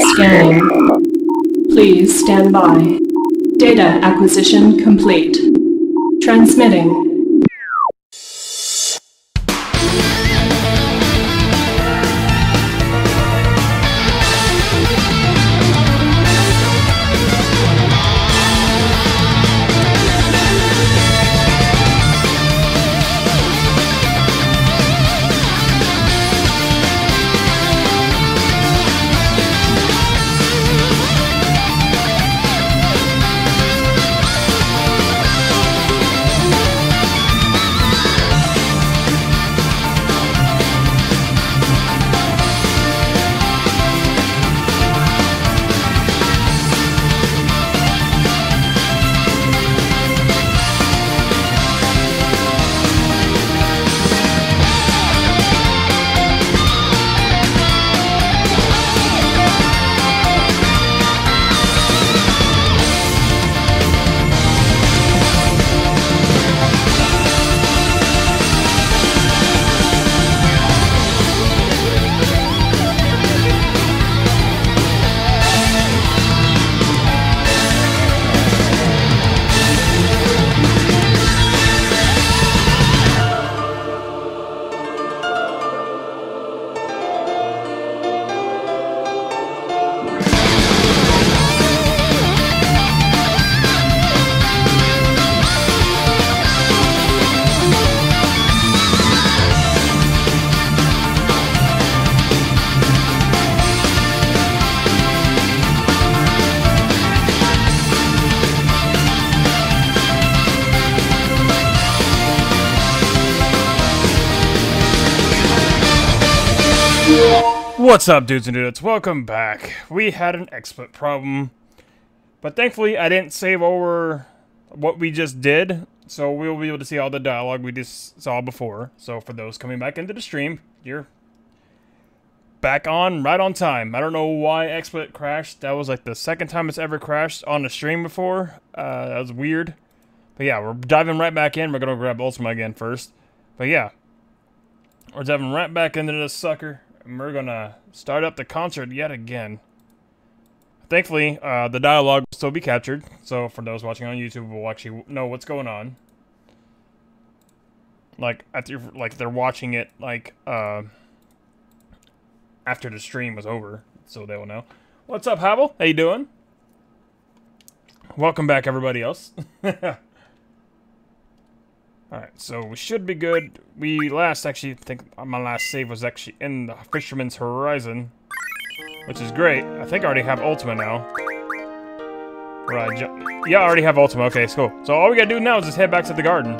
Scanning. Please stand by. Data acquisition complete. Transmitting. What's up, dudes and dudettes? Welcome back. We had an XSplit problem, but thankfully I didn't save over what we just did, so we'll be able to see all the dialogue we just saw before. So for those coming back into the stream, you're back on right on time. I don't know why XSplit crashed. That was like the second time it's ever crashed on the stream before. Uh, that was weird. But yeah, we're diving right back in. We're gonna grab Ultima again first. But yeah, we're diving right back into this sucker. And we're gonna start up the concert yet again. Thankfully, uh, the dialogue will still be captured, so for those watching on YouTube, will actually know what's going on. Like after, like they're watching it, like uh, after the stream was over, so they will know. What's up, Havel? How you doing? Welcome back, everybody else. Alright, so we should be good. We last actually think my last save was actually in the Fisherman's Horizon. Which is great. I think I already have Ultima now. Right, yeah, I already have Ultima. Okay, cool. So all we gotta do now is just head back to the garden.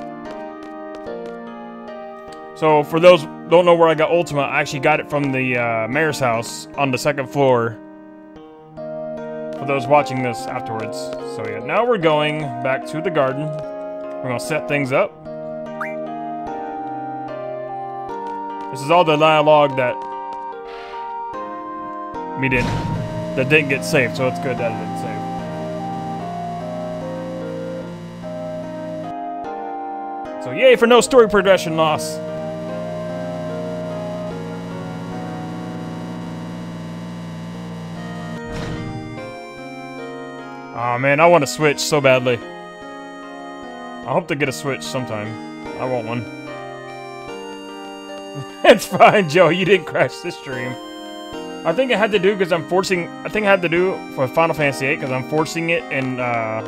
So for those don't know where I got Ultima, I actually got it from the uh, mayor's house on the second floor. For those watching this afterwards. So yeah, now we're going back to the garden. We're gonna set things up. This is all the dialogue that didn't that didn't get saved, so it's good that it didn't save. So yay for no story progression loss. Oh man, I want to switch so badly. I hope to get a switch sometime. I want one. it's fine, Joe. You didn't crash the stream. I think it had to do because I'm forcing. I think it had to do for Final Fantasy VIII because I'm forcing it and uh,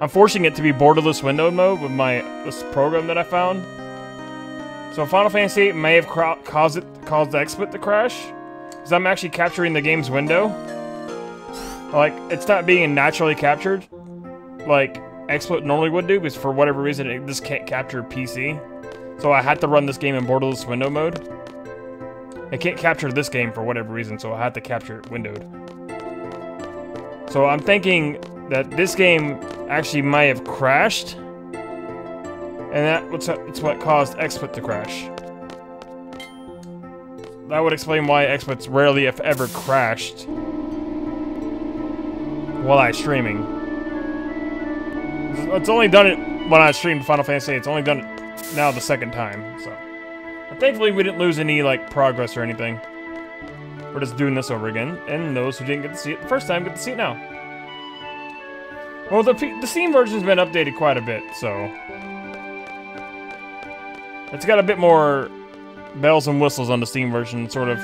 I'm forcing it to be borderless window mode with my this program that I found. So Final Fantasy VIII may have caused it caused the XSplit to crash because I'm actually capturing the game's window. Like it's not being naturally captured like XSplit normally would do because for whatever reason it just can't capture PC. So I had to run this game in borderless window mode. I can't capture this game for whatever reason, so I had to capture it windowed. So I'm thinking that this game actually might have crashed. And that's that's what caused XSplit to crash. That would explain why XSplit's rarely, if ever, crashed while I was streaming. It's only done it when I streamed Final Fantasy. It's only done it now the second time, so. But thankfully we didn't lose any, like, progress or anything. we're just doing this over again, and those who didn't get to see it the first time get to see it now. Well, the, the Steam version's been updated quite a bit, so... It's got a bit more bells and whistles on the Steam version, sort of,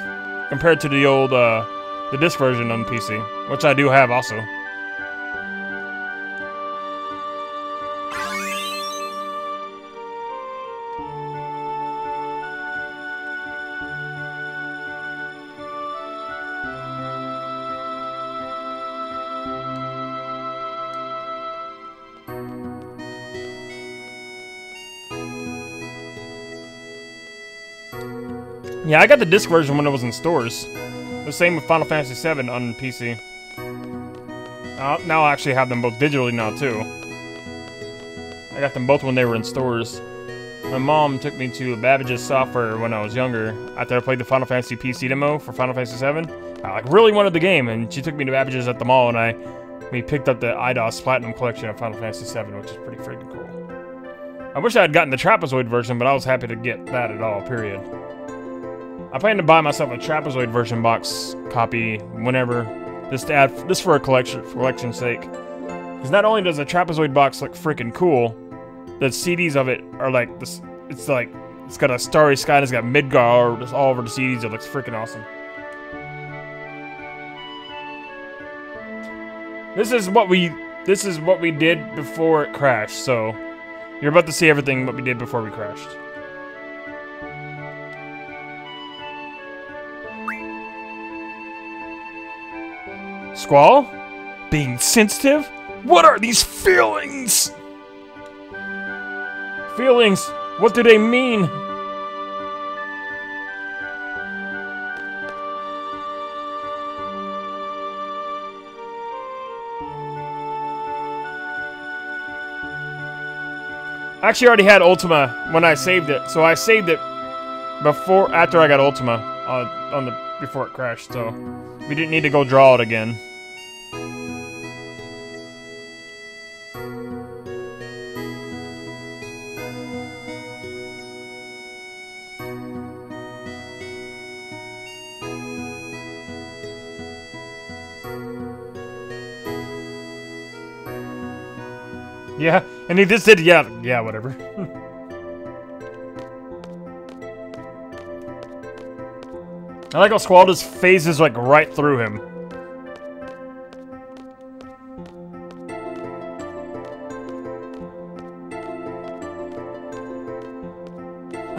compared to the old, uh, the disc version on PC, which I do have also. Yeah, I got the disc version when it was in stores. The same with Final Fantasy VII on PC. Uh, now I actually have them both digitally now, too. I got them both when they were in stores. My mom took me to Babbage's software when I was younger. After I played the Final Fantasy PC demo for Final Fantasy VII, I like really wanted the game, and she took me to Babbage's at the mall, and I we picked up the Eidos Platinum Collection of Final Fantasy VII, which is pretty freaking cool. I wish I had gotten the Trapezoid version, but I was happy to get that at all, period. I plan to buy myself a Trapezoid version box copy whenever, just to add, this for a collection, for collection's sake. Because not only does the Trapezoid box look freaking cool, the CDs of it are like this. It's like it's got a starry sky and it's got Midgar just all over the CDs. It looks freaking awesome. This is what we this is what we did before it crashed. So you're about to see everything what we did before we crashed. Squall? Being sensitive? What are these feelings? Feelings? What do they mean? I actually already had Ultima when I saved it, so I saved it before after I got Ultima on, on the before it crashed, so we didn't need to go draw it again. Yeah, and he just said, yeah, yeah, whatever. I like how Squall just phases, like, right through him.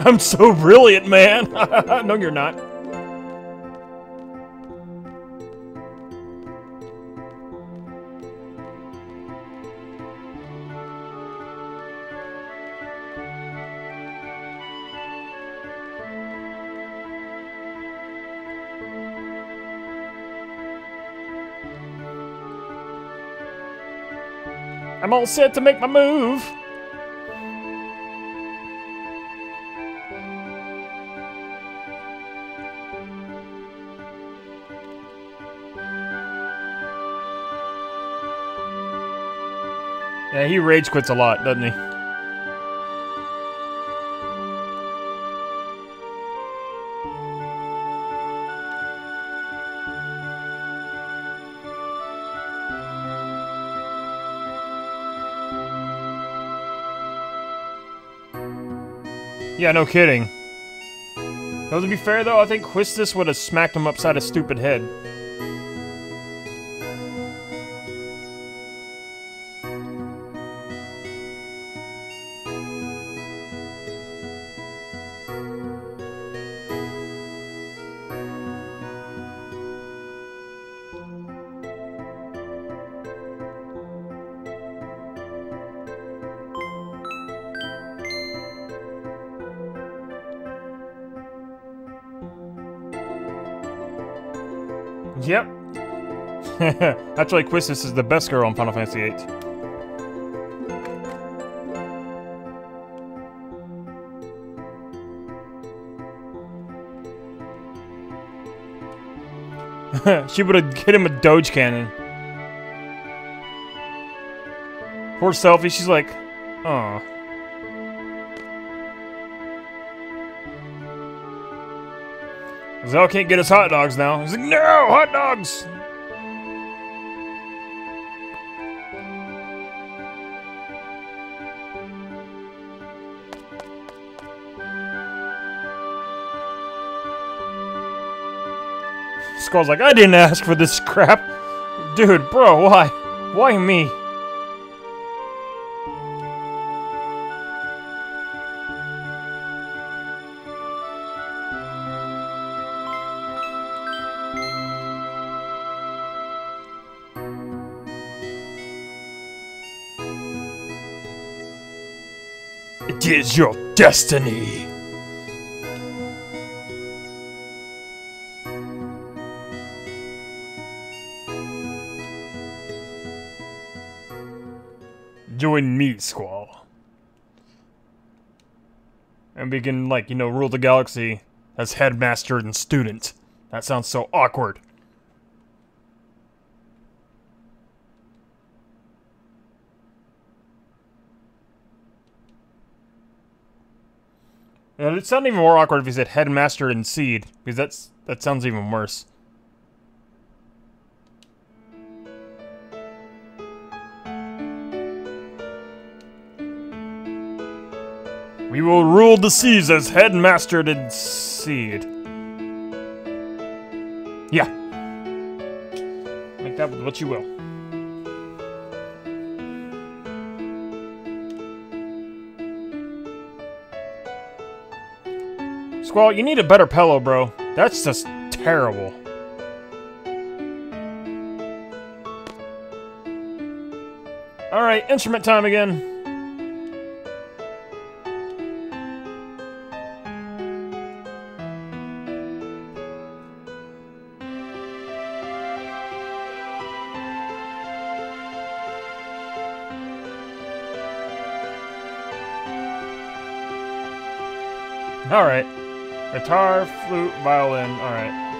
I'm so brilliant, man! no, you're not. I'm all set to make my move. Yeah, he rage quits a lot, doesn't he? Yeah, no kidding. Though to be fair though, I think Quistis would have smacked him upside his stupid head. Actually, Quistis is the best girl in Final Fantasy VIII. she would have hit him a Doge Cannon. Poor Selphie, she's like, oh. Zell can't get his hot dogs now. He's like, no, hot dogs! Squall's like, I didn't ask for this crap. Dude, bro, why? Why me? It is your destiny. Join me, Squall. And we can, like, you know, rule the galaxy as headmaster and student. That sounds so awkward. Yeah, it sounds even more awkward if he said headmaster and seed, because that's that sounds even worse. We will rule the seas as headmaster and seed. Yeah. Make that with what you will. Squall, you need a better pillow, bro. That's just terrible. Alright, instrument time again. Alright. Guitar, flute, violin, alright.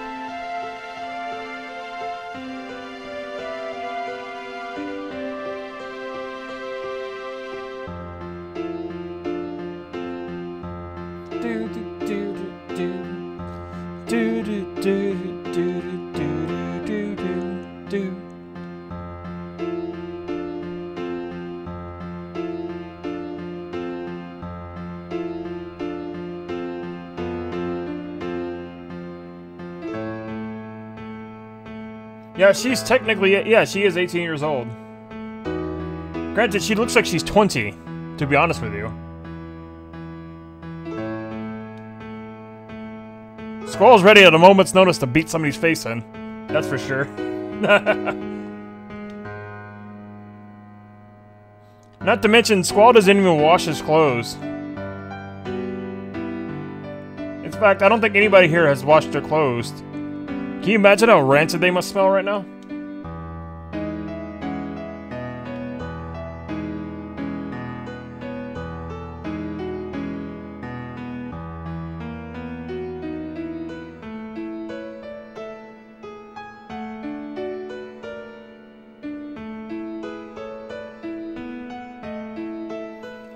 Yeah, she's technically, yeah, she is 18 years old. Granted, she looks like she's 20, to be honest with you. Squall's ready at a moment's notice to beat somebody's face in. That's for sure. Not to mention, Squall doesn't even wash his clothes. In fact, I don't think anybody here has washed their clothes. Can you imagine how rancid they must smell right now?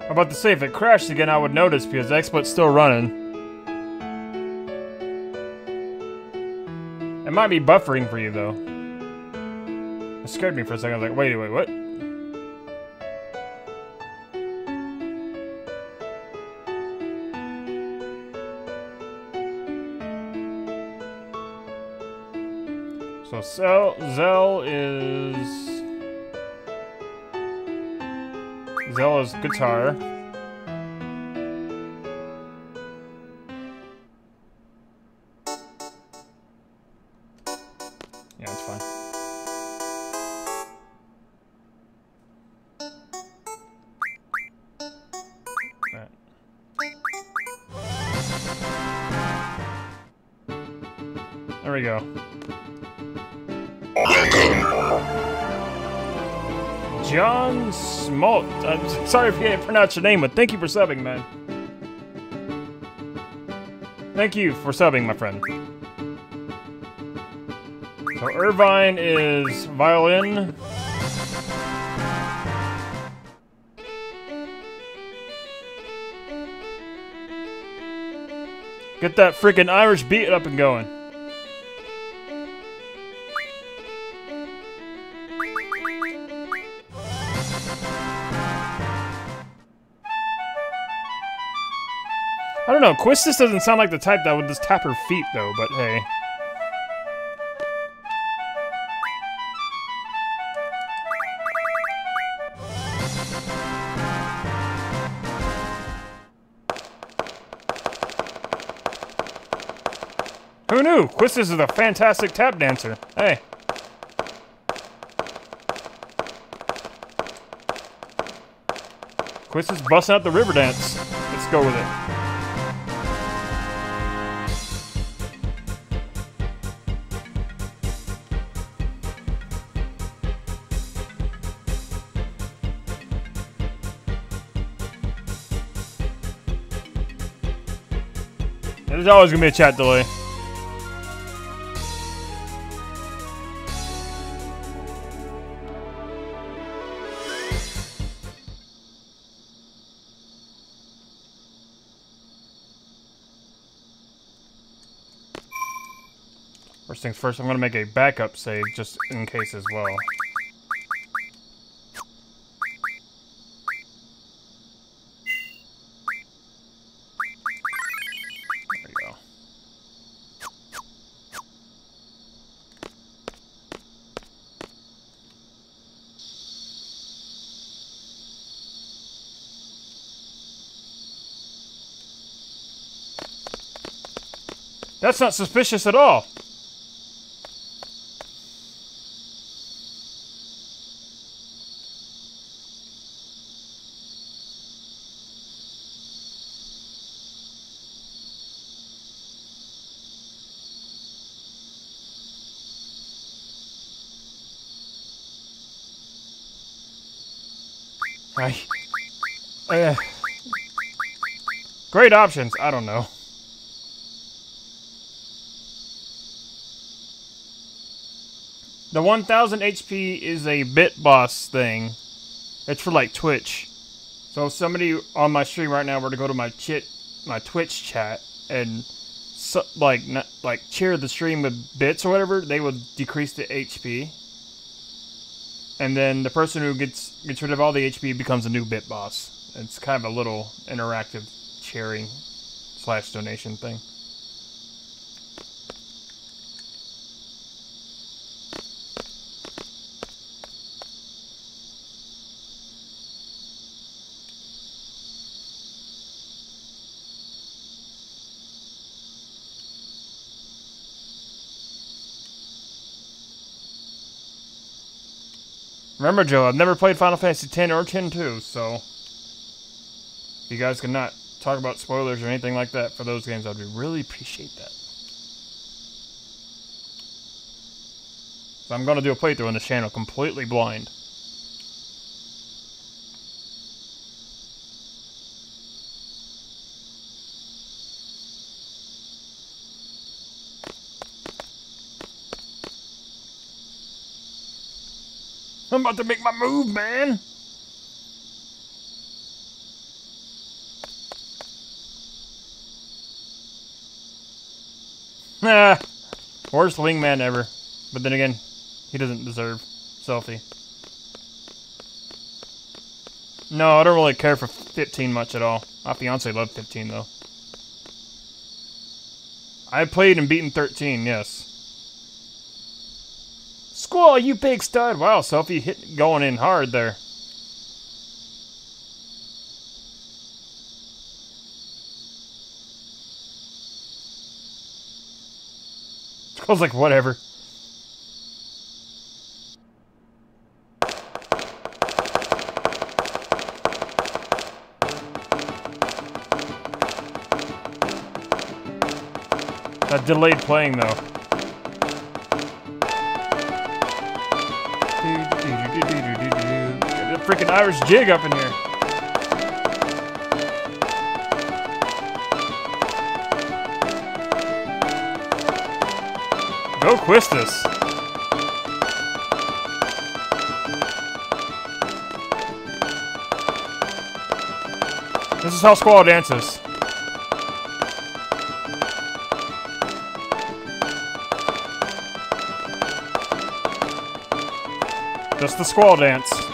I'm about to say, if it crashed again, I would notice because XSplit's still running. It might be buffering for you, though. It scared me for a second. I was like, wait, wait, what? So Zell, Zell is... Zell is guitar. Sorry if you can't pronounce your name, but thank you for subbing, man. Thank you for subbing, my friend. So Irvine is violin. Get that freaking Irish beat up and going. Know, Quistis doesn't sound like the type that would just tap her feet, though, but hey. Who knew? Quistis is a fantastic tap dancer. Hey. Quistis busting out the river dance. Let's go with it. Always gonna be a chat delay. First things first, I'm gonna make a backup save just in case as well. That's not suspicious at all. I, uh, great options. I don't know. The 1000 HP is a bit boss thing. It's for like Twitch. So if somebody on my stream right now were to go to my chit, my Twitch chat and so, like like cheer the stream with bits or whatever, they would decrease the HP. And then the person who gets gets rid of all the HP becomes a new bit boss. It's kind of a little interactive sharing slash donation thing. Remember, Joe, I've never played Final Fantasy X or X-2, so you guys could not talk about spoilers or anything like that for those games, I'd really appreciate that. So I'm going to do a playthrough on this channel completely blind. About to make my move, man. Ah, worst wingman ever. But then again, he doesn't deserve Selphie. No, I don't really care for 15 much at all. My fiance loved 15 though. I played and beaten 13, yes. Squall, you big stud. Wow, Selphie hit going in hard there. I was like, whatever. That delayed playing though. Freaking Irish jig up in here. Go Quistis. This is how Squall dances. Just the squall dance.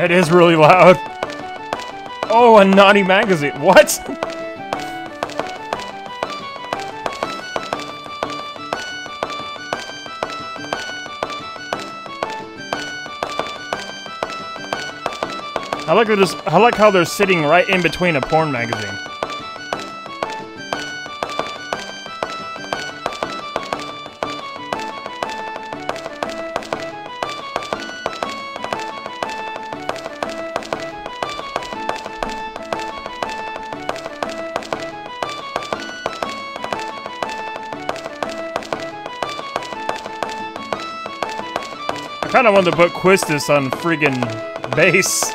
It is really loud. Oh, a naughty magazine. What? I like. I like how they're sitting right in between a porn magazine. Kind of wanted to put Quistis on friggin' bass.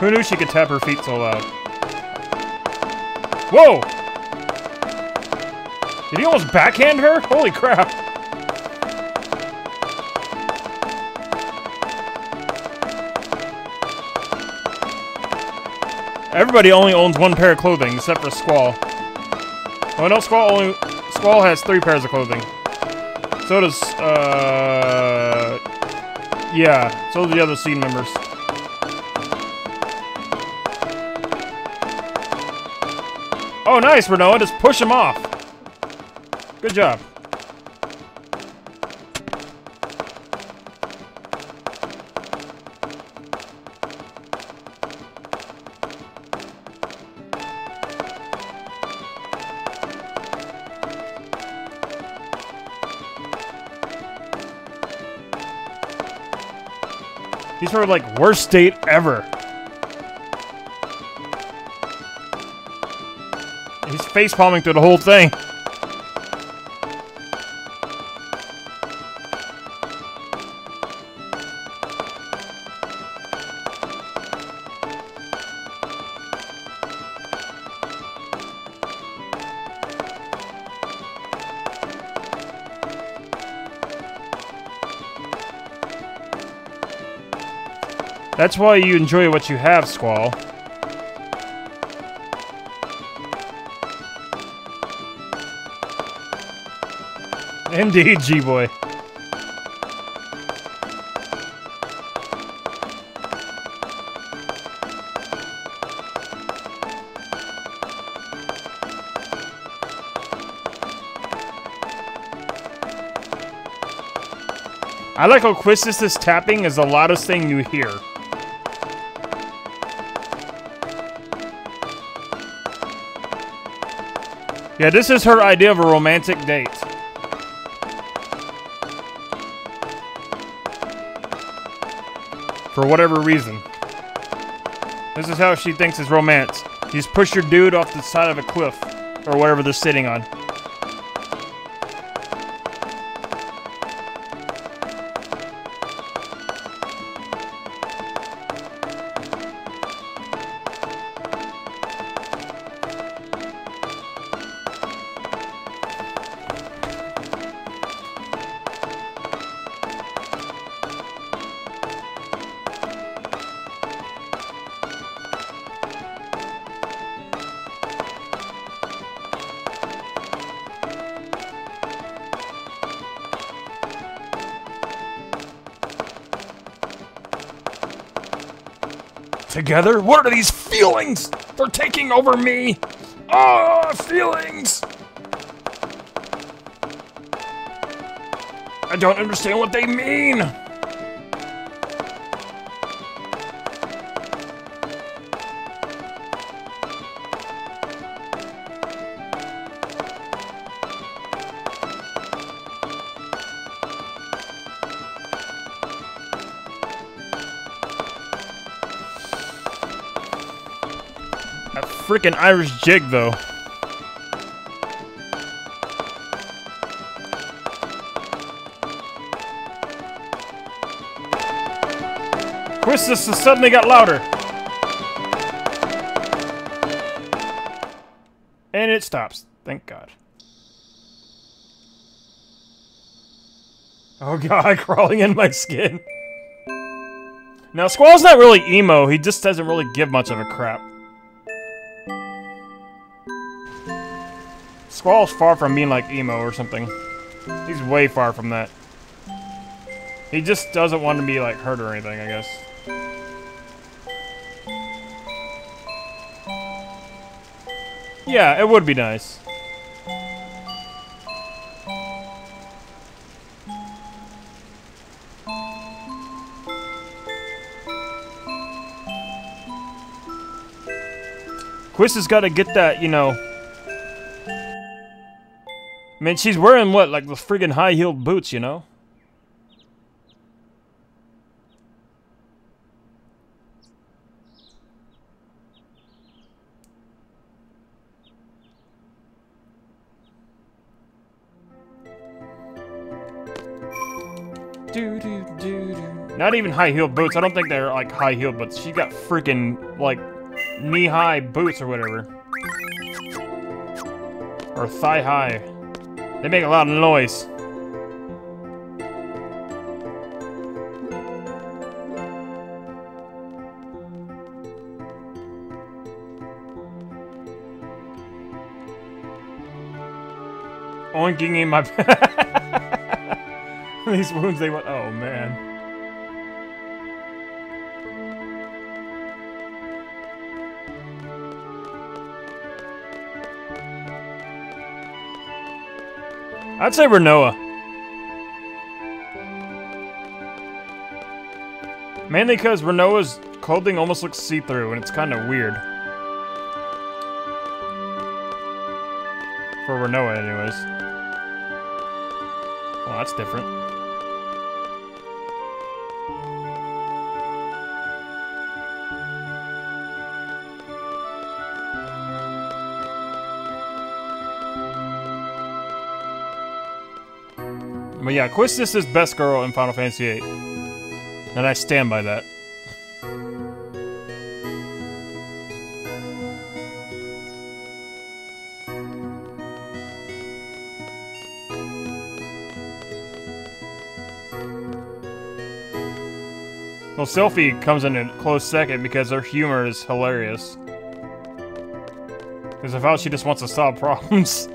Who knew she could tap her feet so loud? Whoa! Did he almost backhand her? Holy crap! Everybody only owns one pair of clothing, except for Squall. Oh no, Squall only Squall has three pairs of clothing. So does uh yeah, so do the other SeeD members. Oh, nice, Rinoa. Just push him off. Good job. He's her like worst date ever. He's face palming through the whole thing. That's why you enjoy what you have, Squall. Indeed, G-Boy. I like how Quistis' tapping is the loudest thing you hear. Yeah, this is her idea of a romantic date. For whatever reason. This is how she thinks is romance. You just push your dude off the side of a cliff. Or whatever they're sitting on. Together? What are these feelings? They're taking over me! Oh, feelings! I don't understand what they mean! Freaking Irish jig, though. Quistis has suddenly got louder. And it stops. Thank God. Oh god, crawling in my skin. Now, Squall's not really emo, he just doesn't really give much of a crap. Squall's far from being like emo or something. He's way far from that. He just doesn't want to be like hurt or anything, I guess. Yeah, it would be nice. Quiz has got to get that, you know. I mean, she's wearing what, like the friggin' high-heeled boots, you know? Do, do, do. Not even high-heeled boots. I don't think they're like high-heeled boots. She got freaking like knee-high boots or whatever. Or thigh-high. They make a lot of noise. Oinking in my... These wounds, they went... Oh, man. I'd say Rinoa. Mainly because Rinoa's clothing almost looks see-through, and it's kind of weird. For Renoa, anyways. Well, that's different. But yeah, Quistis is best girl in Final Fantasy VIII. And I stand by that. Well, Selphie comes in a close second because her humor is hilarious. Because I felt she just wants to solve problems.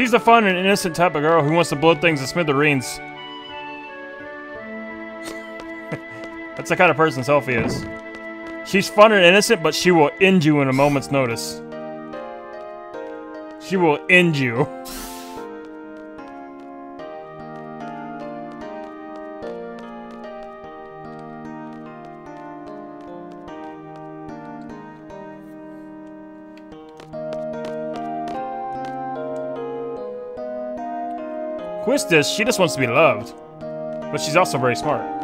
She's the fun and innocent type of girl who wants to blow things to smithereens. That's the kind of person Selphie is. She's fun and innocent, but she will end you in a moment's notice. She will end you. Quistis, she just wants to be loved. But she's also very smart.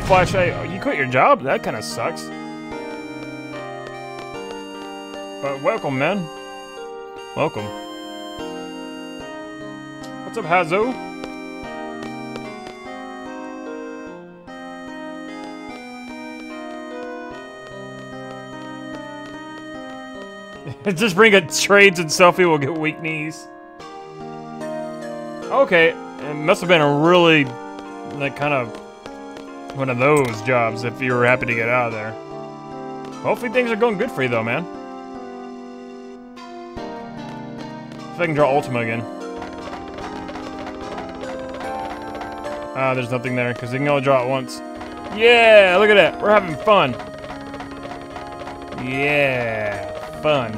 Hey, Flash, hey, you quit your job? That kind of sucks. But welcome, man. Welcome. What's up, Hazo? Just bring a trades and Selphie will get weak knees. Okay, it must have been a really, like, kind of one of those jobs if you were happy to get out of there. Hopefully things are going good for you though, man. If I can draw Ultima again. Ah, there's nothing there, because you can only draw it once. Yeah, look at that. We're having fun. Yeah, fun.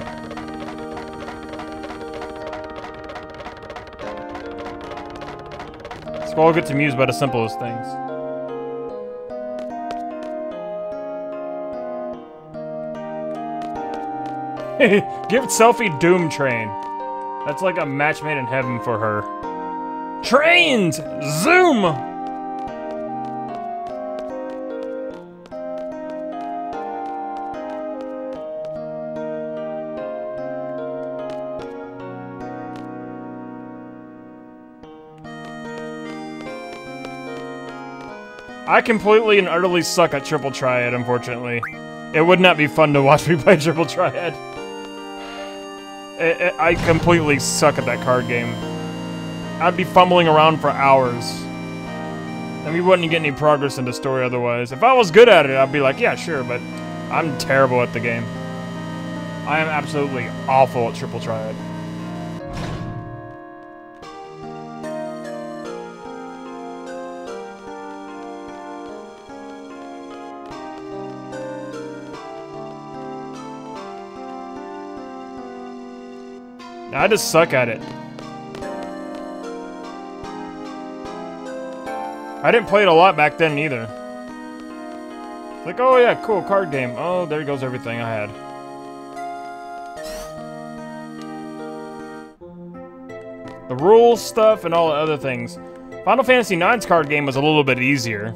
Squall gets amused by the simplest things. Give Selphie Doom Train. That's like a match made in heaven for her. Trains! Zoom! I completely and utterly suck at Triple Triad, unfortunately. It would not be fun to watch me play Triple Triad. I completely suck at that card game. I'd be fumbling around for hours. And we wouldn't get any progress in the story otherwise. If I was good at it, I'd be like, yeah, sure, but I'm terrible at the game. I am absolutely awful at Triple Triad. I just suck at it. I didn't play it a lot back then either. Like, oh yeah, cool, card game. Oh, there goes everything I had. The rules stuff and all the other things. Final Fantasy IX's card game was a little bit easier.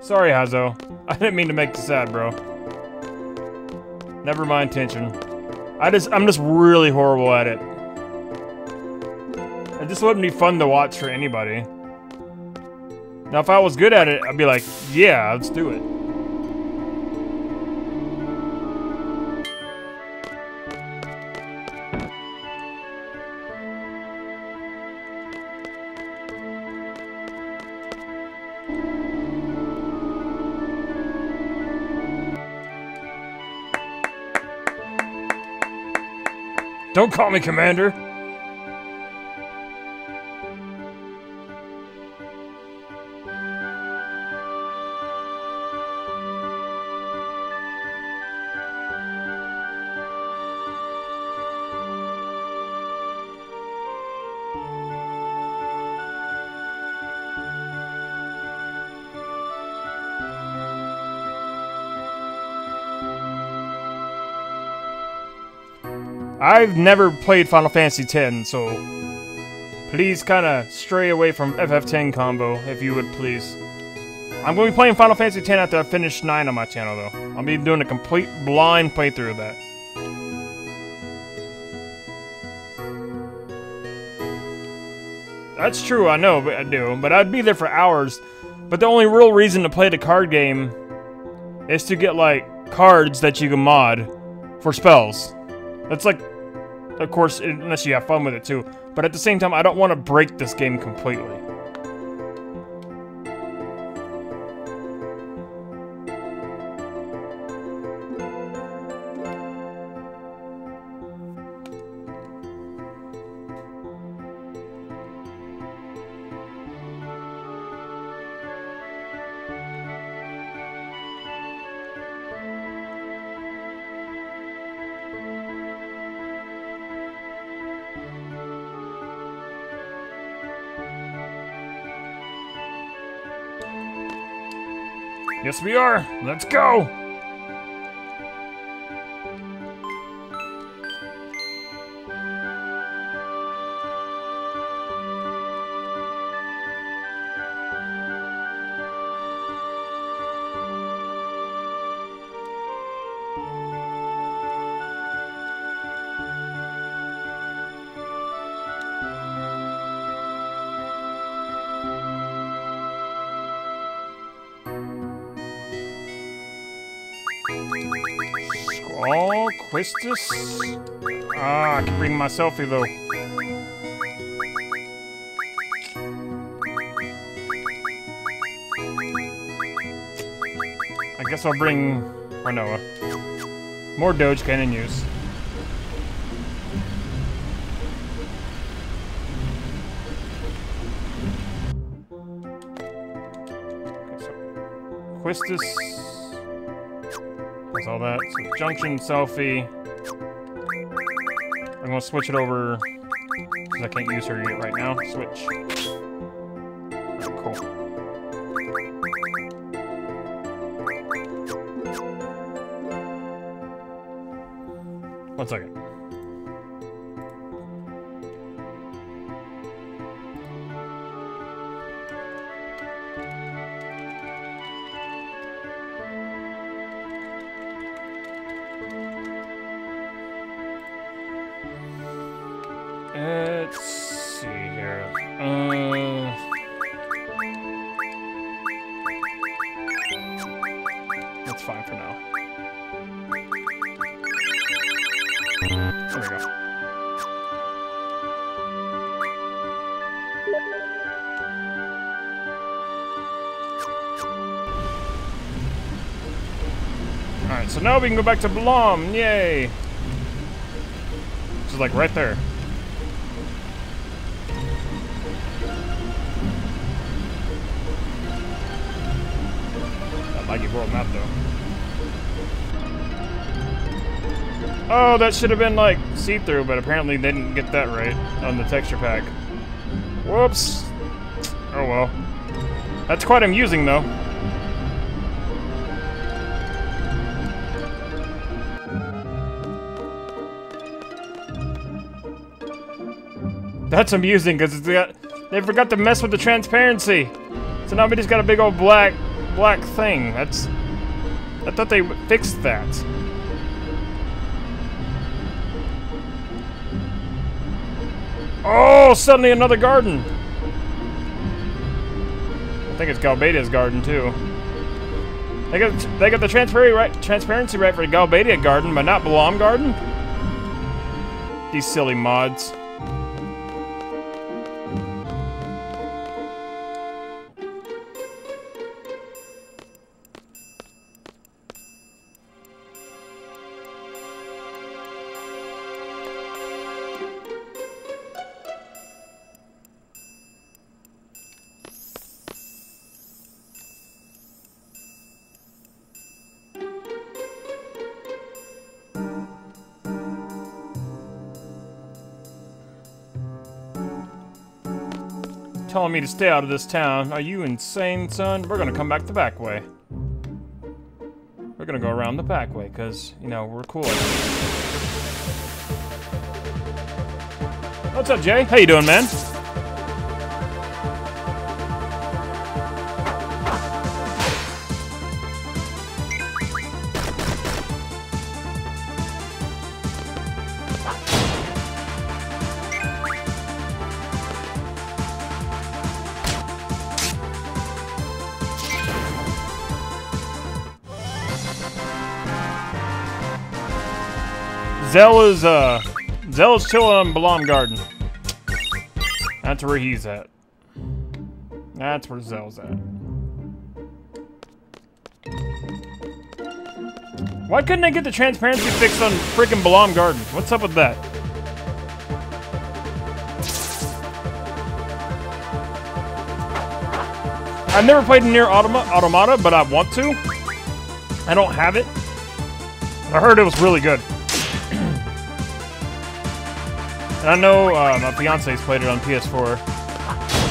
Sorry, Hazo. I didn't mean to make you sad, bro. Never my intention. I just, I'm just really horrible at it. It just wouldn't be fun to watch for anybody. Now, if I was good at it, I'd be like, yeah, let's do it. Don't call me Commander! I've never played Final Fantasy X, so please kind of stray away from FF10 combo, if you would please. I'm going to be playing Final Fantasy X after I finish 9 on my channel, though. I'll be doing a complete blind playthrough of that. That's true, I know, but I do. But I'd be there for hours. But the only real reason to play the card game is to get, like, cards that you can mod for spells. That's like of course, unless you have fun with it too. But at the same time, I don't want to break this game completely. Yes, we are. Let's go. Quistis? Ah, I can bring my Selphie though. I guess I'll bring Rinoa. More Doge Cannon use. Okay, all that. So junction, Selphie. I'm gonna switch it over because I can't use her yet right now. Switch. Now we can go back to Balamb. Yay! Which is like right there. That laggy world map though. Oh, that should have been like see-through, but apparently they didn't get that right on the texture pack. Whoops. Oh well. That's quite amusing though. That's amusing because it's uh, they forgot to mess with the transparency. So now we just got a big old black black thing. That's I thought they fixed that. Oh, suddenly another garden. I think it's Galbadia's garden too. They got they got the transparency right transparency right for Galbadia garden, but not Balamb garden. These silly mods. Me to stay out of this town. Are you insane, son? We're gonna come back the back way. We're gonna go around the back way, because, you know, we're cool. What's up, Jay? How you doing, man? Zell is, uh, Zell is chilling on Balamb Garden. That's where he's at. That's where Zell's at. Why couldn't I get the transparency fixed on freaking Balamb Garden? What's up with that? I've never played Nier Automa Automata, but I want to. I don't have it. I heard it was really good. And I know uh, my fiance's played it on PS4.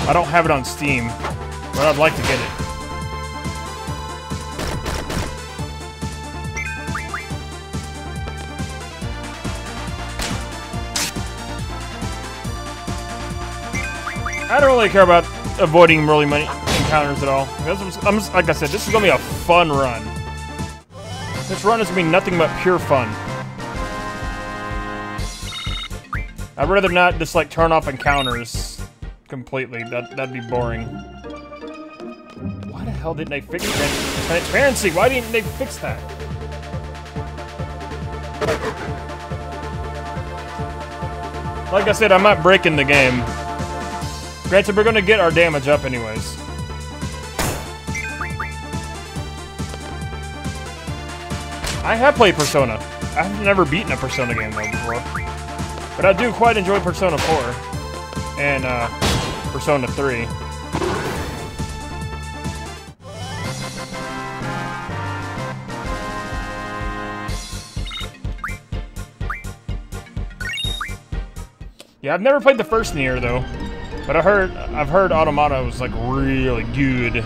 I don't have it on Steam, but I'd like to get it. I don't really care about avoiding really many encounters at all. I'm just, I'm just, like I said, this is gonna be a fun run. This run is gonna be nothing but pure fun. I'd rather not just like turn off encounters completely. That that'd be boring. Why the hell didn't they fix trans transparency? Why didn't they fix that? Like I said, I'm not breaking the game. Granted, we're gonna get our damage up anyways. I have played Persona. I've never beaten a Persona game though before. But I do quite enjoy Persona 4 and uh, Persona 3. Yeah, I've never played the first Nier though, but I heard I've heard Automata was like really good.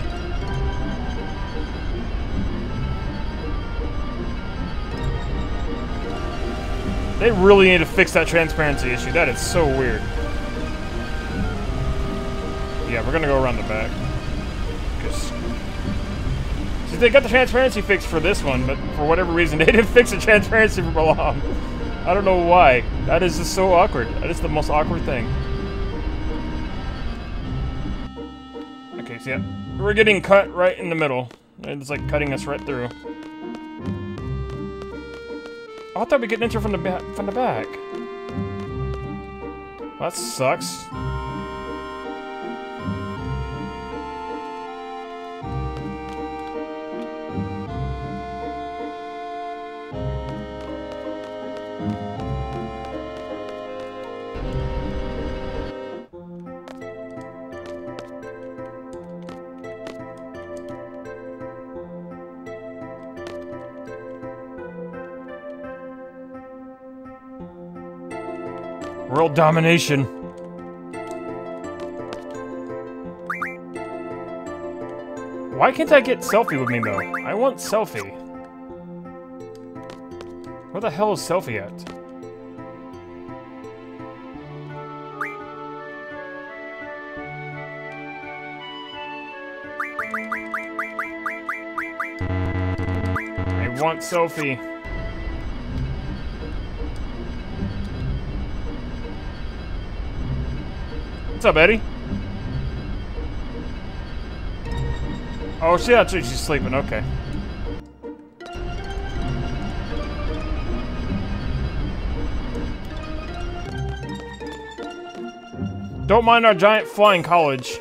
They really need to fix that transparency issue. That is so weird. Yeah, we're gonna go around the back. Cause they got the transparency fixed for this one, but for whatever reason, they didn't fix the transparency for Balamb. I don't know why. That is just so awkward. That is the most awkward thing. Okay, so yeah. We're getting cut right in the middle. It's like cutting us right through. I thought we'd get enter from the. From the back. That sucks. World domination. Why can't I get Selphie with me, though? I want Selphie. Where the hell is Selphie at? I want Selphie. What's up, Eddie? Oh, she she's sleeping. Okay. Don't mind our giant flying college.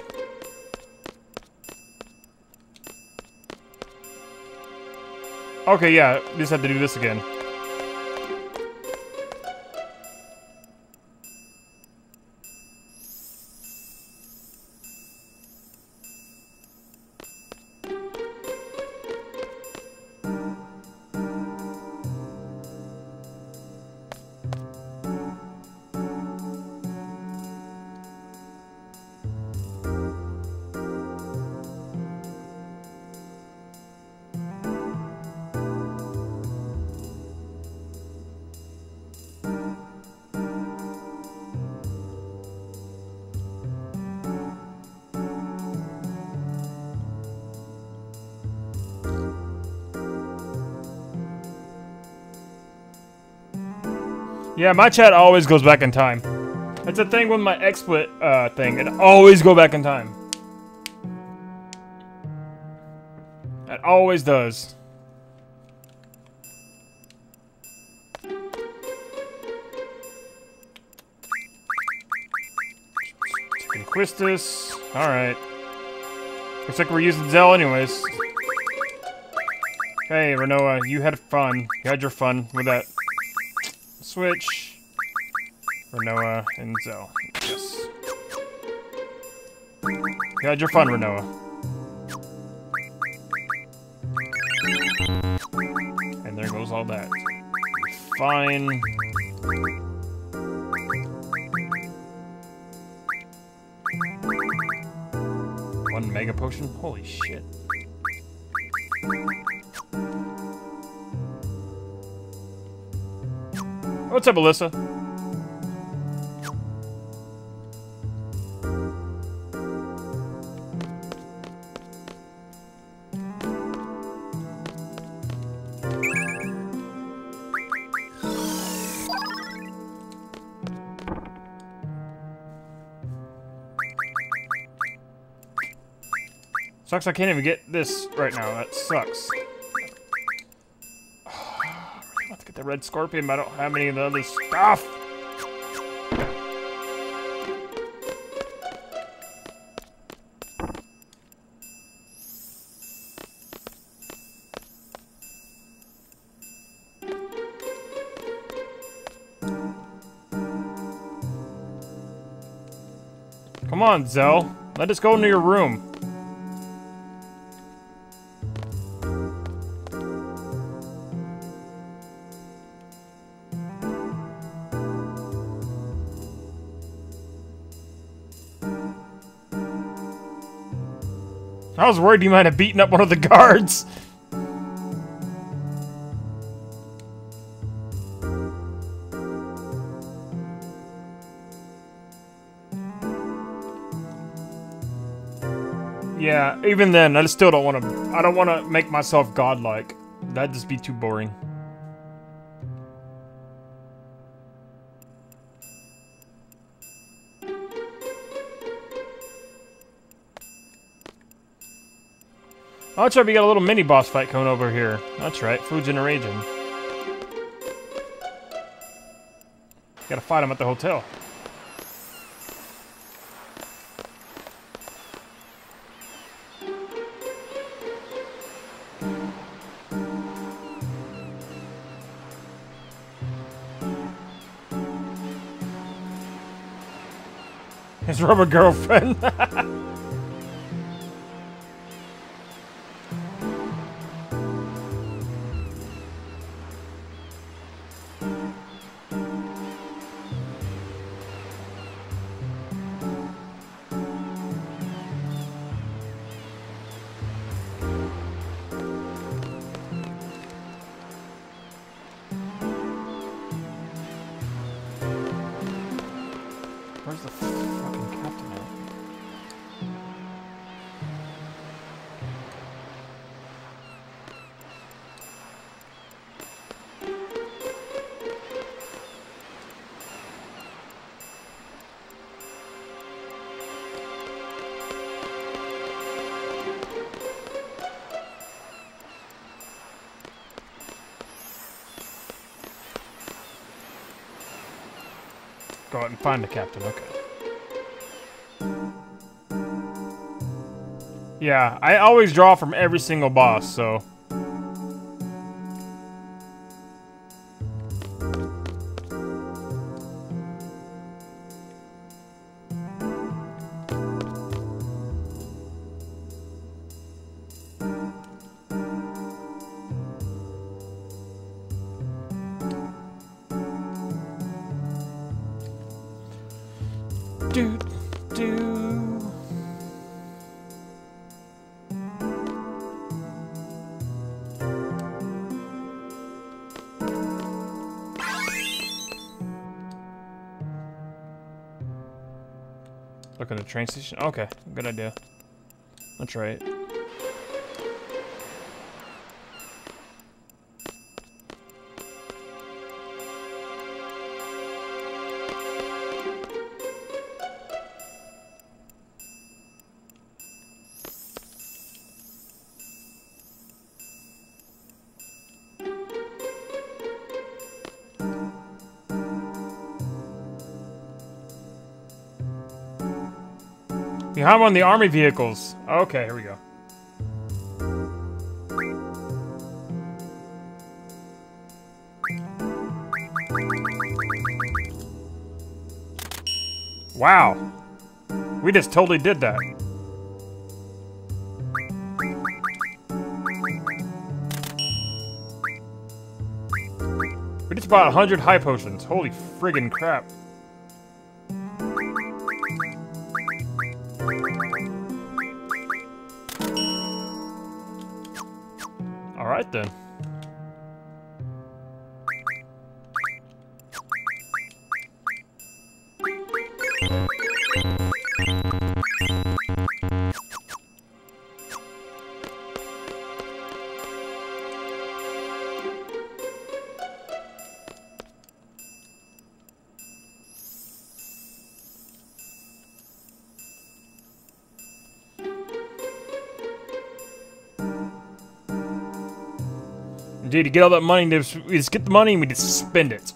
Okay, yeah, just had to do this again. Yeah, my chat always goes back in time. That's the thing with my XSplit uh, thing. It always go back in time. It always does. Quistis. Alright. Looks like we're using Zell anyways. Hey, Rinoa, you had fun. You had your fun with that Switch. Rinoa and Zell. Yes. You had your fun, Rinoa. And there goes all that. Fine. One mega potion? Holy shit. What's up, Alyssa? Sucks I can't even get this right now. That sucks. The red scorpion, but I don't have any of the other stuff. Come on, Zell. Let us go into your room. I was worried you might have beaten up one of the guards. Yeah, even then, I still don't want to... I don't want to make myself godlike. That'd just be too boring. Oh, that's right, we got a little mini boss fight coming over here. That's right, Fujin Raijin. Gotta fight him at the hotel. His rubber girlfriend. Out and find the captain, okay. Yeah, I always draw from every single boss, so... train station. Okay, good idea. That's try Behind one on the army vehicles. Okay, here we go. Wow. We just totally did that. We just bought 100 high potions. Holy friggin' crap. Indeed, to get all that money, we just get the money and we just spend it.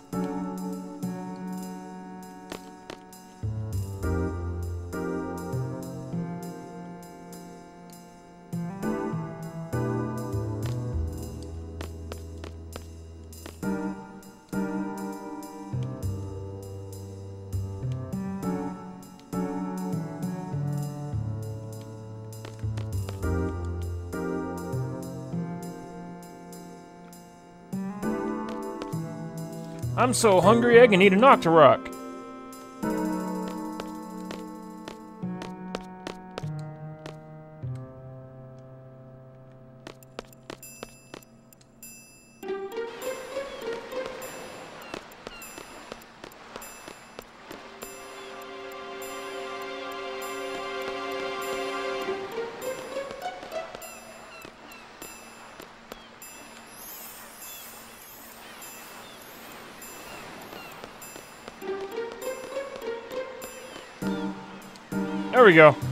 I'm so hungry I can eat a Nocturok. We go.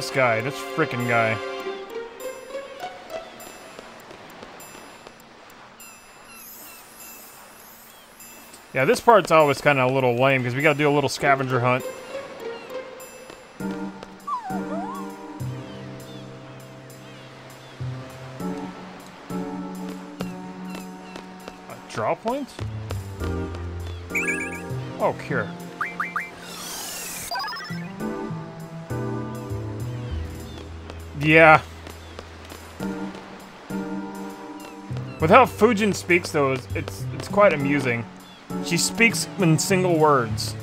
This guy, this freaking guy. Yeah, this part's always kind of a little lame because we got to do a little scavenger hunt. A draw point? Oh, cure. Yeah. With how Fujin speaks, though, it's it's, it's quite amusing. She speaks in single words.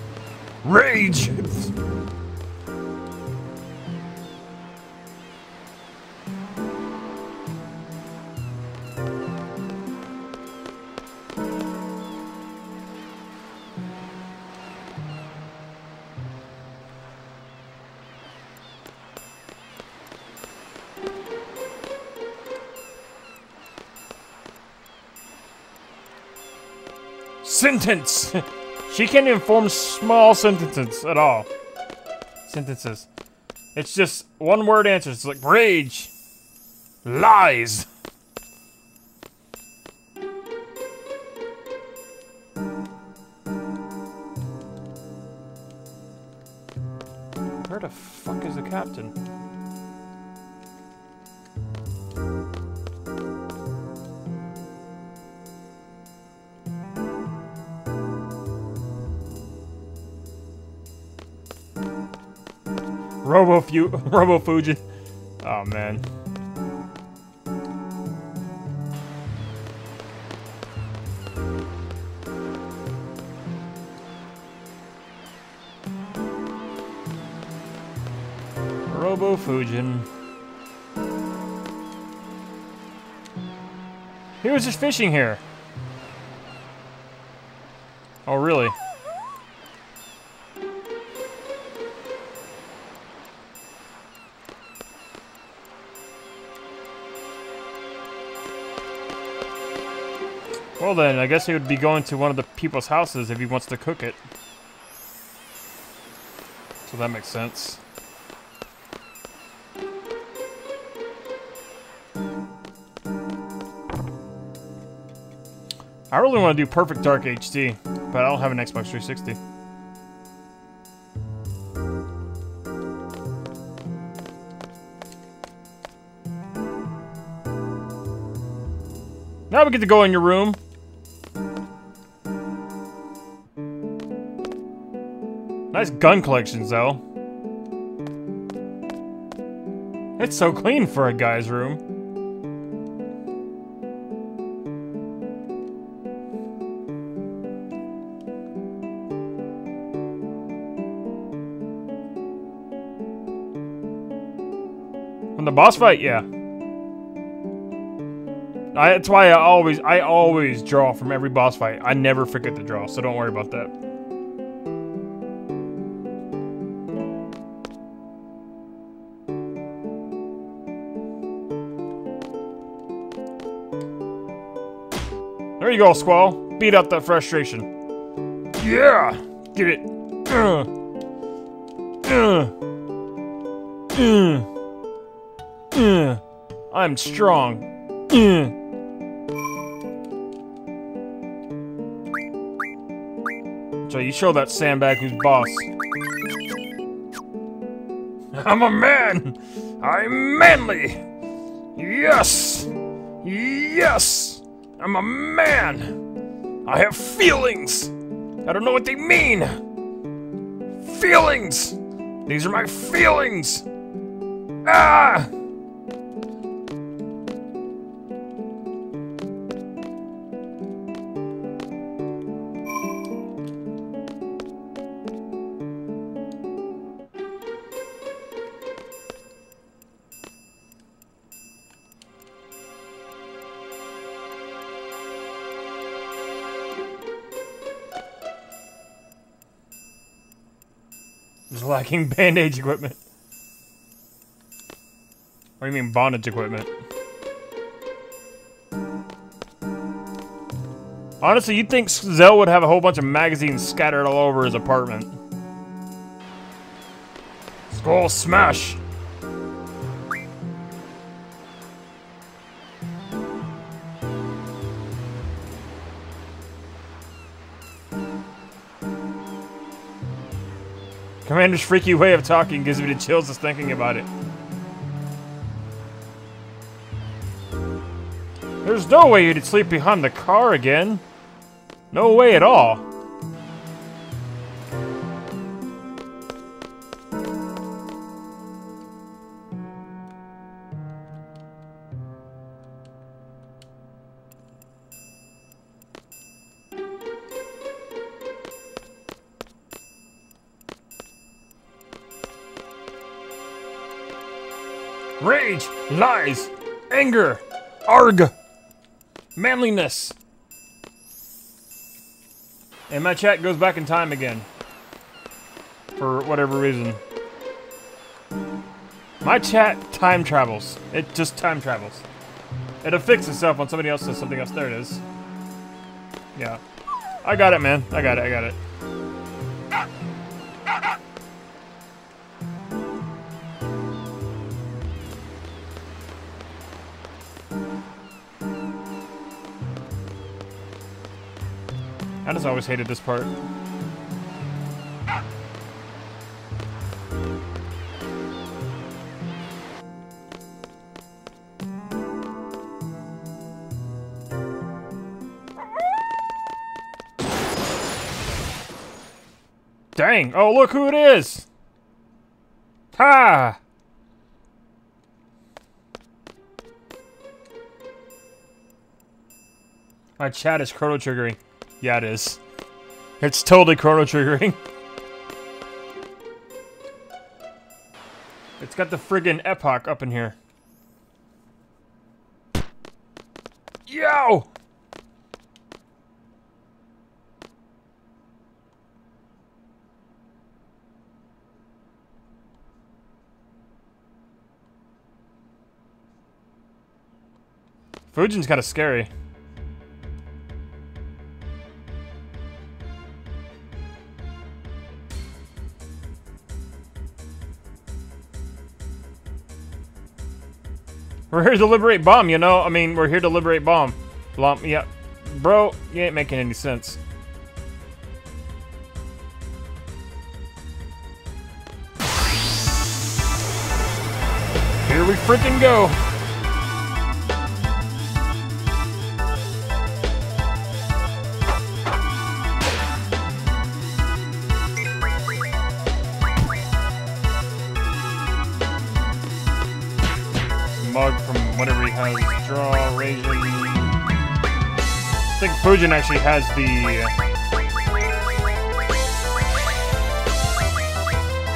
Rage! Sentence! she can't even form small sentences at all. Sentences. It's just one word answers. It's like rage. Lies. Fu Robo Fujin. Oh man. Robo Fujin. He was just fishing here. I guess he would be going to one of the people's houses if he wants to cook it. So that makes sense. I really want to do Perfect Dark HD, but I don't have an Xbox 360. Now we get to go in your room. Nice gun collections, though. It's so clean for a guy's room. From the boss fight, yeah. I, that's why I always, I always draw from every boss fight. I never forget to draw, so don't worry about that. You go, Squall. Beat up that frustration. Yeah! Get it. Uh. Uh. Uh. I'm strong. So you show that sandbag who's boss. I'm a man! I'm manly! Yes! Yes! I'm a man. I have feelings. I don't know what they mean. Feelings. These are my feelings. Ah! Just lacking bandage equipment. What do you mean bondage equipment? Honestly, you'd think Zell would have a whole bunch of magazines scattered all over his apartment. Skull smash! Freaky way of talking gives me the chills just thinking about it. There's no way you'd sleep behind the car again. No way at all. Lies, anger, arg, manliness. And my chat goes back in time again. For whatever reason. My chat time travels. It just time travels. It'll fix itself when somebody else says something else. There it is. Yeah. I got it, man. I got it, I got it. I always hated this part. Dang! Oh, look who it is! Ha! My chat is chrono triggering. Yeah, it is. It's totally chrono triggering. It's got the friggin' epoch up in here. Yo! Fujin's kind of scary. We're here to liberate bomb, you know? I mean, we're here to liberate bomb. Balamb, yeah. Bro, you ain't making any sense. Here we freaking go. I think Fujin actually has the...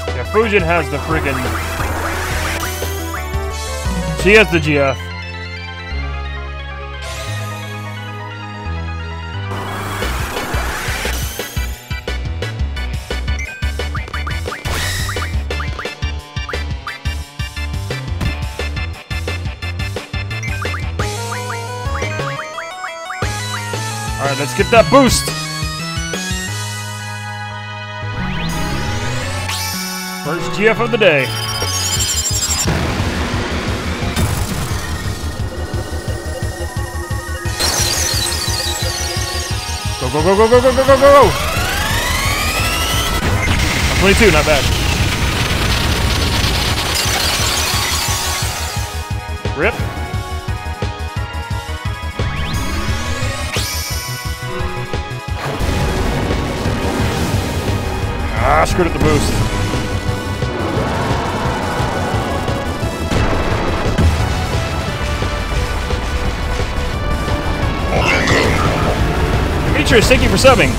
Yeah, Fujin has the friggin'... She has the GF. That boost! First GF of the day. Go, go, go, go, go, go, go, go, go! 22, not bad. Screwed the boost. Demetrius, thank you for subbing.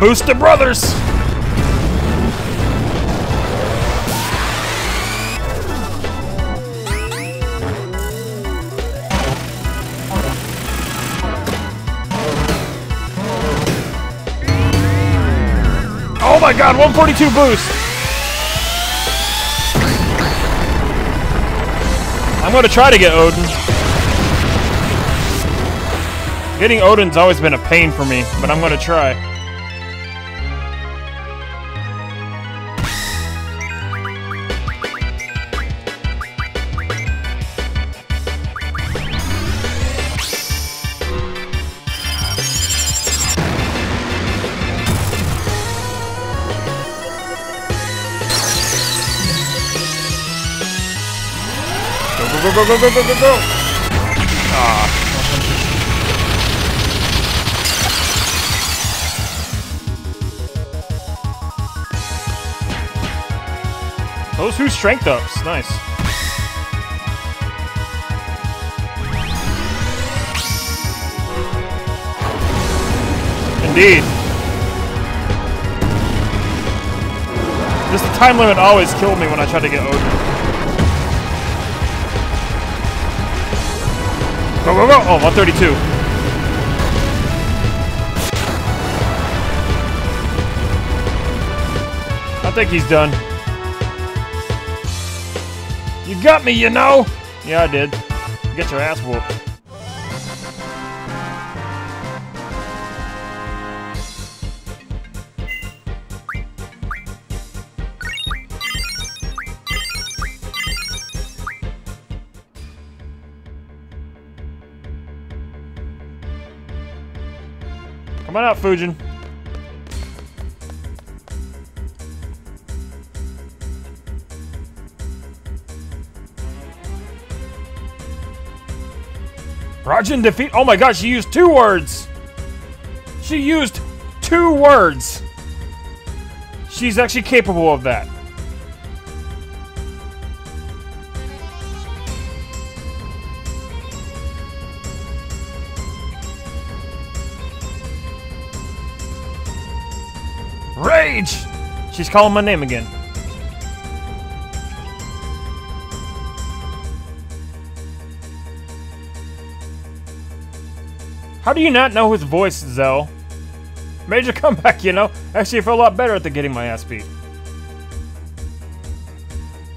Boost the brothers! My god, 142 boost! I'm gonna try to get Odin. Getting Odin's always been a pain for me, but I'm gonna try. Go, go, go, go, go! Ah. Those who strength ups, nice. Indeed. The time limit always killed me when I tried to get Odin. Go, go! Oh, 132. I think he's done. You got me, you know! Yeah, I did. Get your ass whooped. Fujin. Raijin defeat. Oh my god, she used two words. She used two words. She's actually capable of that. She's calling my name again. How do you not know his voice, Zell? Major comeback, you know? Actually, I feel a lot better after getting my ass beat.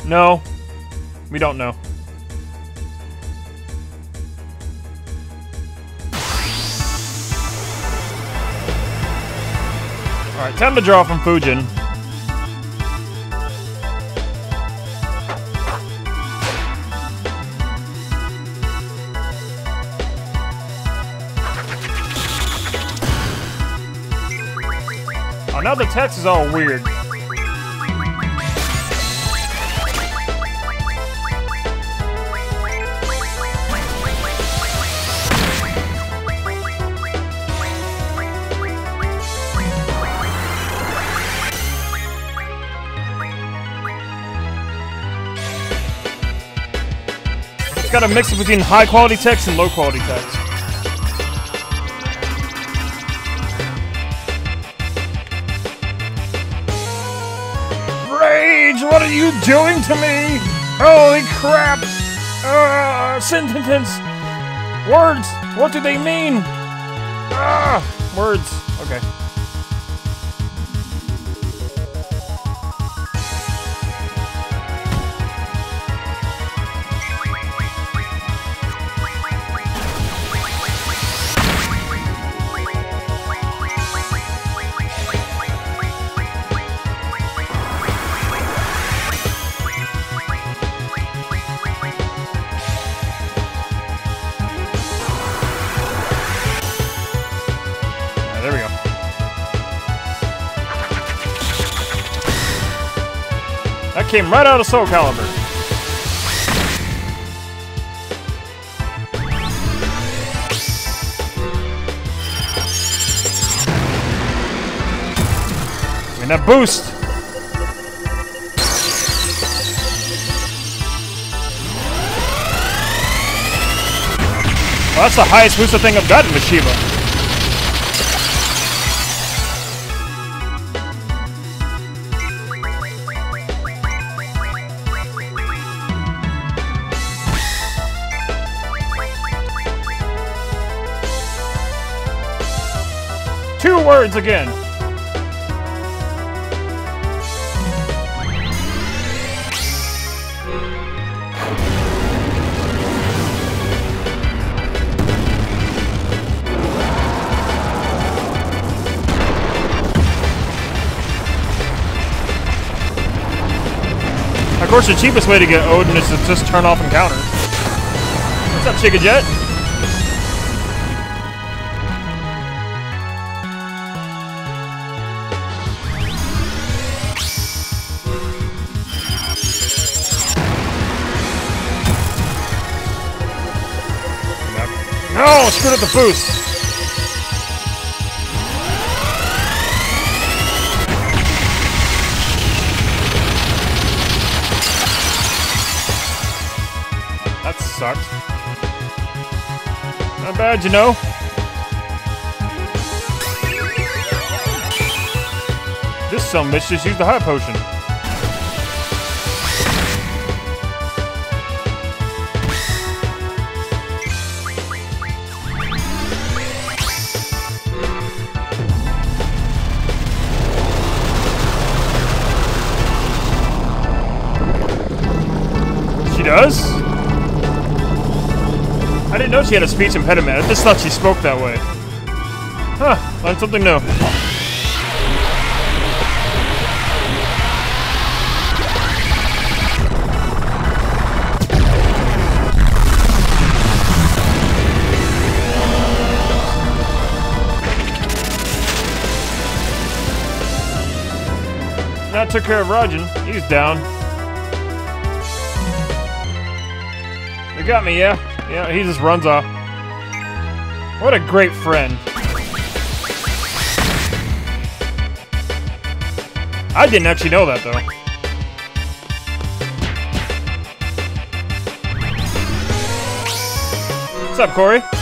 No. We don't know. Alright, time to draw from Fujin. Now the text is all weird. It's got a mix between high quality text and low quality text. What are you doing to me? Holy crap! Uh, sentence. Words. What do they mean? Ah, words. Okay. came right out of Soul Calibur. And a boost. Well, that's the highest boost I think I've gotten with Shiva. Words again. Of course, the cheapest way to get Odin is to just turn off encounters. What's up, Chica Jet? Screwed up the boost. That sucked. Not bad, you know. This some bitch just used the high potion. She had a speech impediment. I just thought she spoke that way. Huh, learned something new. That took care of Raijin. He's down. They got me, yeah? Yeah, he just runs off. What a great friend. I didn't actually know that, though. What's up, Corey?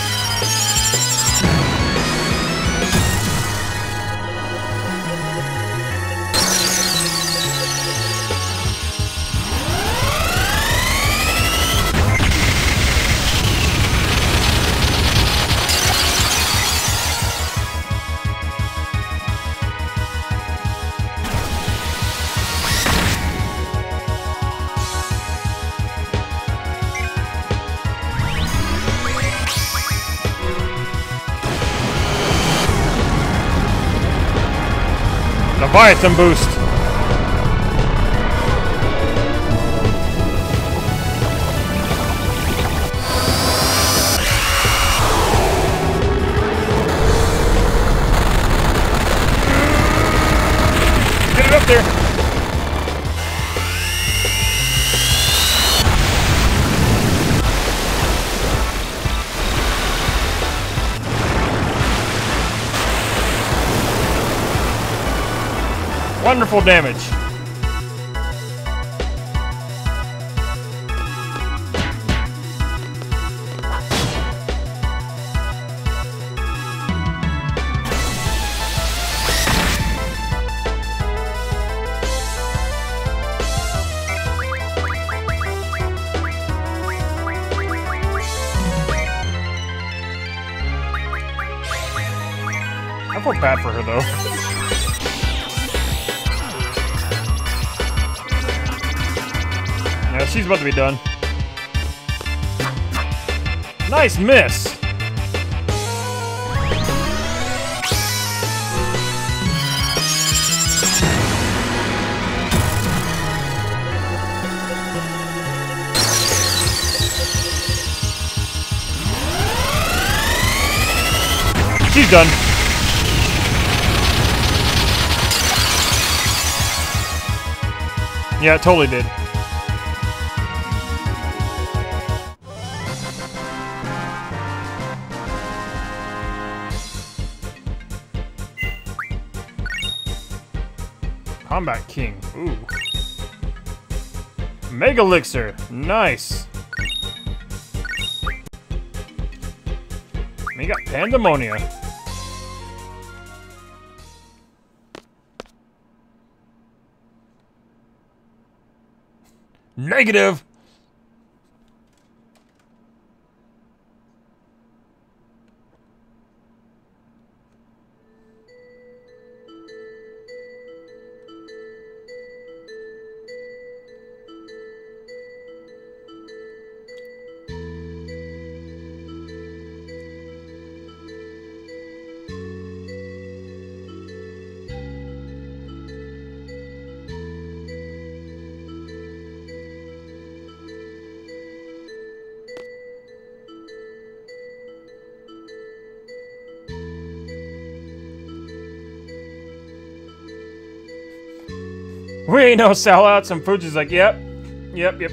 Leviathan boost. Wonderful damage. To be done. Nice miss. She's done. Yeah, it totally did. Elixir. Nice. We got Pandemona. Negative. Ain't no sellouts, and Fuji's like, yep, yep, yep.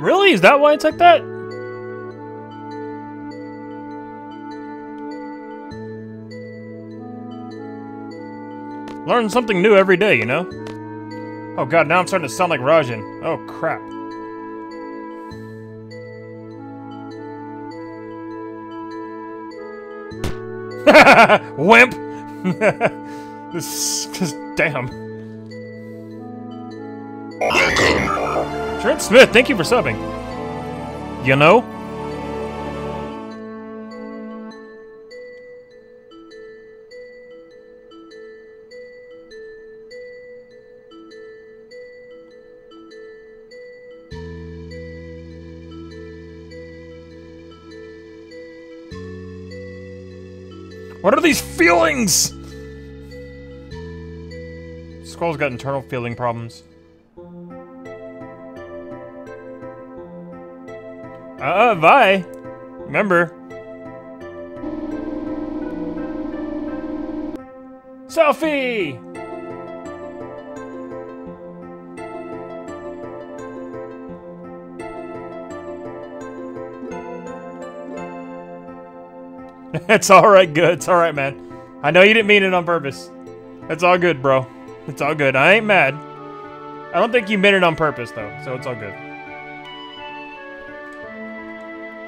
Really? Is that why it's like that? Learn something new every day, you know? Oh god, now I'm starting to sound like Raijin. Oh crap. Wimp! this, this, damn. Trent Smith, thank you for subbing. You know? These feelings? Squall's got internal feeling problems. Uh uh, bye. Remember. Selphie! it's alright, good. It's alright, man. I know you didn't mean it on purpose. It's all good, bro. It's all good. I ain't mad. I don't think you meant it on purpose, though, so it's all good.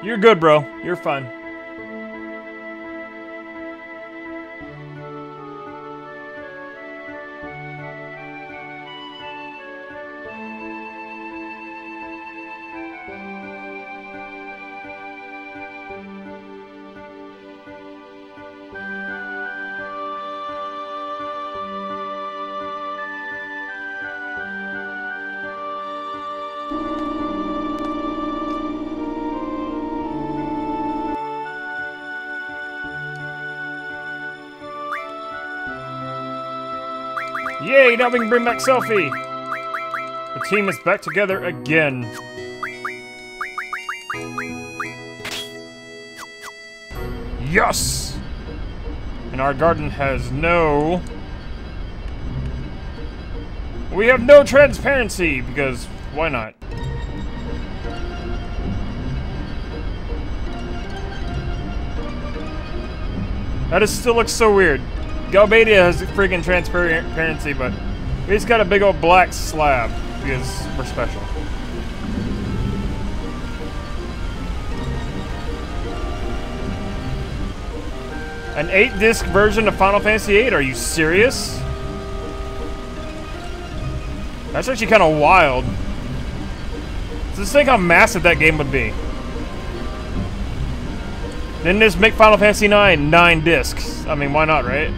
You're good, bro. You're fine. Now we can bring back Selphie! The team is back together again. Yes! And our garden has no... We have no transparency, because why not? That is still looks so weird. Galbadia has freaking transparency, but we just got a big old black slab because we're special. An 8-disc version of Final Fantasy VIII? Are you serious? That's actually kind of wild. Just think how massive that game would be. Then just make Final Fantasy IX 9 discs. I mean, why not, right?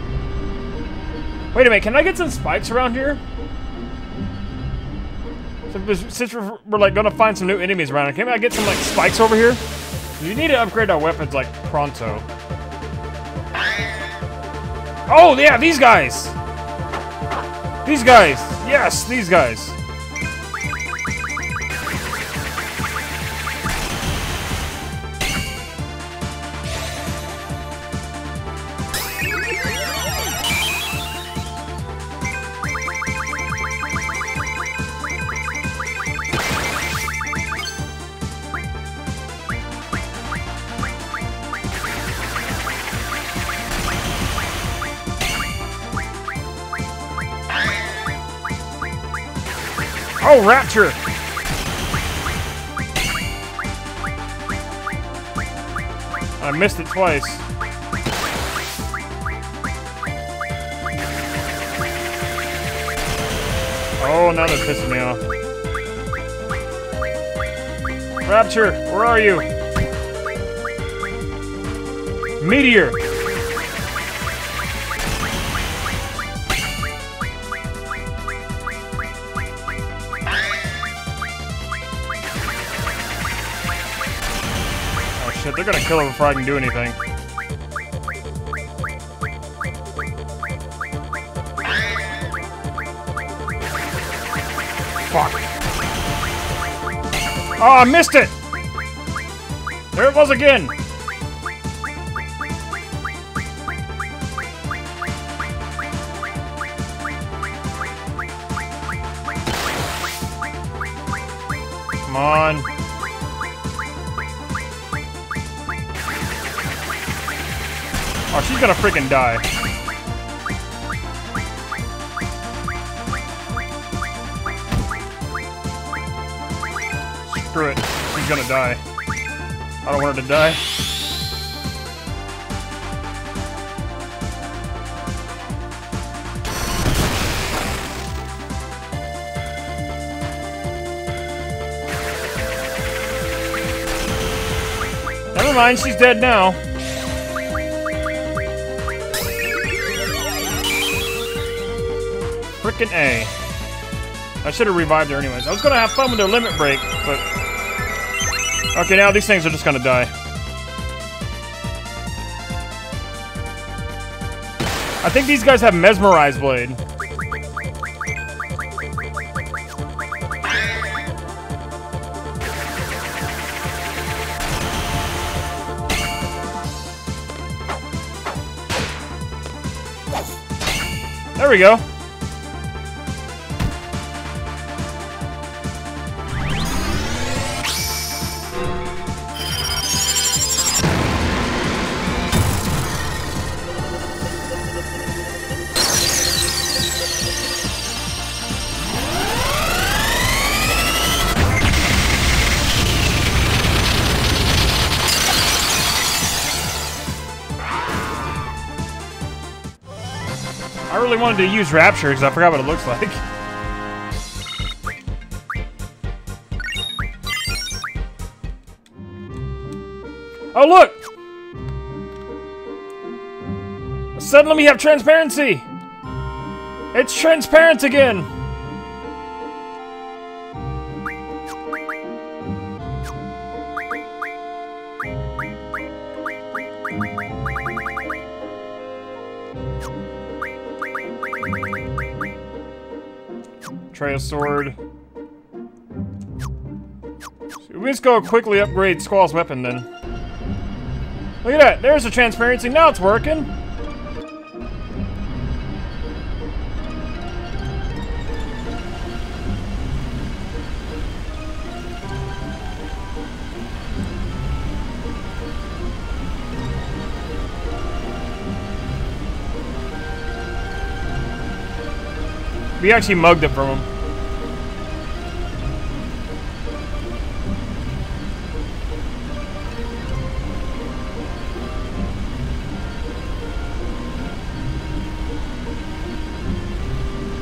Wait a minute, can I get some spikes around here? Since we're, we're like gonna find some new enemies around can I get some like spikes over here? You need to upgrade our weapons like pronto. Oh yeah, these guys! These guys! Yes, these guys! Rapture! I missed it twice. Oh, now they're pissing me off. Rapture, where are you? Meteor! They're gonna kill her before I can do anything. Fuck. Oh, I missed it! There it was again! Gonna freaking die. Screw it. She's gonna die. I don't want her to die. Never mind, she's dead now. A. I should have revived her anyways. I was gonna have fun with their limit break, but... Okay, now these things are just gonna die. I think these guys have Mesmerize Blade. There we go. To use Rapture because I forgot what it looks like. Oh, look! Suddenly we have transparency! It's transparent again! Try a sword. We just go quickly upgrade Squall's weapon then. Look at that, there's the transparency, now it's working! We actually mugged it from him.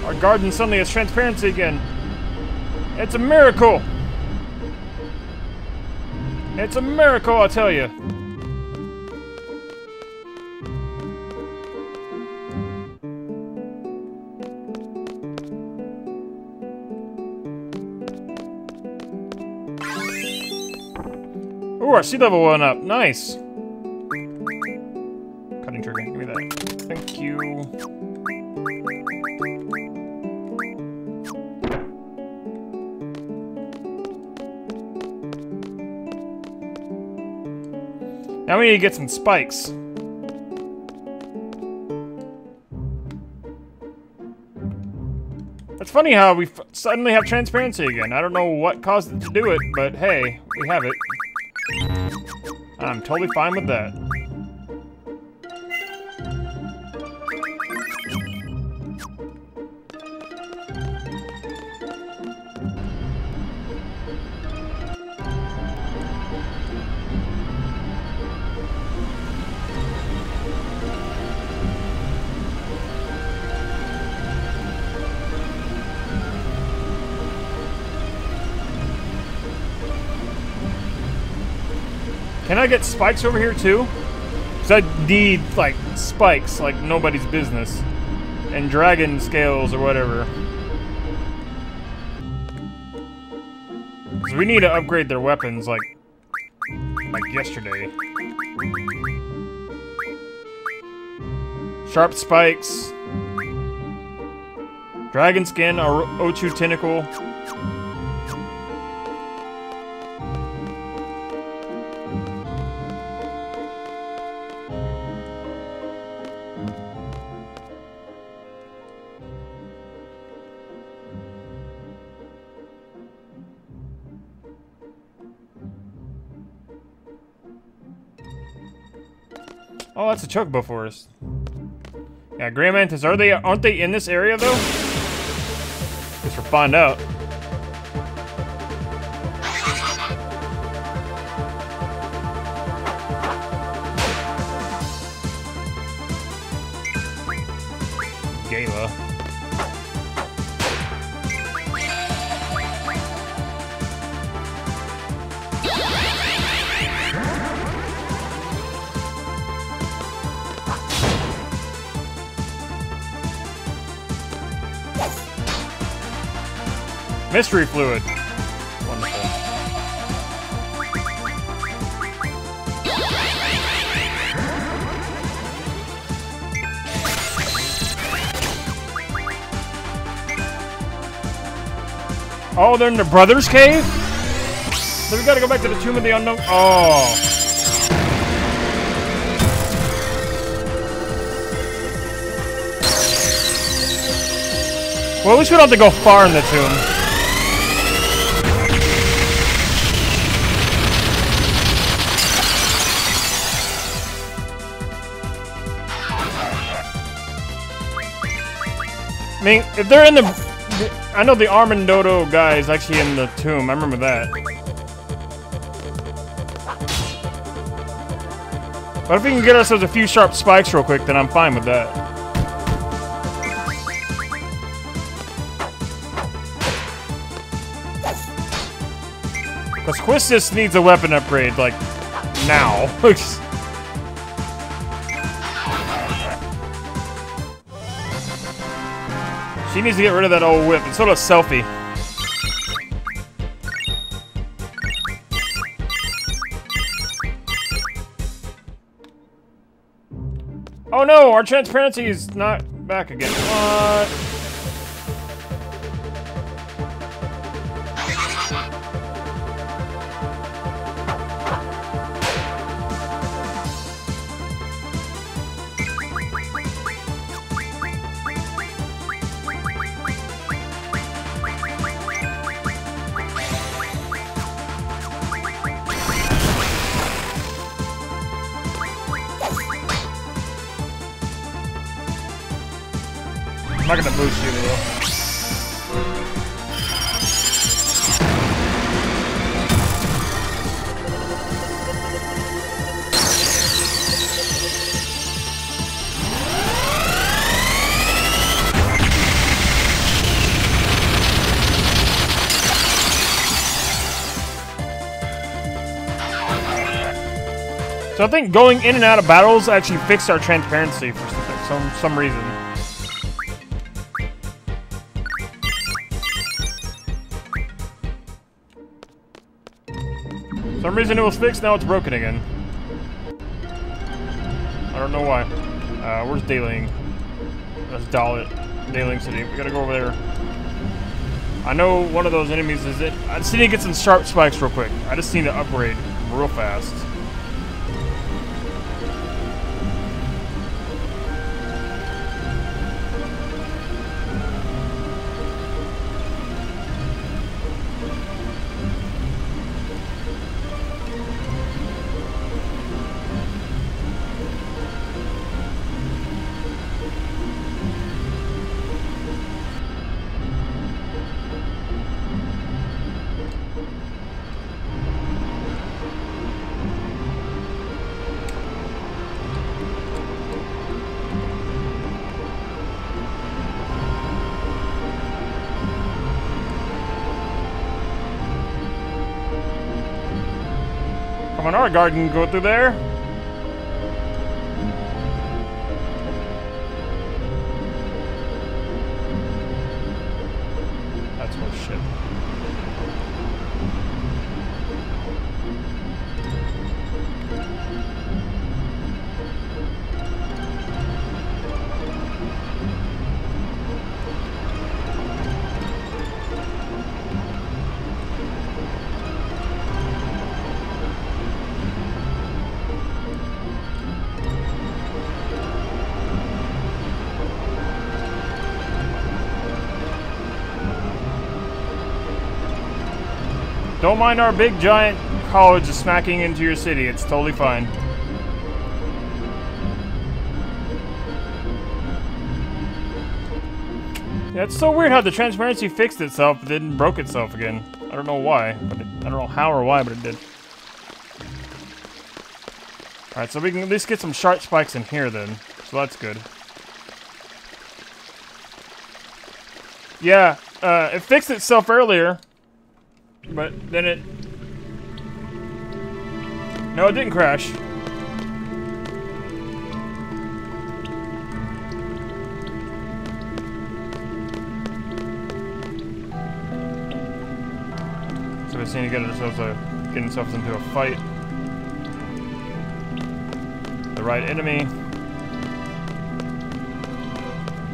Our garden suddenly has transparency again. It's a miracle! It's a miracle, I tell you. Our SeeD level went up. Nice. Cutting trigger. Give me that. Thank you. Now we need to get some spikes. It's funny how we suddenly have transparency again. I don't know what caused it to do it, but hey, we have it. I'm totally fine with that. I get spikes over here too? Cause I need like spikes like nobody's business. And dragon scales or whatever. Cause we need to upgrade their weapons like like yesterday. Sharp spikes. Dragon skin, Ochu tentacle. A chocobo forest. Yeah, Grand Mantis, are they aren't they in this area though? Guess we'll find out. Mystery fluid. Wonderful. Oh, they're in the brother's cave? So we gotta go back to the Tomb of the Unknown. Oh. Well, at least we don't have to go far in the tomb. Mean, if they're in the... I know the Armadodo guy is actually in the tomb. I remember that. But if we can get ourselves a few sharp spikes real quick, then I'm fine with that. Because Quistis needs a weapon upgrade, like, now. She needs to get rid of that old whip. Sort of Selphie. Oh no, our transparency is not back again. What? I think going in and out of battles actually fixed our transparency for some some reason. some reason it was fixed, now it's broken again. I don't know why. Uh, where's Daling? That's Dollet. Daling City. We gotta go over there. I know one of those enemies is it. I just need to get some sharp spikes real quick. I just need to upgrade real fast. Can go through there. Don't mind our big giant college smacking into your city. It's totally fine. Yeah, it's so weird how the transparency fixed itself, but then broke itself again. I don't know why, but it, I don't know how or why, but it did. Alright, so we can at least get some sharp spikes in here then. So that's good. Yeah, uh, it fixed itself earlier, but then it... No, it didn't crash. So we need to get ourselves a, get ourselves into a fight. The right enemy.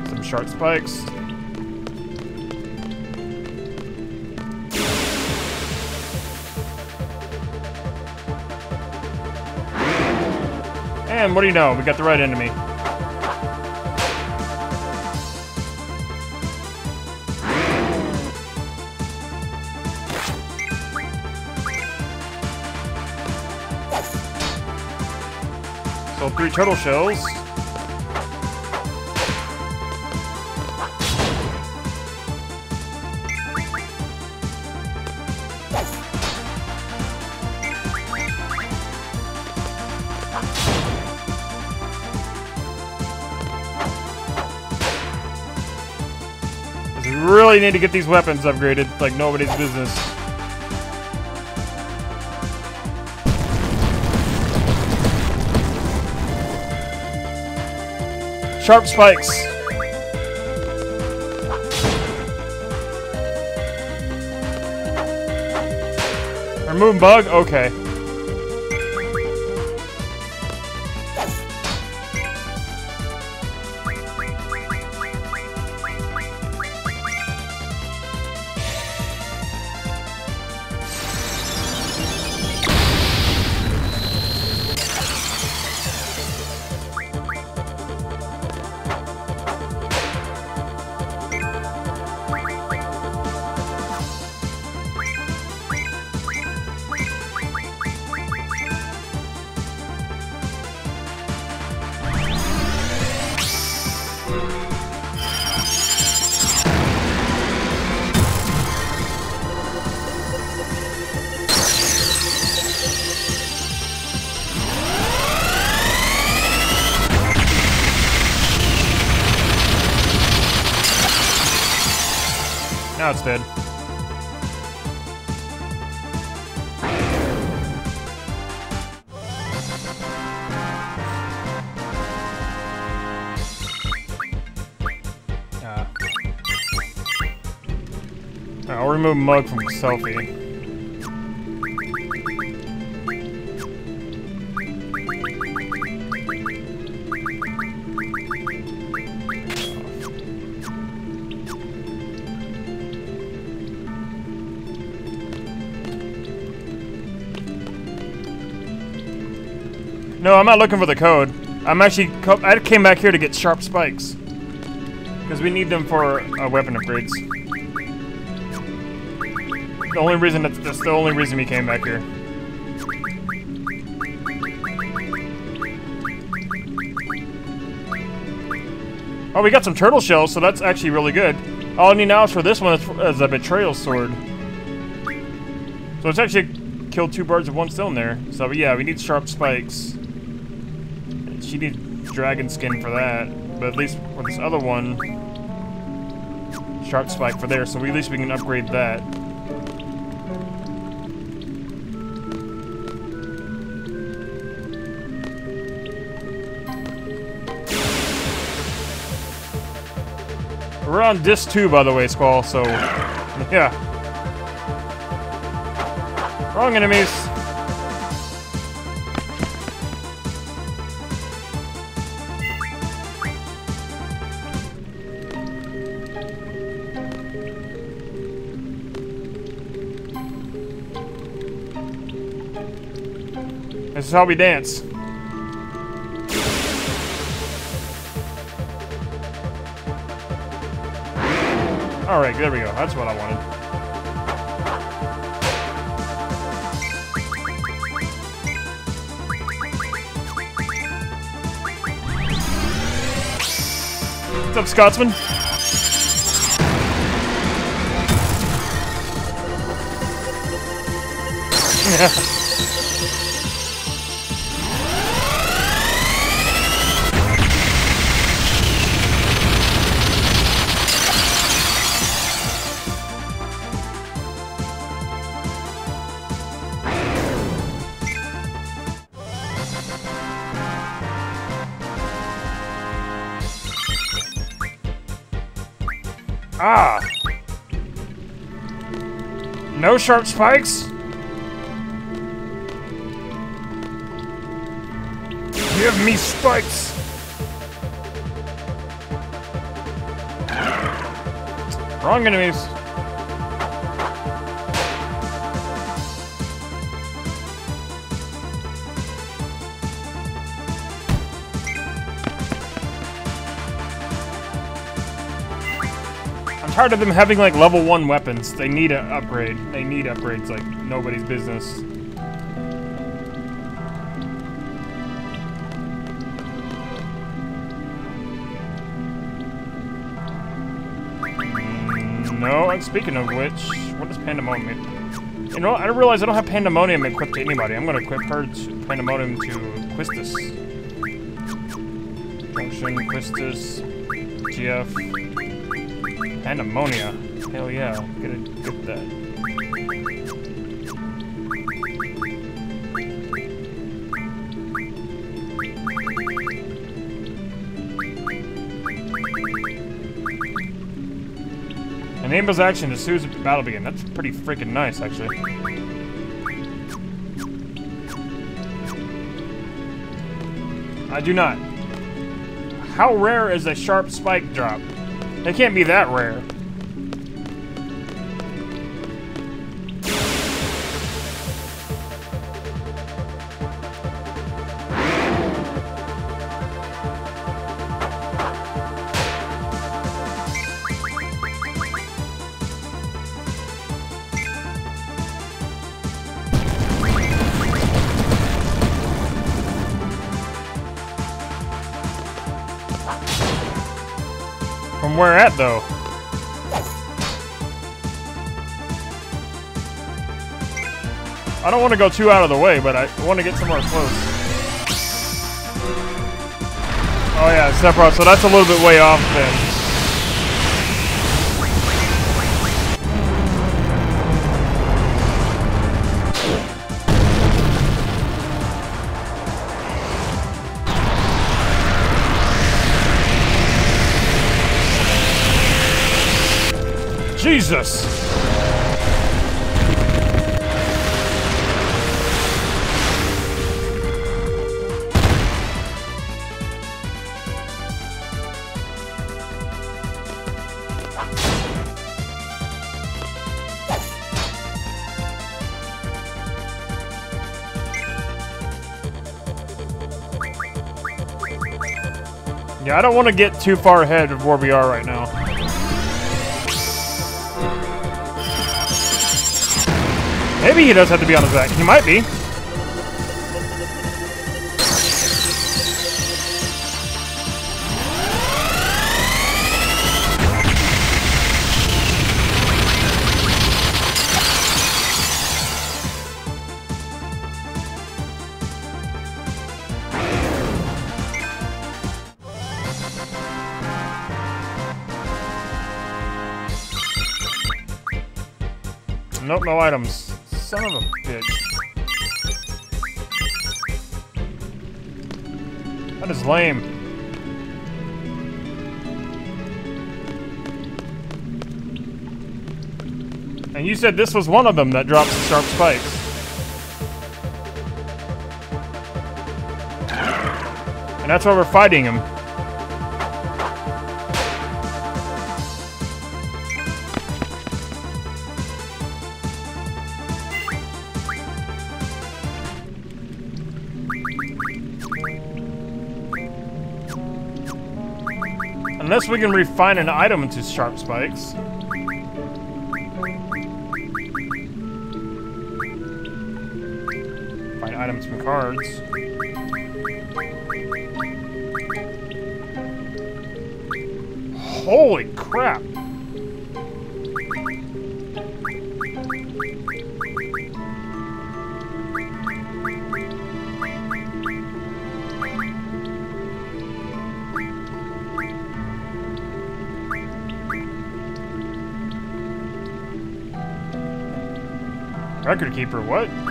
Some sharp spikes. And what do you know? We got the right enemy. So three turtle shells. Really need to get these weapons upgraded like nobody's business. Sharp spikes. Remove bug? Okay. Mug from Selphie. No, I'm not looking for the code. I'm actually, I came back here to get sharp spikes. Because we need them for uh, weapon upgrades. The only reason... That's, the only reason we came back here. Oh, we got some turtle shells, so that's actually really good. All I need now is for this one is a betrayal sword. So it's actually killed two birds with one stone there. So yeah, we need sharp spikes. She needs dragon skin for that. But at least for this other one, sharp spike for there. So we, at least we can upgrade that. We're on disc 2, by the way, Squall, so... Yeah. Wrong enemies. This is how we dance. Alright, there we go. That's what I wanted. What's up, Scotsman? Ah! No sharp spikes? Give me spikes! Wrong enemies. Tired of them having like level 1 weapons. They need an upgrade. They need upgrades like nobody's business. Mm, No, and speaking of which, what does Pandemonium? mean? You know, I realize I don't have Pandemonium equipped to anybody. I'm gonna equip her to Pandemonium to Quistis. Function, Quistis, GF, Pandemona. Hell yeah, get it, get that. Enables action as soon as the battle begins. That's pretty freaking nice, actually. I do not. How rare is a sharp spike drop? It can't be that rare. Want to go too out of the way, but I want to get somewhere close. Oh yeah, Sephiroth, so that's a little bit way off then. Jesus! Yeah, I don't want to get too far ahead of where we are right now. Maybe he does have to be on his back. He might be. no items. Son of a bitch. That is lame. And you said this was one of them that drops the sharp spikes. And that's why we're fighting him. Unless we can refine an item into sharp spikes. Find items from cards. Holy crap! Keeper, what?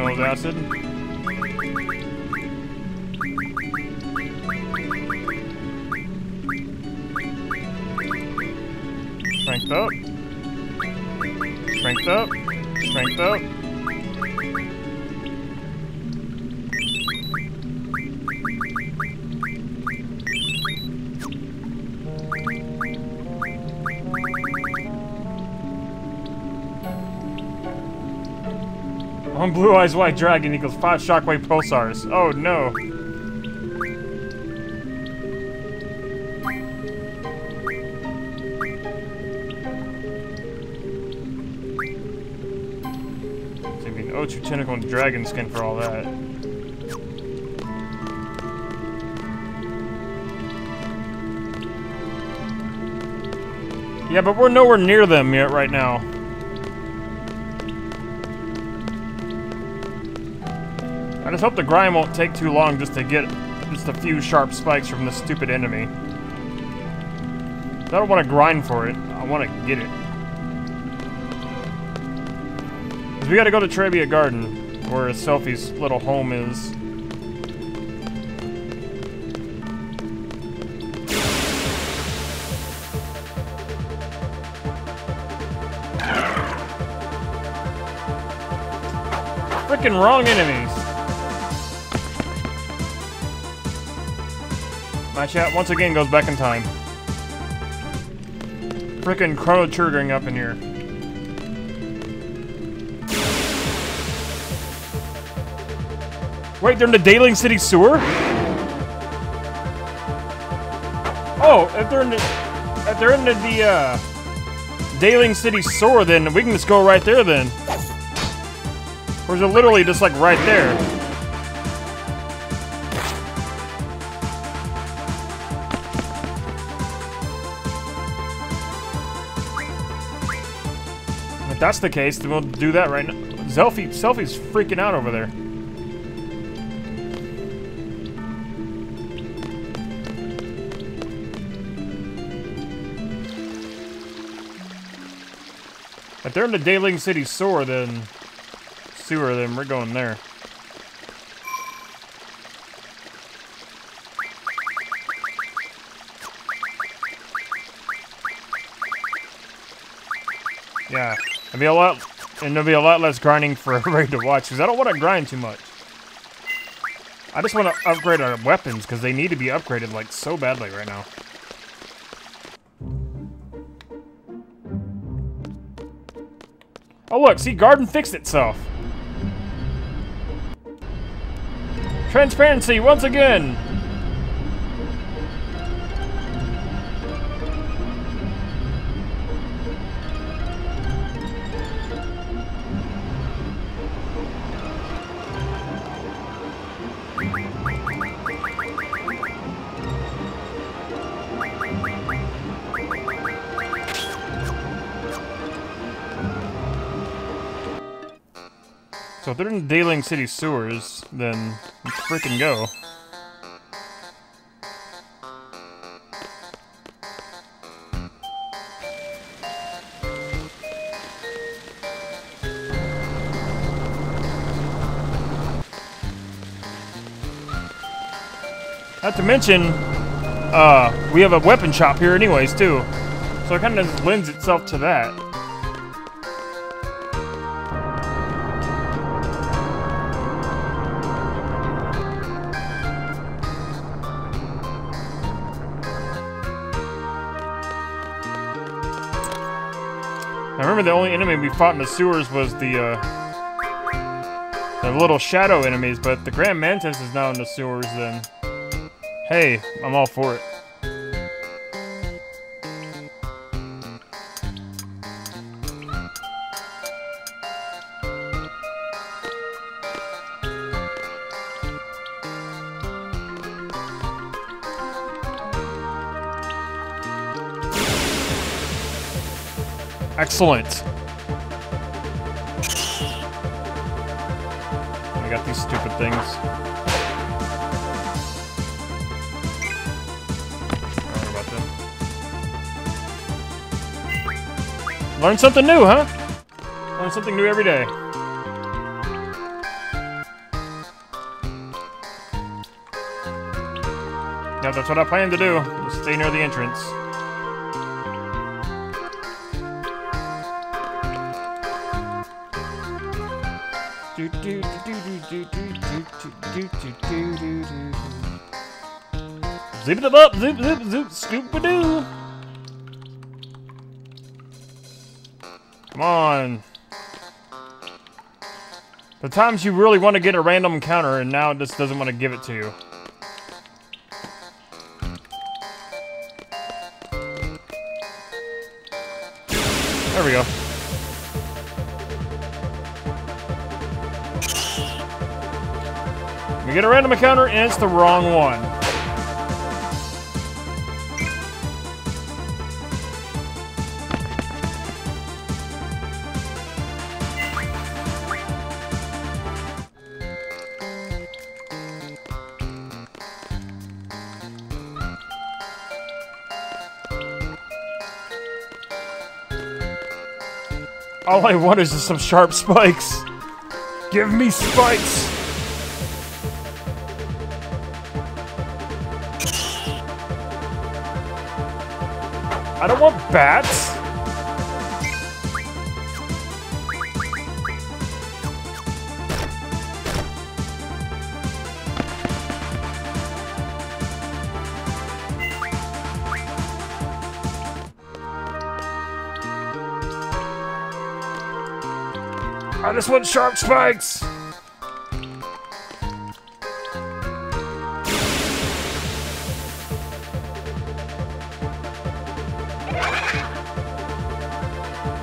And now White dragon equals five shockwave pulsars. Oh no. So you mean O2 tentacle and dragon skin for all that. Yeah, but we're nowhere near them yet right now. Just hope the grind won't take too long just to get just a few sharp spikes from this stupid enemy. I don't want to grind for it. I want to get it. we gotta go to Trabia Garden, where Selphie's little home is. Freaking wrong enemies. My chat once again goes back in time. Frickin' chrono triggering up in here. Wait, they're in the Deling City sewer? Oh, if they're in the if they're in the, the uh Deling City sewer, then we can just go right there then. Or is it literally just like right there? That's the case, then we'll do that right now. Selphie, Selphie's freaking out over there. If they're in the Deling City sewer, then sewer, then we're going there. It'll be a lot, and there'll be a lot less grinding for everybody to watch because I don't want to grind too much. I just want to upgrade our weapons because they need to be upgraded like so badly right now. Oh look, see, garden fixed itself. Transparency once again. If they're in Deling City sewers, then freaking go. Not to mention, uh, we have a weapon shop here anyways, too. So it kind of lends itself to that. Remember the only enemy we fought in the sewers was the, uh, the little shadow enemies, but the Grand Mantis is now in the sewers then. Hey, I'm all for it. Excellent. I got these stupid things. Sorry about them. Learn something new, huh? Learn something new every day. Yeah, that's what I plan to do. Just stay near the entrance. Zip it up, zip, zip, zip, scoop a doo. Come on. The times you really want to get a random encounter and now it just doesn't want to give it to you. There we go. We get a random encounter and it's the wrong one. All I want is just some sharp spikes. Give me spikes! I don't want bats. I just want sharp spikes.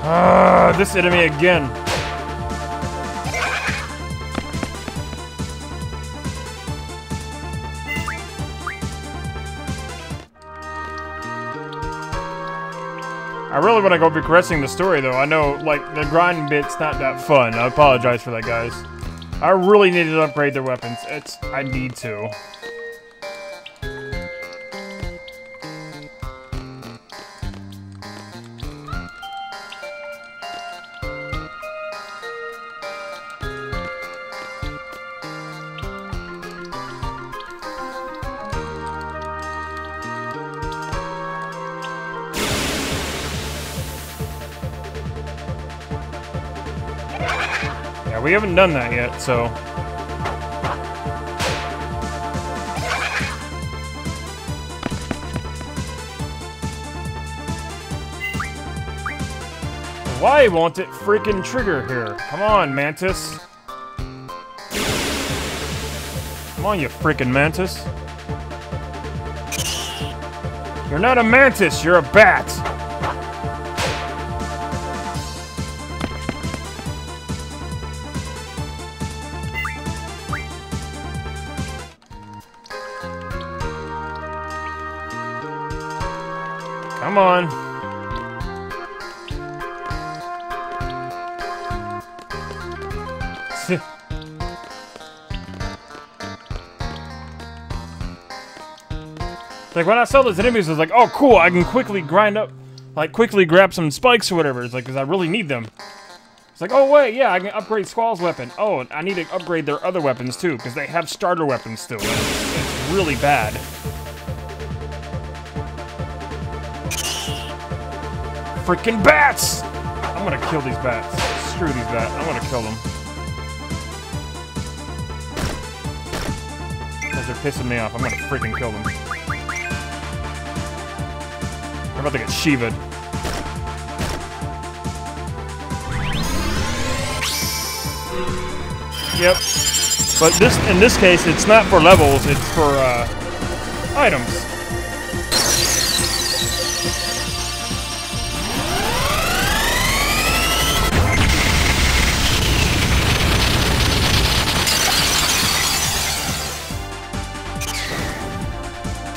Ah, this enemy again. I want to go progressing the story, though. I know, like, the grind bit's not that fun. I apologize for that, guys. I really need to upgrade their weapons. It's... I need to. Haven't done that yet, so... Why won't it freaking trigger here? Come on, Mantis. Come on, you freaking Mantis. You're not a Mantis, you're a bat! Like when I saw those enemies, I was like, oh cool, I can quickly grind up, like quickly grab some spikes or whatever. It's like, because I really need them. It's like, oh wait, yeah, I can upgrade Squall's weapon. Oh, I need to upgrade their other weapons too, because they have starter weapons still. It's, really bad. Freaking bats! I'm gonna kill these bats. Screw these bats. I'm gonna kill them. Because they're pissing me off. I'm gonna freaking kill them. I'm about to get Shiva. Yep. But this, in this case, it's not for levels, it's for, uh, items.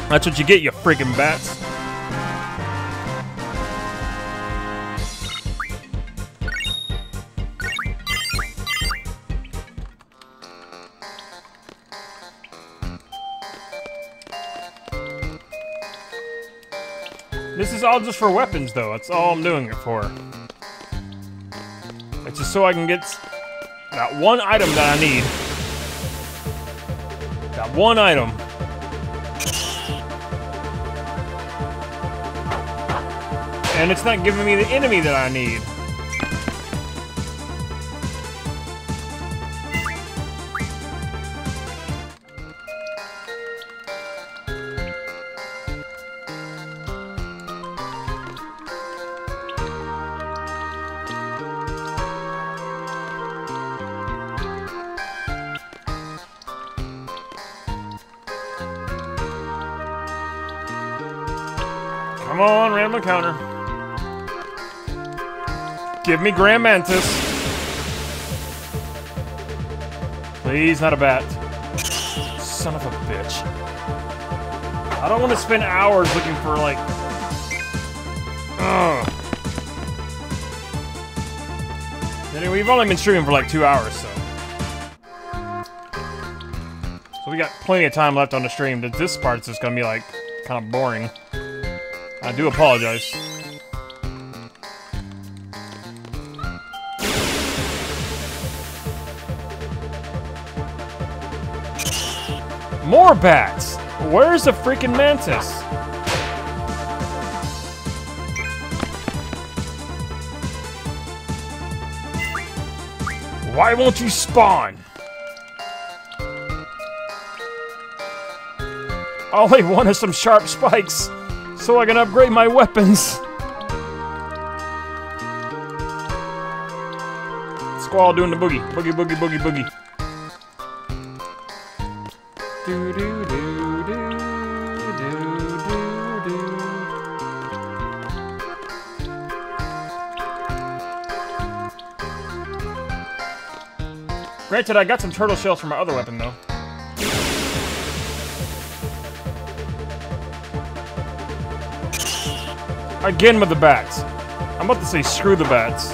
That's what you get, you friggin' bats. All just for weapons, though. That's all I'm doing it for. It's just so I can get that one item that I need. That one item. And it's not giving me the enemy that I need. Come on, random encounter. Give me Grand Mantis. Please, not a bat. Son of a bitch. I don't want to spend hours looking for, like... Ugh. Anyway, we've only been streaming for like two hours, so... So we got plenty of time left on the stream. This part's just gonna be, like, kind of boring. I do apologize. More bats! Where's the freaking mantis? Why won't you spawn? All I want is some sharp spikes so I can upgrade my weapons. Squall doing the boogie. Boogie, boogie, boogie, boogie. Do, do, do, do, do, do. Granted, I got some turtle shells for my other weapon, though. Again with the bats. I'm about to say screw the bats.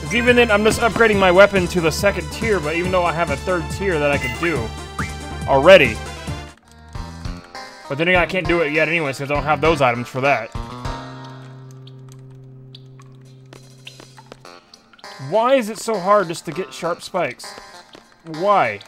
Because even then, I'm just upgrading my weapon to the second tier, but even though I have a third tier that I could do already. But then again, I can't do it yet anyway, since I don't have those items for that. Why is it so hard just to get sharp spikes? Why?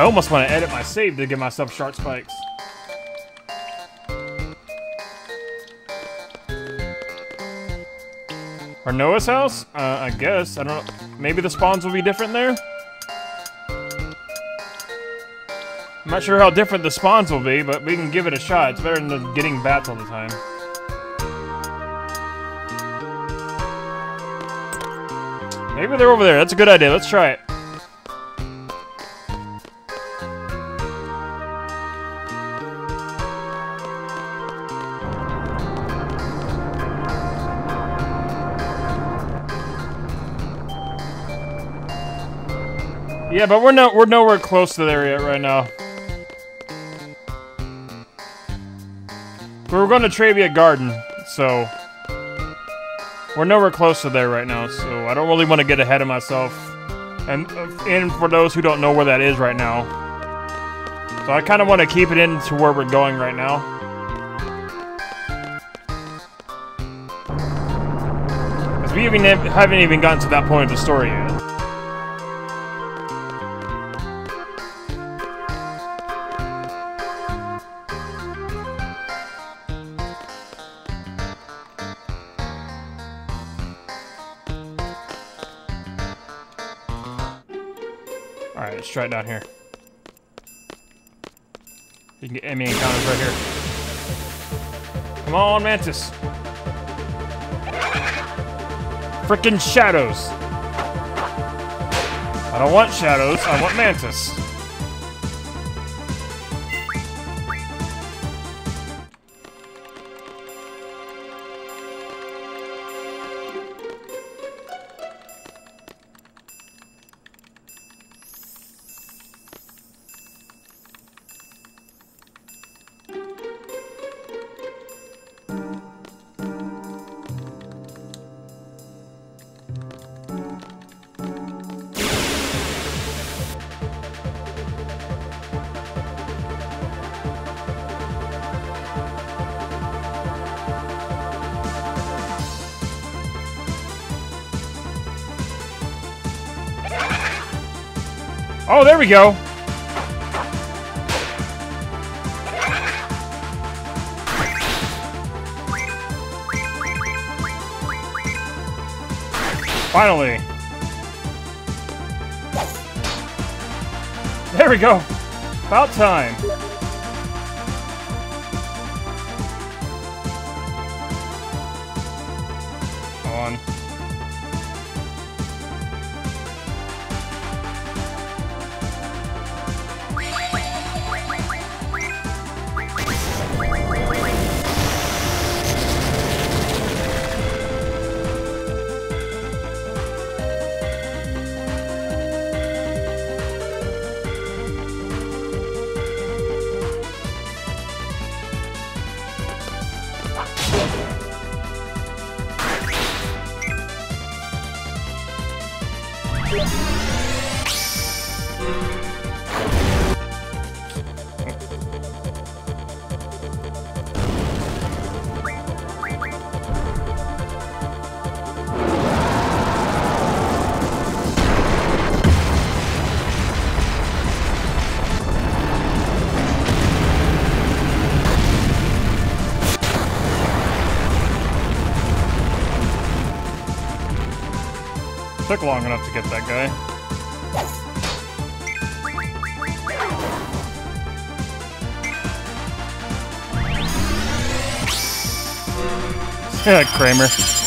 I almost want to edit my save to give myself sharp spikes. Or Noah's house? Uh, I guess. I don't know. Maybe the spawns will be different there? I'm not sure how different the spawns will be, but we can give it a shot. It's better than getting bats all the time. Maybe they're over there. That's a good idea. Let's try it. Yeah, but we're no we're nowhere close to there yet right now. We're going to Trabia Garden, so we're nowhere close to there right now. So I don't really want to get ahead of myself. And uh, and for those who don't know where that is right now, so I kind of want to keep it into where we're going right now. We even haven't even gotten to that point of the story yet. It down here. You can get enemy encounters right here. Come on, Mantis. Frickin' shadows. I don't want shadows, I want Mantis. Go. Finally. There we go. About time. Took long enough to get that guy. Yeah, Kramer.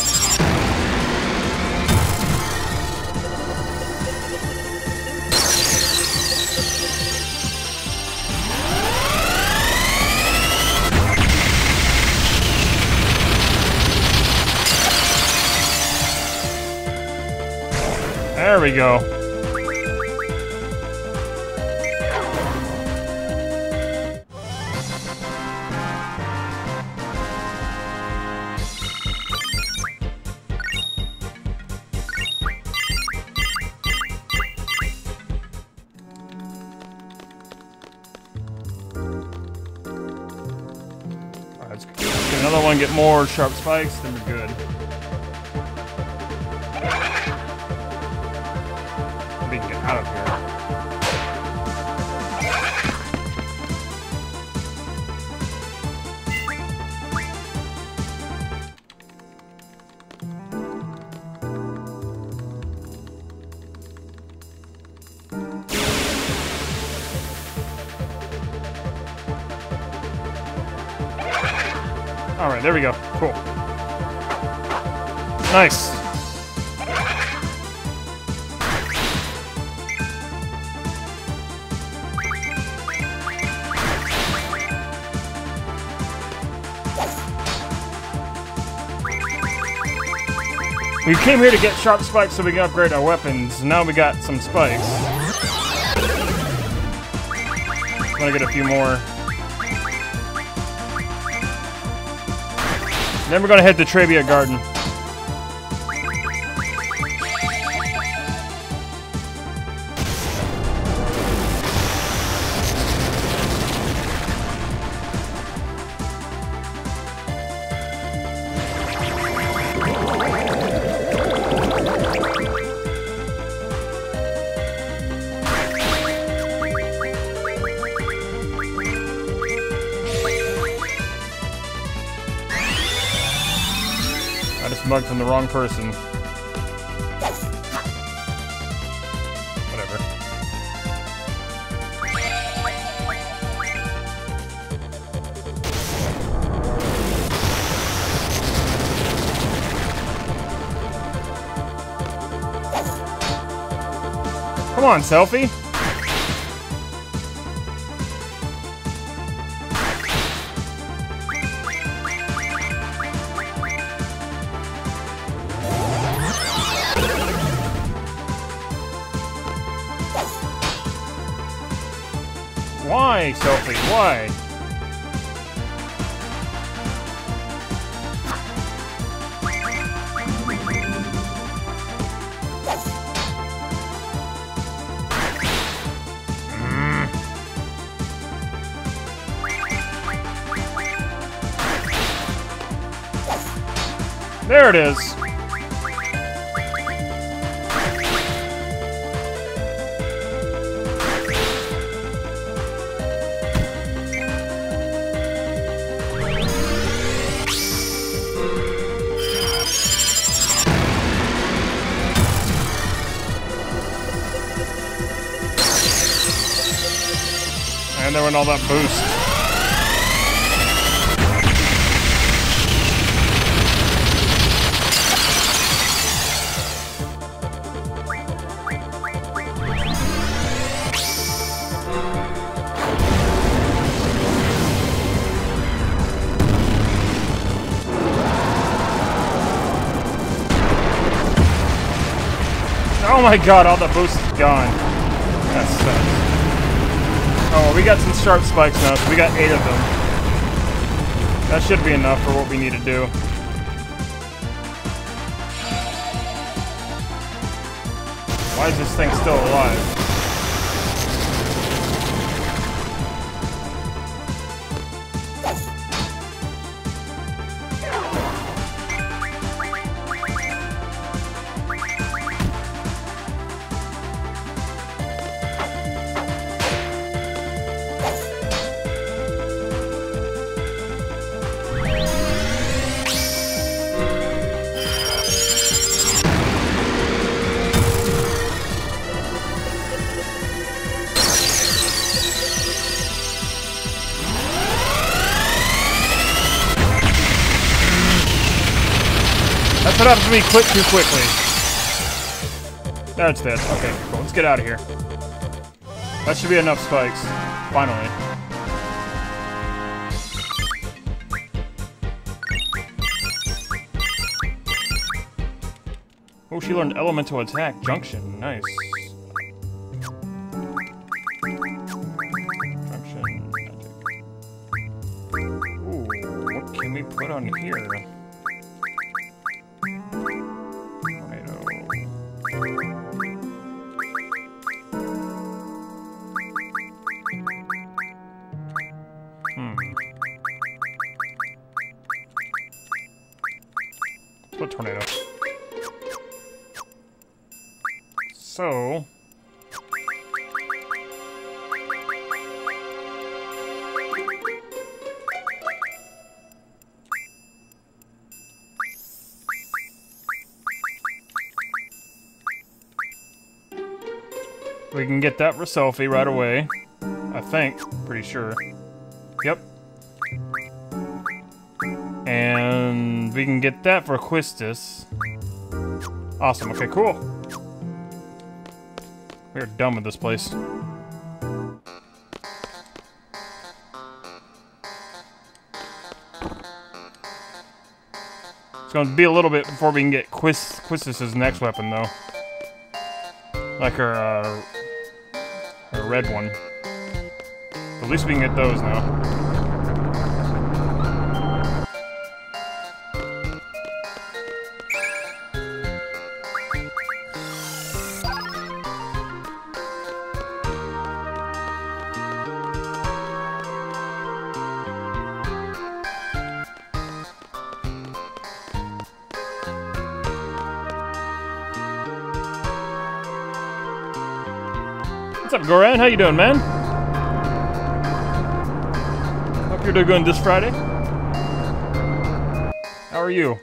We go. Let's get another one, get more sharp spikes, then we're good. We came here to get sharp spikes so we can upgrade our weapons. Now we got some spikes. I'm gonna get a few more. Then we're gonna head to Trabia Garden. From the wrong person. Whatever. Come on, Selphie. Why, Selphie? Why? Mm. There it is. And all that boost. Oh my god, all the boost is gone. That sucks. Oh, we got some sharp spikes now, so we got eight of them. That should be enough for what we need to do. Why is this thing still alive? Happens when quit too quickly. That's dead. Okay, cool. Let's get out of here. That should be enough spikes. Finally. Oh, she learned elemental attack. Junction. Nice. Get that for Selphie right away. I think. Pretty sure. Yep. And we can get that for Quistis. Awesome. Okay, cool. We're done with this place. It's going to be a little bit before we can get Quis Quistis' next weapon, though. Like her, uh, red one. At least we can get those now. Goran? How you doing, man? Hope you're doing good this Friday. How are you?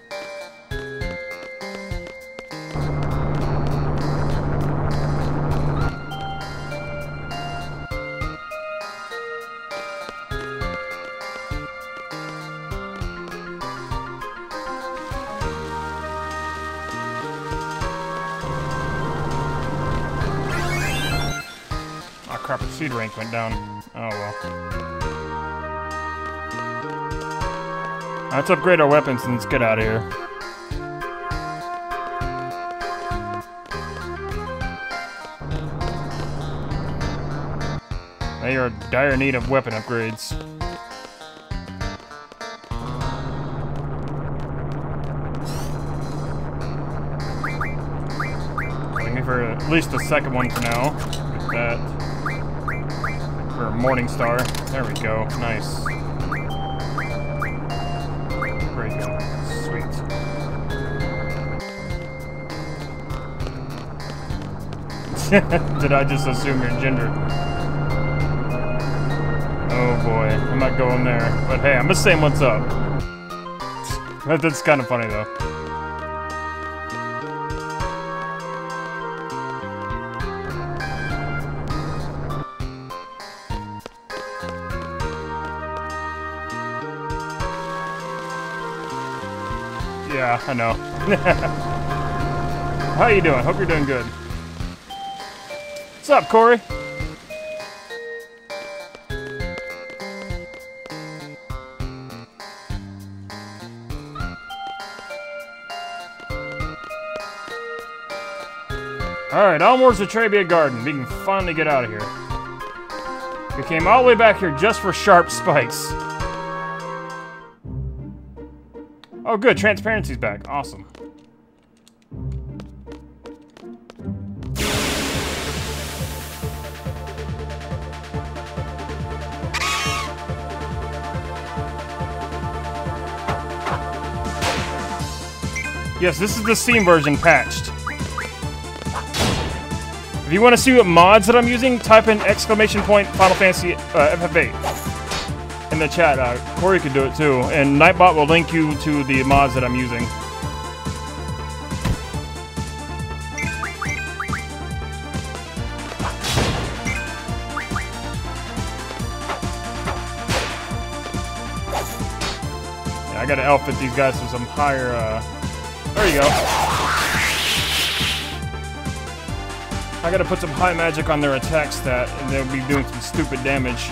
Rank went down. Oh well. Let's upgrade our weapons and let's get out of here. They are dire need of weapon upgrades. Looking for at least the second one for now. Get that. For Morning Star. There we go. Nice. Good. Sweet. Did I just assume your gender? Oh boy, I'm not going there. But hey, I'm just saying what's up. That's kind of funny though. I know. How you doing? Hope you're doing good. What's up, Corey? Alright, Elmore's the Trabia Garden. We can finally get out of here. We came all the way back here just for sharp spikes. Oh good, transparency's back. Awesome. Yes, this is the Steam version patched. If you want to see what mods that I'm using, type in exclamation point Final Fantasy uh, FF8 in the chat. Uh, Corey could do it too, and Nightbot will link you to the mods that I'm using. Yeah, I gotta outfit these guys with some higher. Uh... There you go. I gotta put some high magic on their attack stat, and they'll be doing some stupid damage.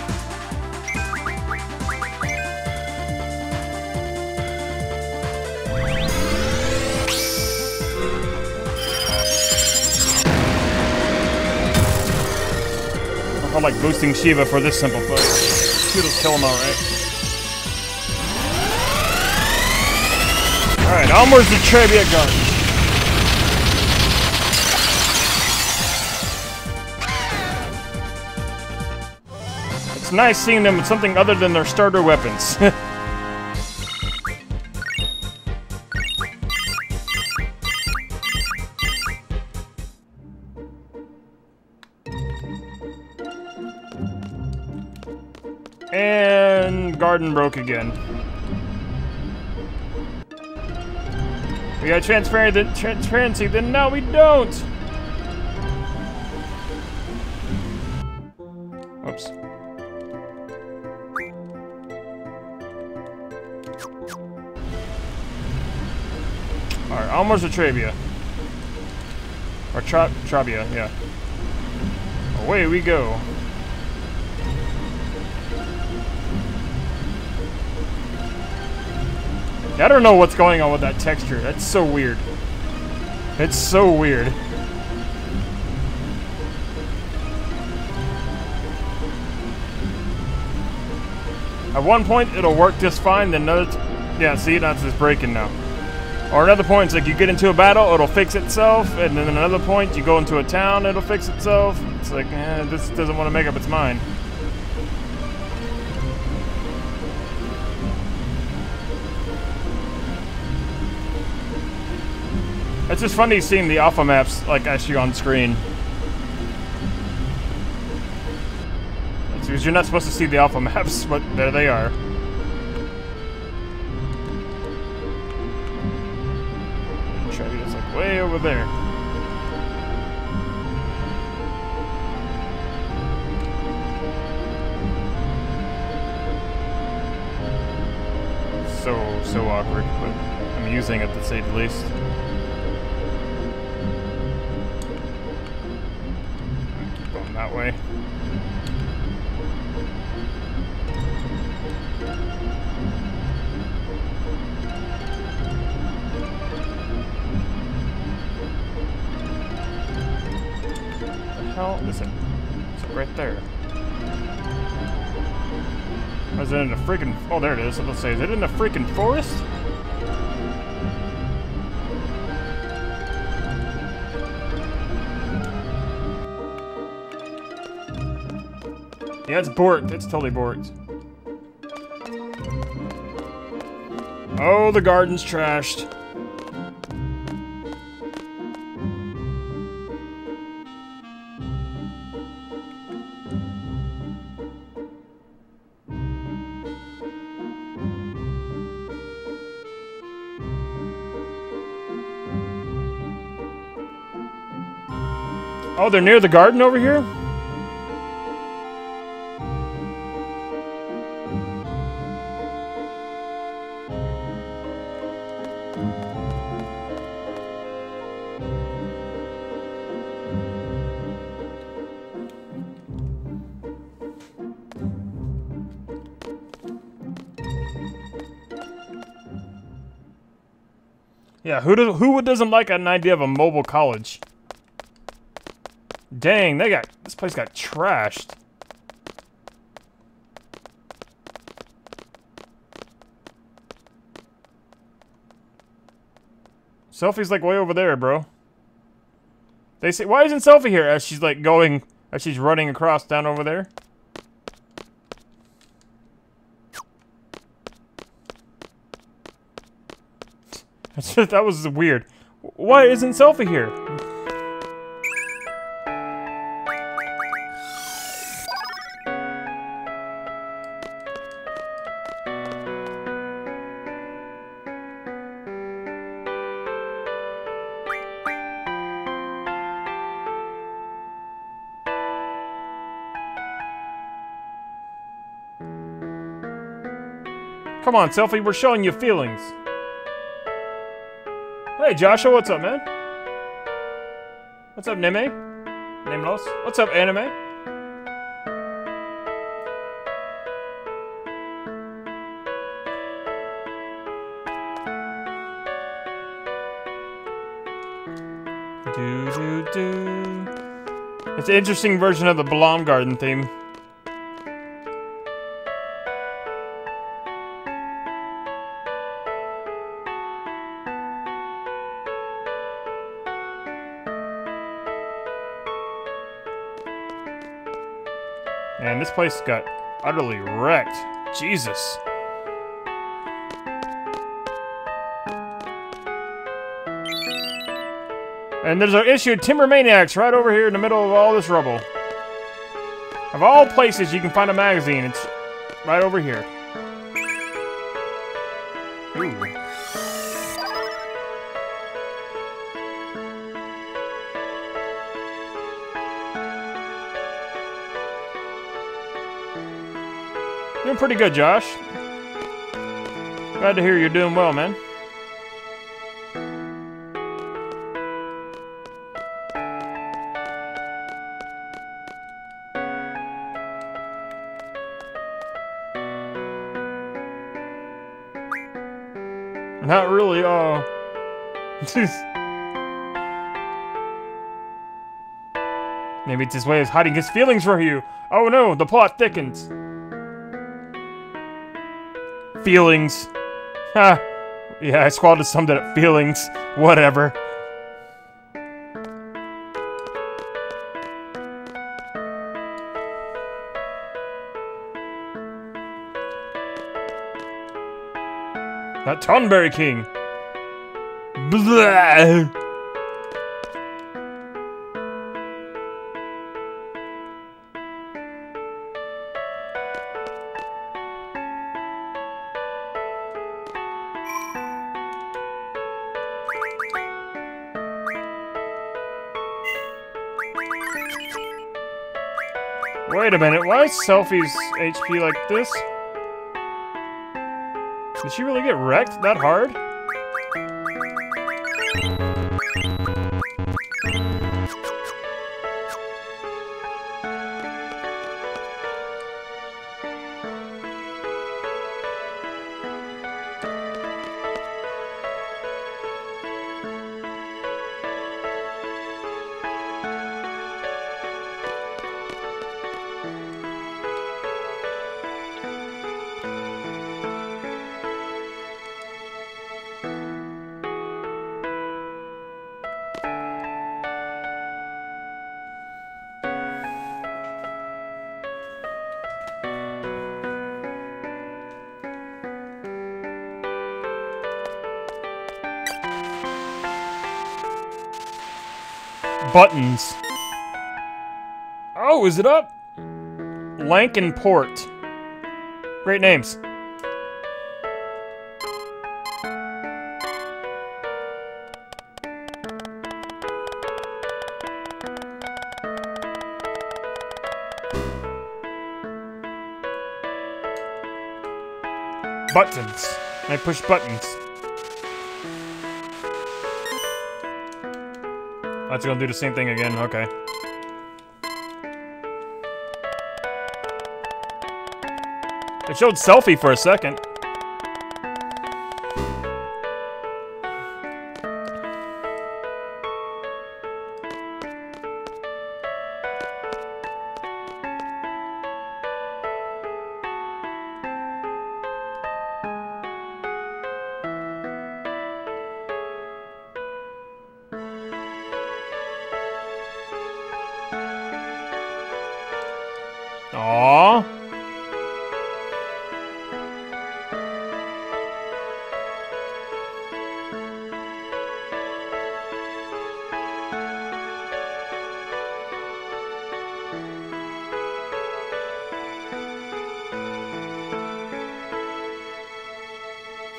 I felt like boosting Shiva for this simple fight. Shoot'll kill him alright. Alright, Elmer's the Trabia Garden. It's nice seeing them with something other than their starter weapons. broke again. We got transparency, the transparency, then no, we don't. Oops. Alright, almost a Trabia. Or Tra Trabia, yeah. Away we go. I don't know what's going on with that texture. That's so weird. It's so weird. At one point, it'll work just fine, then another... yeah, see, that's just breaking now. Or another point, it's like you get into a battle, it'll fix itself, and then another point, you go into a town, it'll fix itself. It's like, eh, this doesn't want to make up its mind. It's just funny seeing the alpha maps, like, actually on screen. because you're not supposed to see the alpha maps, but there they are. Is like way over there. So, so awkward, but amusing at the say the least. Oh, there it is. Let's say, is it in the freaking forest? Yeah, it's Bort. It's totally Bort. Oh, the garden's trashed. Oh, they're near the garden over here? Yeah, who, do, who doesn't like an idea of a mobile college? Dang, they got this place got trashed. Selphie's like way over there, bro. They say, why isn't Selphie here? As she's like going, as she's running across down over there. that was weird. Why isn't Selphie here? Come on, Selphie, we're showing you feelings. Hey, Joshua, what's up, man? What's up, Neme? Nameless? What's up, Anime? Do, do, do. It's an interesting version of the Balamb Garden theme. Place got utterly wrecked. Jesus. And there's an issue of Timber Maniacs right over here in the middle of all this rubble. Of all places you can find a magazine, it's right over here. Pretty good, Josh. Glad to hear you're doing well, man. Not really, oh. Maybe it's his way of hiding his feelings from you. Oh no, the plot thickens. Feelings. Ha! Yeah, I squatted some that feelings. Whatever. That Tonberry King. Blah. Wait a minute, why is Selphie's HP like this? Did she really get wrecked that hard? Buttons. Oh, is it up? Lankin Port. Great names. Buttons. I push buttons. That's gonna do the same thing again, okay. It showed Selphie for a second.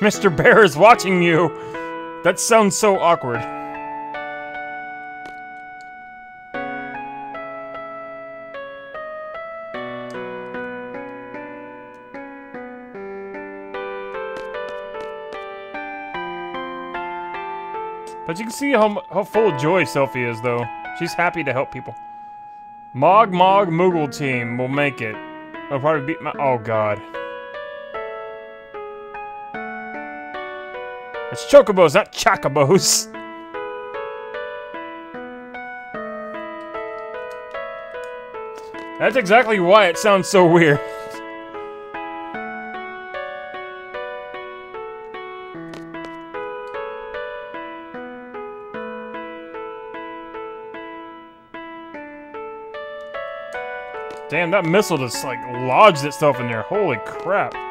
Mr. Bear is watching you. That sounds so awkward. But you can see how, how full of joy Selphie is, though. She's happy to help people. Mog Mog Moogle team will make it. I'll probably beat my- oh god. It's chocobos, not chocobos. That's exactly why it sounds so weird. Damn, that missile just like lodged itself in there. Holy crap.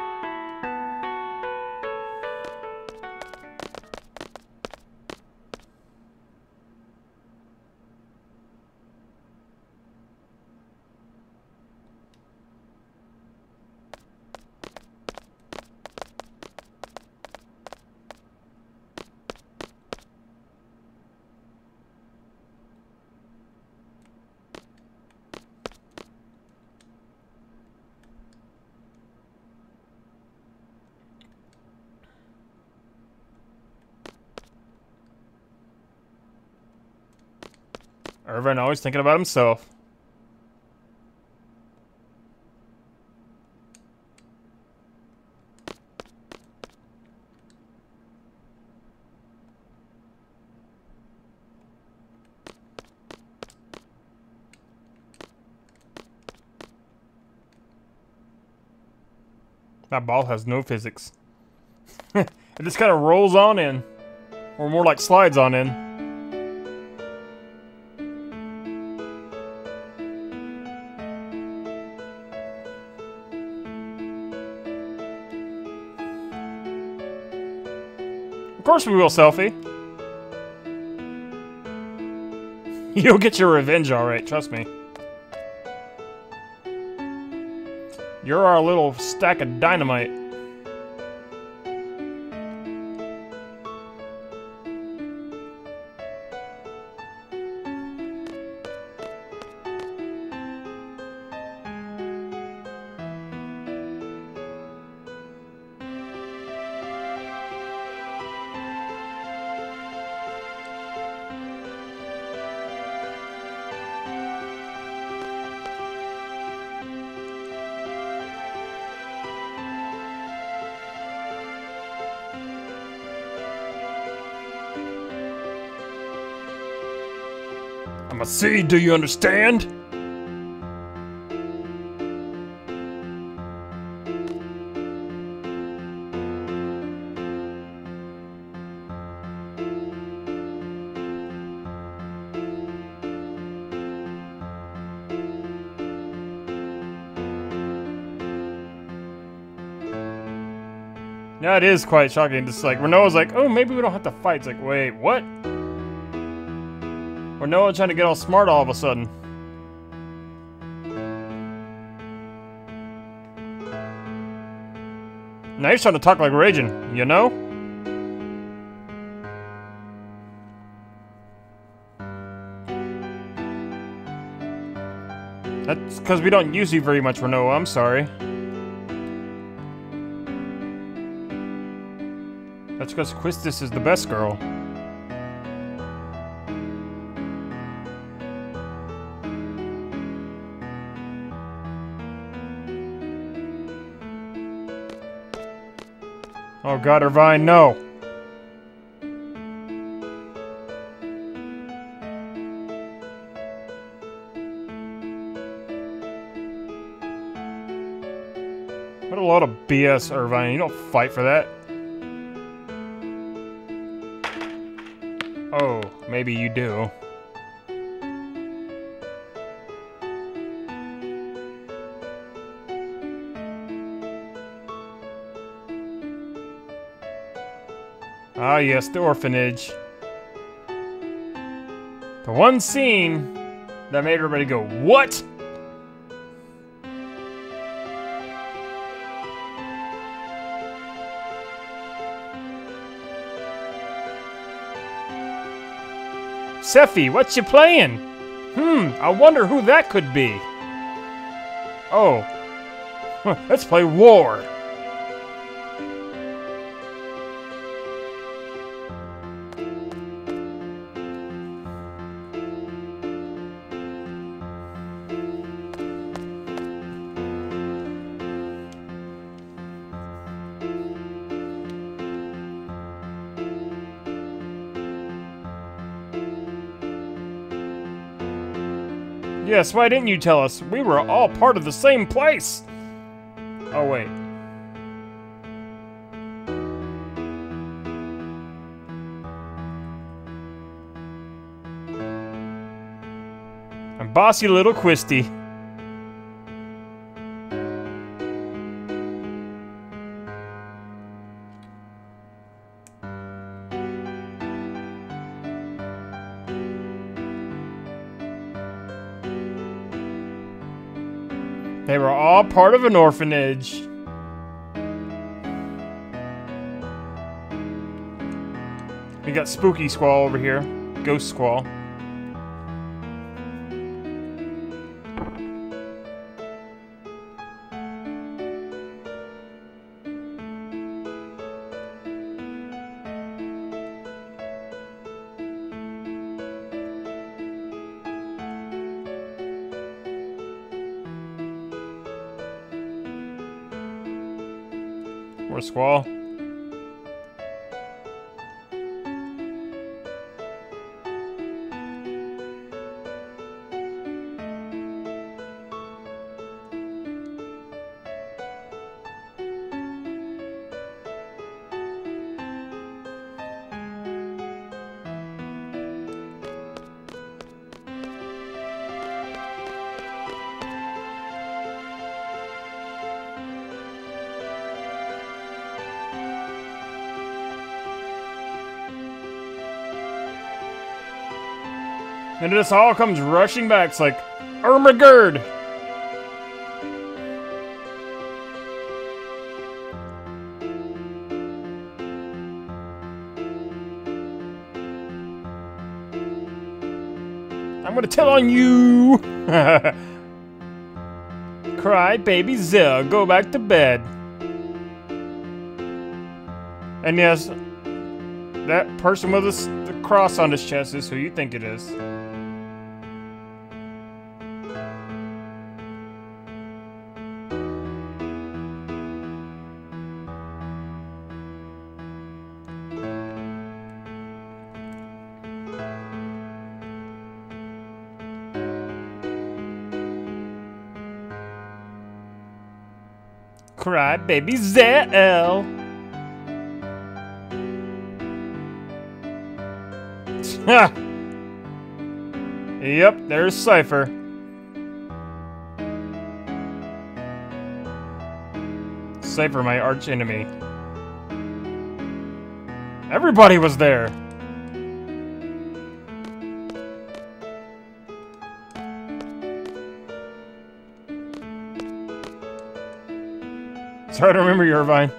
Always thinking about himself. That ball has no physics. It just kind of rolls on in. Or more like slides on in. Course we will, Selphie. You'll get your revenge alright, trust me. You're our little stack of dynamite. SeeD, do you understand? It is quite shocking. Just like Rinoa's like, oh, maybe we don't have to fight. It's like, wait, what? Rinoa trying to get all smart all of a sudden. Now he's trying to talk like Raijin, you know? That's because we don't use you very much, Rinoa, I'm sorry. That's because Quistis is the best girl. Oh god, Irvine, no! What a lot of BS, Irvine. You don't fight for that. Oh, maybe you do. Yes, the orphanage. The one scene that made everybody go, What? Selphie, what you playing? Hmm, I wonder who that could be. Oh. Let's play war. Yes, why didn't you tell us? We were all part of the same place! Oh, wait. I'm bossy little Quisty. Part of an orphanage. We got Spooky Squall over here. Ghost Squall. This all comes rushing back. It's like, Ermagerd! I'm gonna tell on you! Cry, baby Zell, go back to bed. And yes, that person with the cross on his chest is who you think it is. Baby. Ha! yep, there's Seifer. Seifer, my arch enemy. Everybody was there. I don't remember Irvine.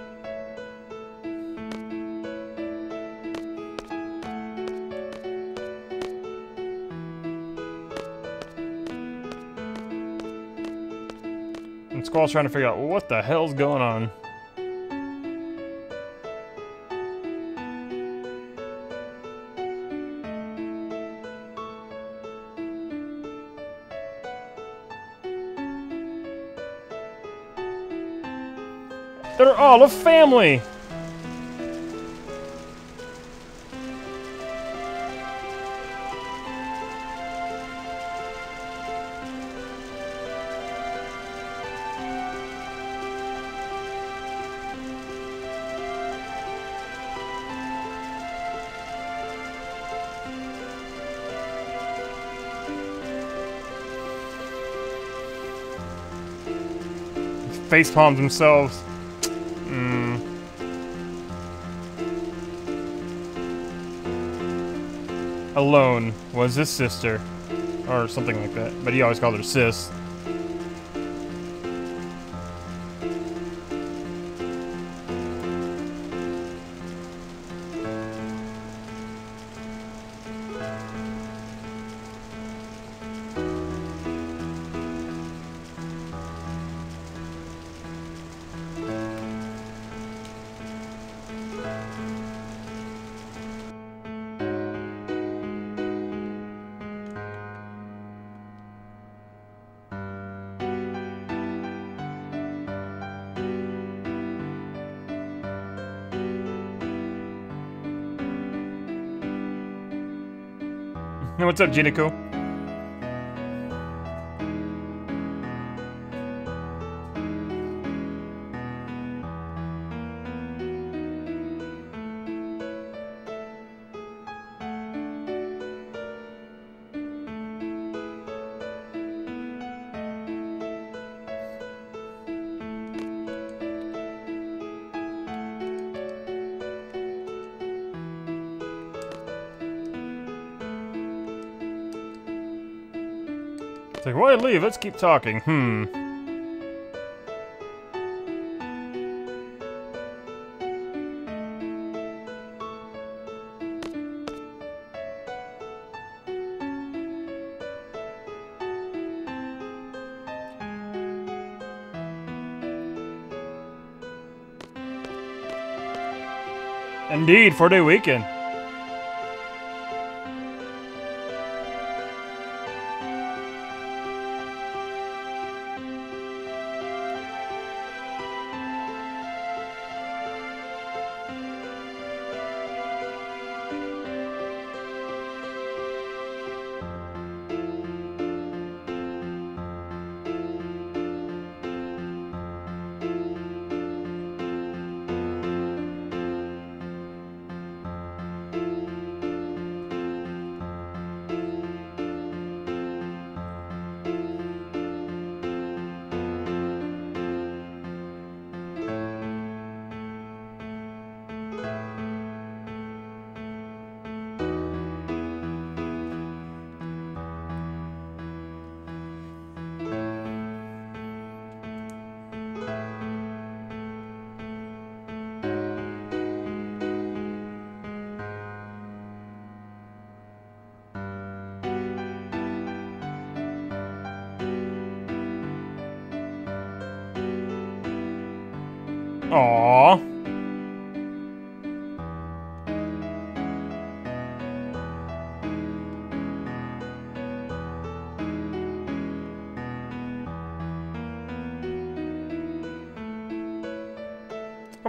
And Squall's trying to figure out what the hell's going on. They're a family! Face palms themselves. Ellone was his sister. Or something like that. But he always called her sis. What's up, Jiniko? Leave? Let's keep talking. Hmm. Indeed, four-day weekend.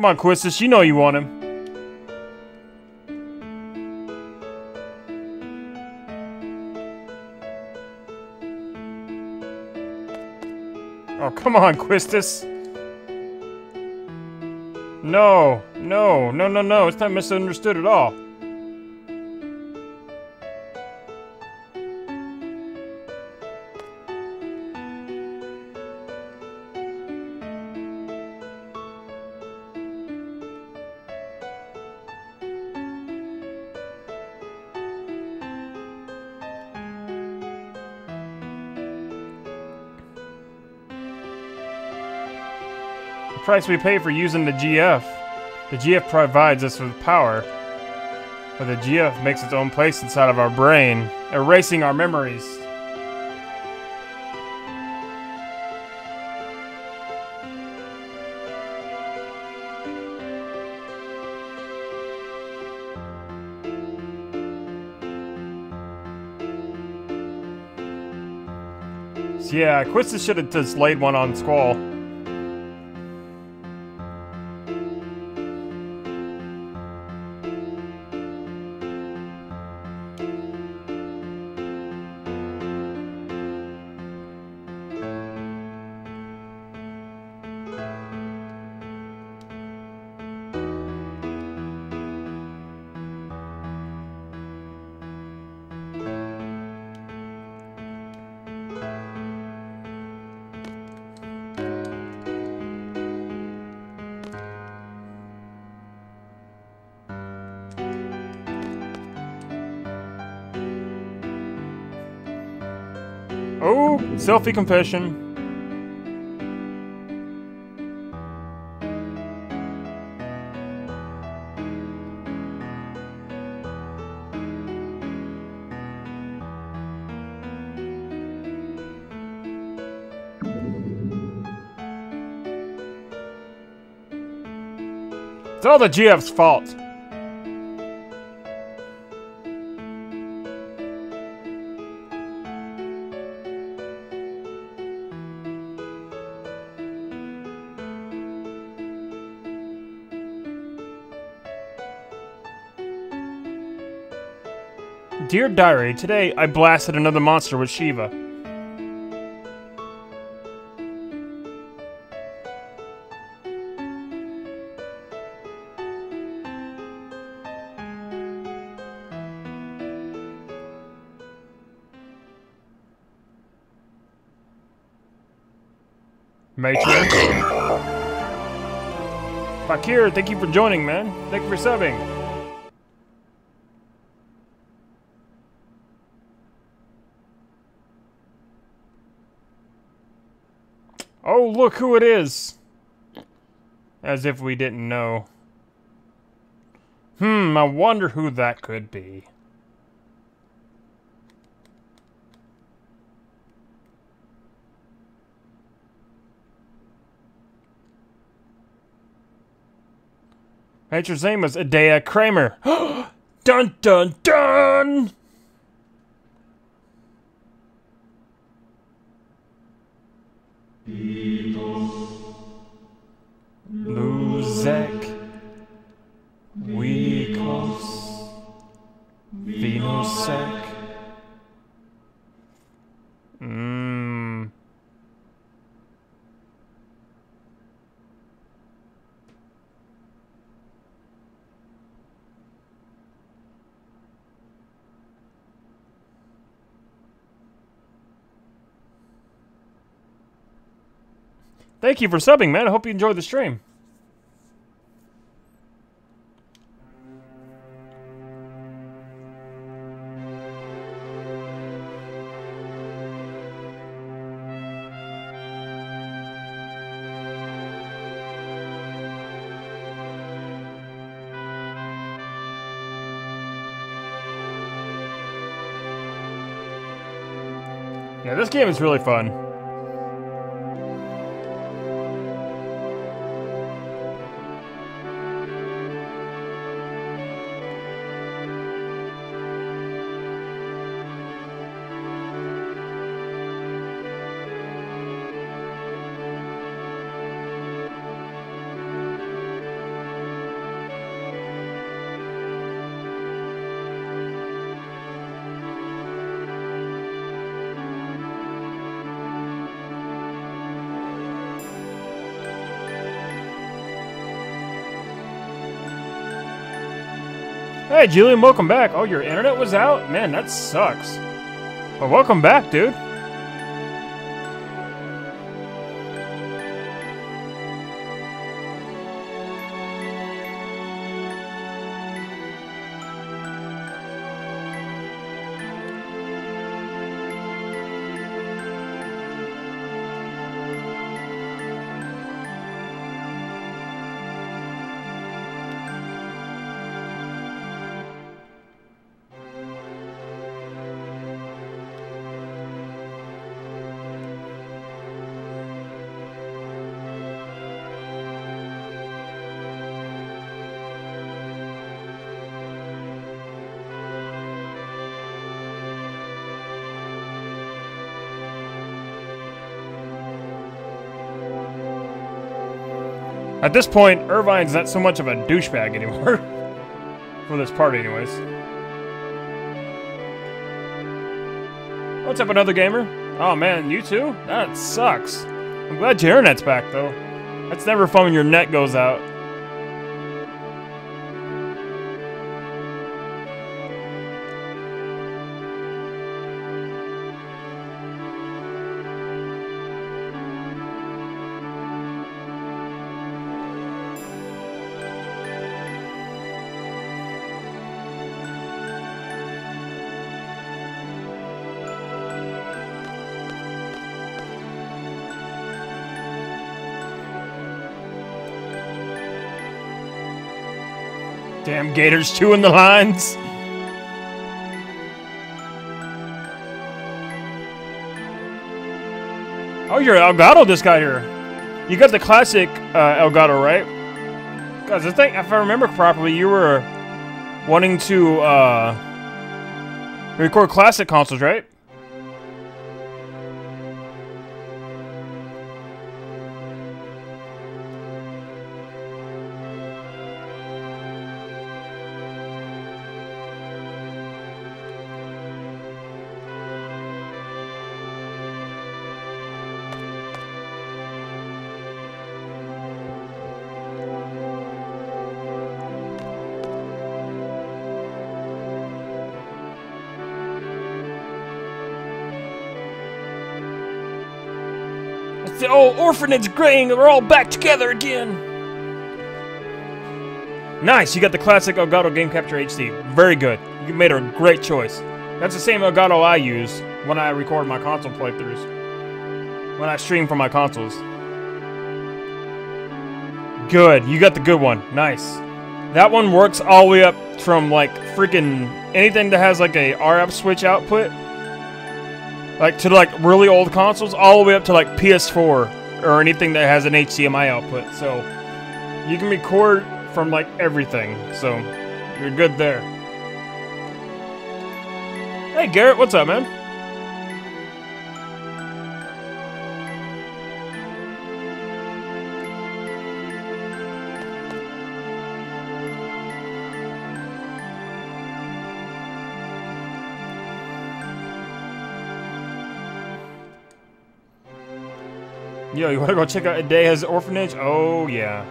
Come on, Quistis, you know you want him. Oh, come on, Quistis. No, no, no, no, no. It's not misunderstood at all. Price we pay for using the GF. The GF provides us with power, but the GF makes its own place inside of our brain, erasing our memories. Yeah, Quistis should have just laid one on Squall. Selfie confession. It's all the GF's fault. Dear Diary, today I blasted another monster with Shiva. Matron. Fakir, thank you for joining, man. Thank you for subbing. Oh, look who it is! As if we didn't know. Hmm, I wonder who that could be. Matron's name was Edea Kramer. dun dun! Thank you for subbing, man. I hope you enjoyed the stream. Yeah, this game is really fun. Hey, Julian, welcome back. Oh, your internet was out? Man, that sucks. Well, welcome back, dude. At this point, Irvine's not so much of a douchebag anymore. For this part, anyways. What's up, another gamer? Oh man, you too? That sucks. I'm glad your internet's back, though. That's never fun when your net goes out. Damn Gators chewing the lines. Oh, you're Elgato, this guy here. You got the classic uh, Elgato, right? Guys, I think if I remember properly, you were wanting to uh, record classic consoles, right? Orphanage graying, we're all back together again. Nice, you got the classic Elgato Game Capture HD. Very good. You made a great choice. That's the same Elgato I use when I record my console playthroughs. When I stream from my consoles. Good, you got the good one. Nice. That one works all the way up from like freaking anything that has like a RF switch output like to like really old consoles all the way up to like PS4 or anything that has an HDMI output. So you can record from like everything. So you're good there. Hey Garrett, what's up, man? Yo, you wanna go check out Edea's orphanage? Oh, yeah.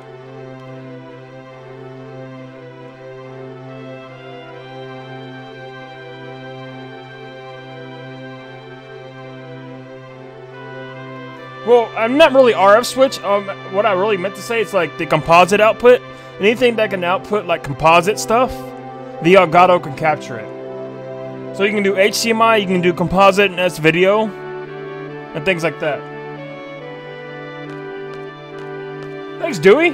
Well, I'm not really RF switch. Um, what I really meant to say is like the composite output. Anything that can output like composite stuff, the Elgato can capture it. So you can do HDMI, you can do composite and S video, and things like that. Thanks, Dewey.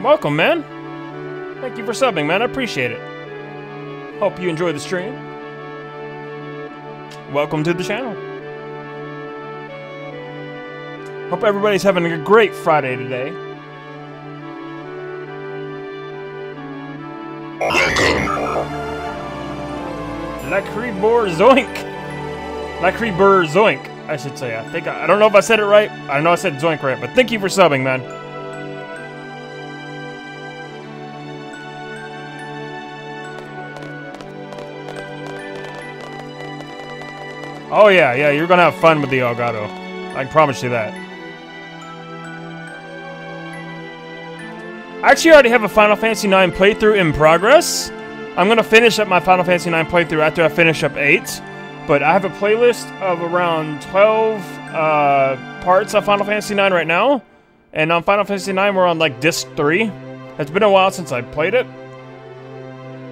Welcome, man. Thank you for subbing, man. I appreciate it. Hope you enjoy the stream. Welcome to the channel. Hope everybody's having a great Friday today. Lacribor Zoink. Lacribor Zoink, I should say. I think I, I don't know if I said it right. I know I said Zoink right, but thank you for subbing, man. Oh yeah, yeah, you're gonna have fun with the Elgato. I can promise you that. I actually already have a Final Fantasy IX playthrough in progress. I'm gonna finish up my Final Fantasy 9 playthrough after I finish up 8. But I have a playlist of around 12 uh, parts of Final Fantasy 9 right now. And on Final Fantasy 9, we're on like disc 3. It's been a while since I played it.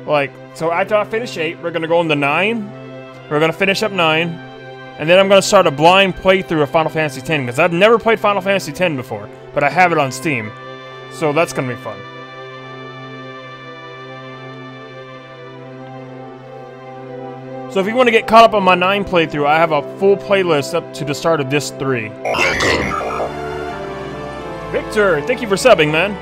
Like, so after I finish 8, we're gonna go into 9. We're gonna finish up 9. And then I'm gonna start a blind playthrough of Final Fantasy X, because I've never played Final Fantasy X before, but I have it on Steam. So that's gonna be fun. So if you want to get caught up on my 9 playthrough, I have a full playlist up to the start of Disc 3. Victor, thank you for subbing, man.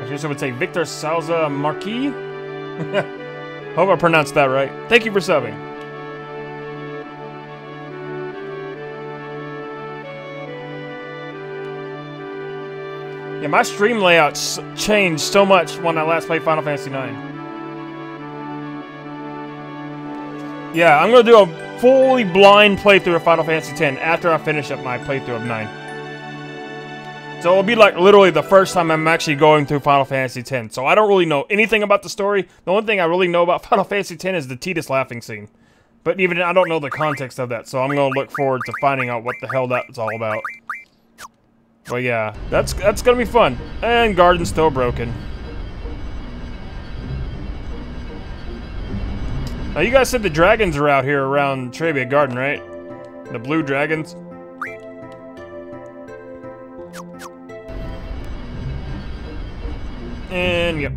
I guess I would say Victor Salza Marquis. Hope I pronounced that right. Thank you for subbing. Yeah, my stream layouts changed so much when I last played Final Fantasy 9. Yeah, I'm gonna do a fully blind playthrough of Final Fantasy X after I finish up my playthrough of 9. So it'll be like literally the first time I'm actually going through Final Fantasy X. So I don't really know anything about the story. The only thing I really know about Final Fantasy X is the Tidus laughing scene. But even I don't know the context of that, so I'm gonna look forward to finding out what the hell that's all about. But yeah, that's that's gonna be fun. And Garden's still broken. Now, you guys said the dragons are out here around Trabia Garden, right? The blue dragons? And, yep.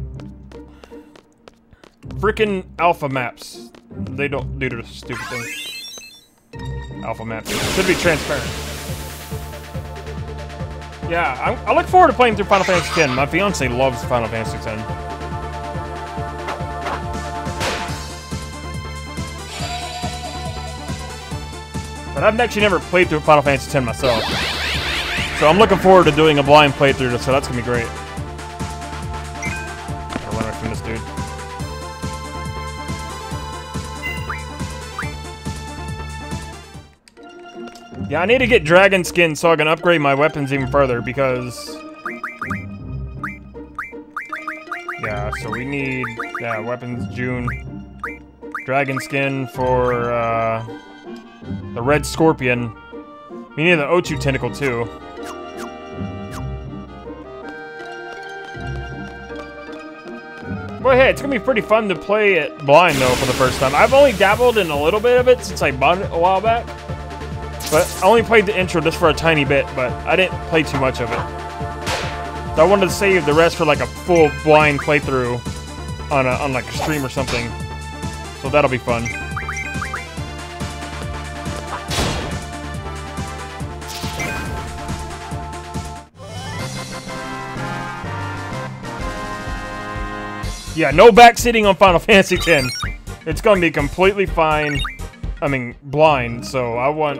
Freaking alpha maps. They don't do the stupid thing. Alpha maps. Should be transparent. Yeah, I, I look forward to playing through Final Fantasy X. My fiance loves Final Fantasy X. But I've actually never played through Final Fantasy X myself. So I'm looking forward to doing a blind playthrough, so that's gonna be great. I'll run away from this dude. Yeah, I need to get dragon skin so I can upgrade my weapons even further because... Yeah, so we need, yeah, weapons, June. Dragon skin for, uh... The red scorpion. We need the Ochu tentacle too. Well, hey, it's gonna be pretty fun to play it blind though for the first time. I've only dabbled in a little bit of it since I bought it a while back. But I only played the intro just for a tiny bit, but I didn't play too much of it. So I wanted to save the rest for like a full blind playthrough on a, on like a stream or something. So that'll be fun. Yeah, no backseating on Final Fantasy X. It's gonna be completely fine. I mean, blind. So I want,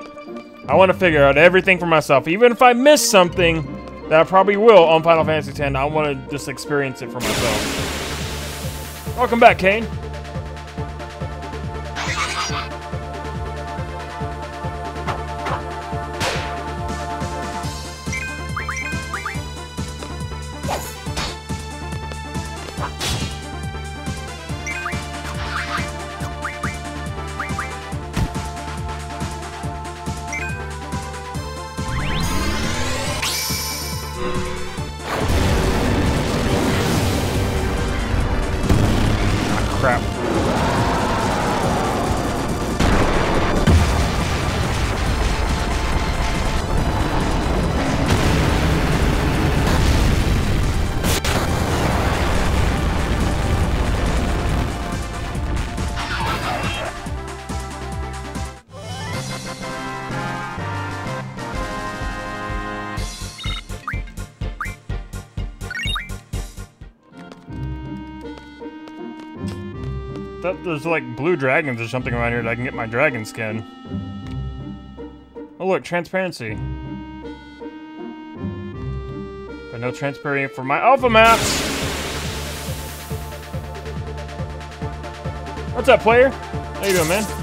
I want to figure out everything for myself. Even if I miss something, that I probably will on Final Fantasy X, I want to just experience it for myself. Welcome back, Kane. There's like blue dragons or something around here that I can get my dragon skin. Oh look, transparency. But no transparency for my alpha maps! What's up, player? How you doing, man?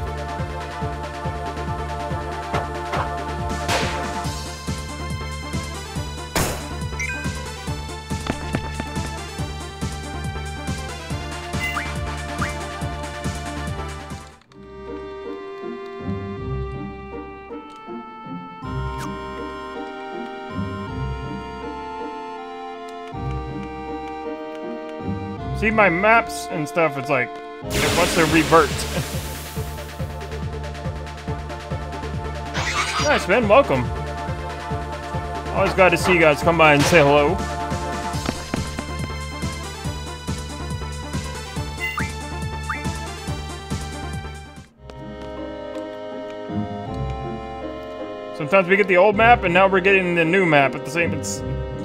See, my maps and stuff, it's like, it wants to revert. nice, man. Welcome. Always glad to see you guys come by and say hello. Sometimes we get the old map, and now we're getting the new map at the same. It's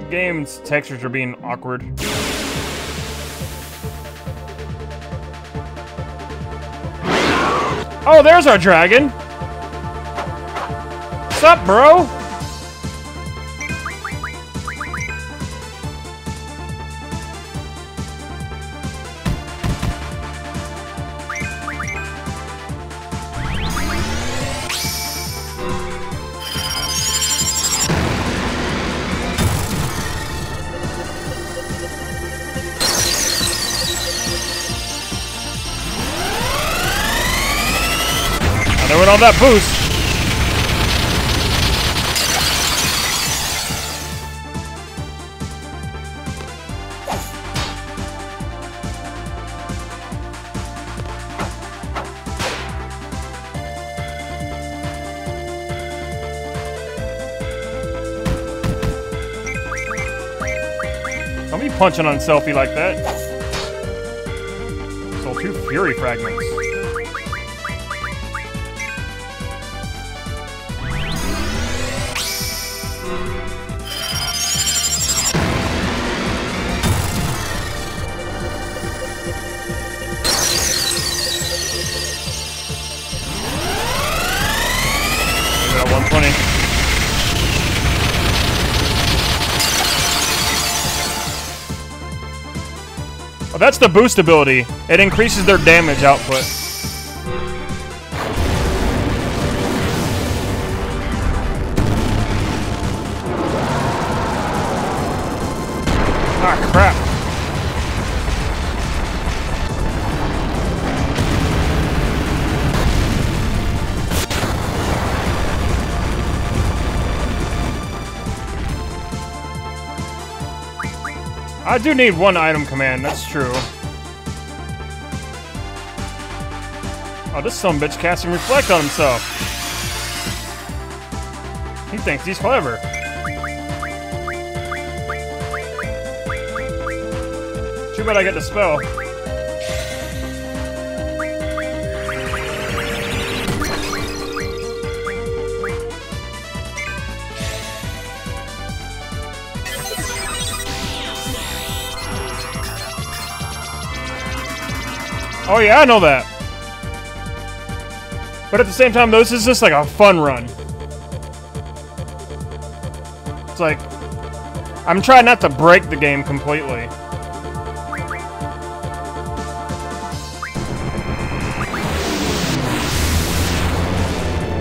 game's textures are being awkward. Oh, there's our dragon. What's up, bro? On that boost. Don't be punching on Selphie like that. Sold two Fury Fragments. That's the boost ability. It increases their damage output. I do need one item command, that's true. Oh, this some bitch casting reflect on himself. He thinks he's clever. Too bad I get the spell. Oh yeah, I know that. But at the same time, this is just like a fun run. It's like, I'm trying not to break the game completely.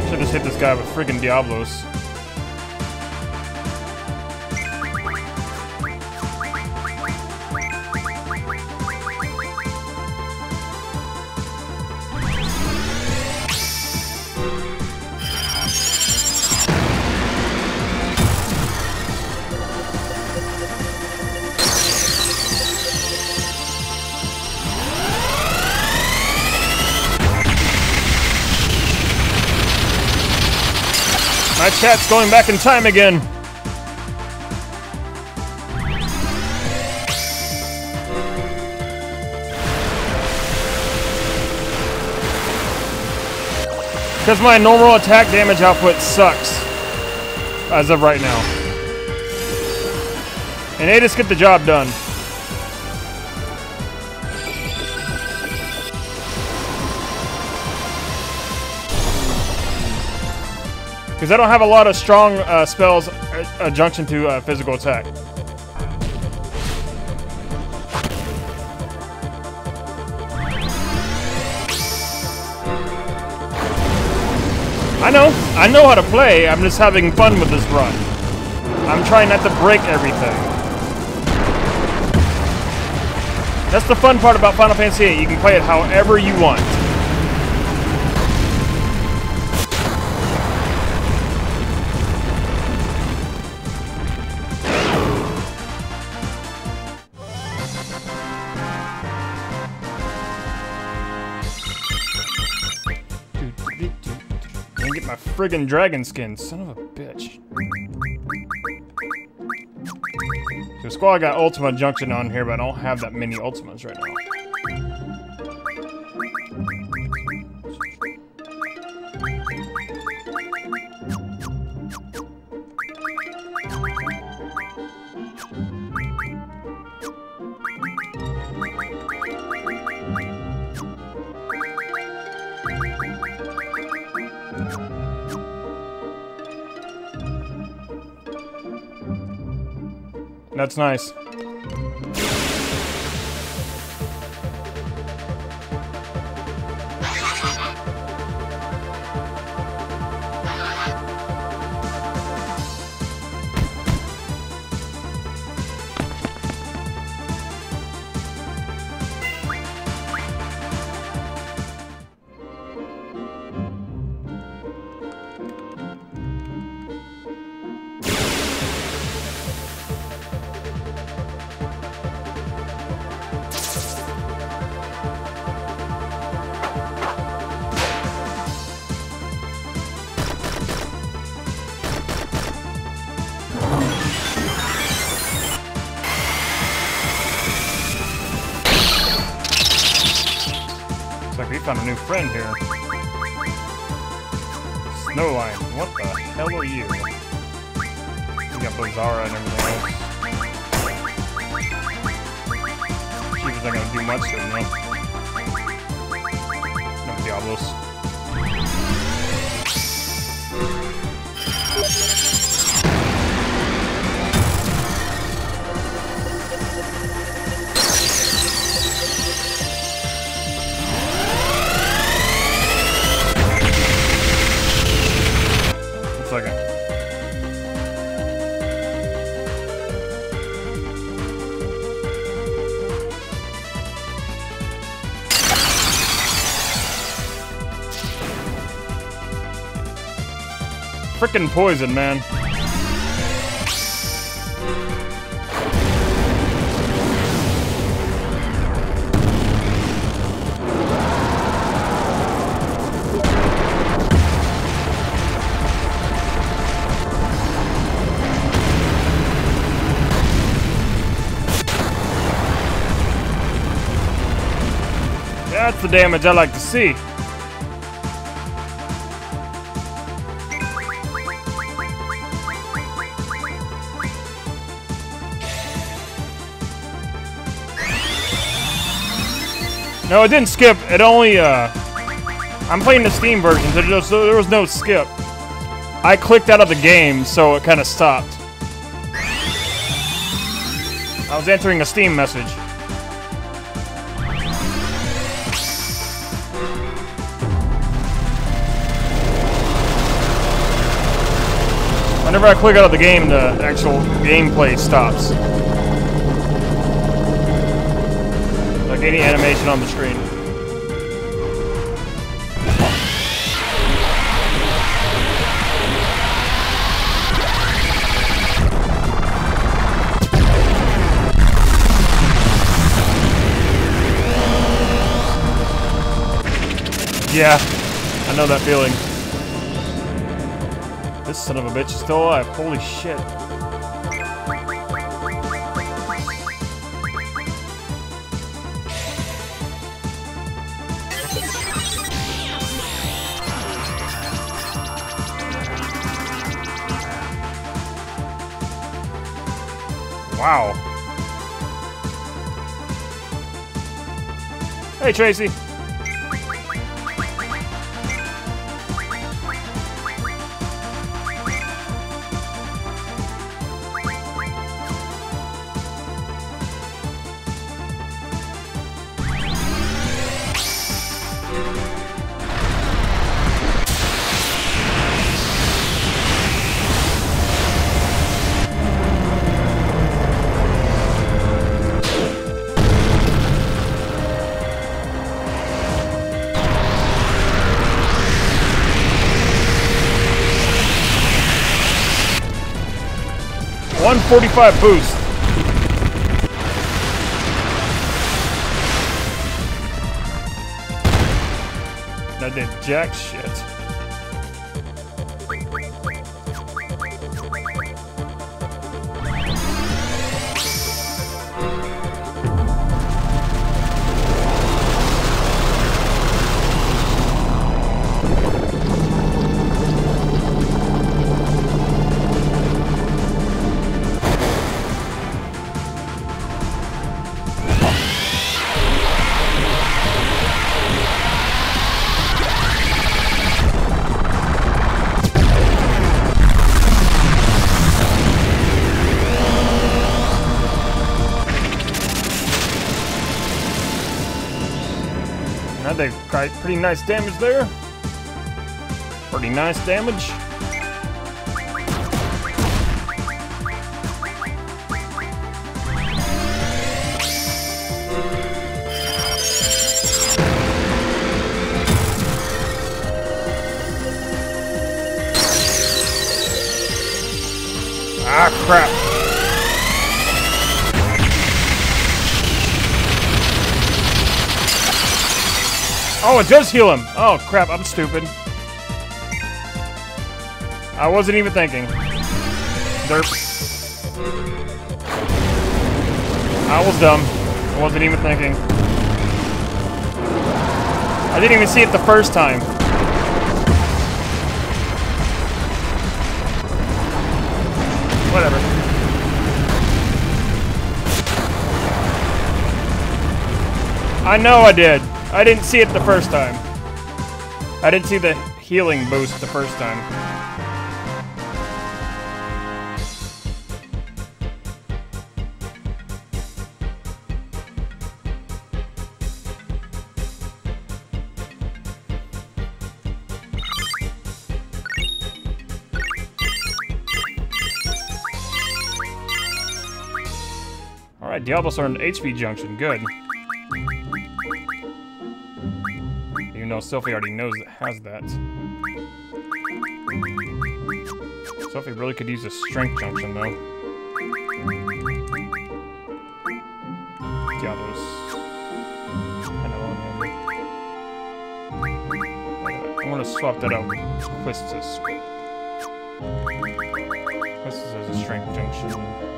Should just hit this guy with friggin' Diablos. My chat's going back in time again. Because my normal attack damage output sucks. As of right now. And they just get the job done. Because I don't have a lot of strong uh, spells uh, uh, junction to uh, physical attack. I know. I know how to play. I'm just having fun with this run. I'm trying not to break everything. That's the fun part about Final Fantasy VIII. You can play it however you want. Friggin' dragon skin. Son of a bitch. So Squall got Ultima Junction on here, but I don't have that many Ultimas right now. That's nice. Frickin' poison, man. That's the damage I like to see. No, it didn't skip. It only, uh... I'm playing the Steam version, so there was, there was no skip. I clicked out of the game, so it kind of stopped. I was entering a Steam message. Whenever I click out of the game, the actual gameplay stops. Any animation on the screen. Yeah, I know that feeling. This son of a bitch is still alive. Holy shit. Wow. Hey, Tracy. One forty-five boost. That did jack shit. Alright, pretty nice damage there. Pretty nice damage. Oh, it does heal him. Oh, crap, I'm stupid. I wasn't even thinking. Derp. I was dumb. I wasn't even thinking. I didn't even see it the first time. Whatever. I know I did. I didn't see it the first time. I didn't see the healing boost the first time. Alright, Diablos are an HP junction. Good. Selphie already knows it has that. Selphie really could use a strength junction, though. Diablos. I I'm gonna swap that out with Quistis. Quistis has a strength junction.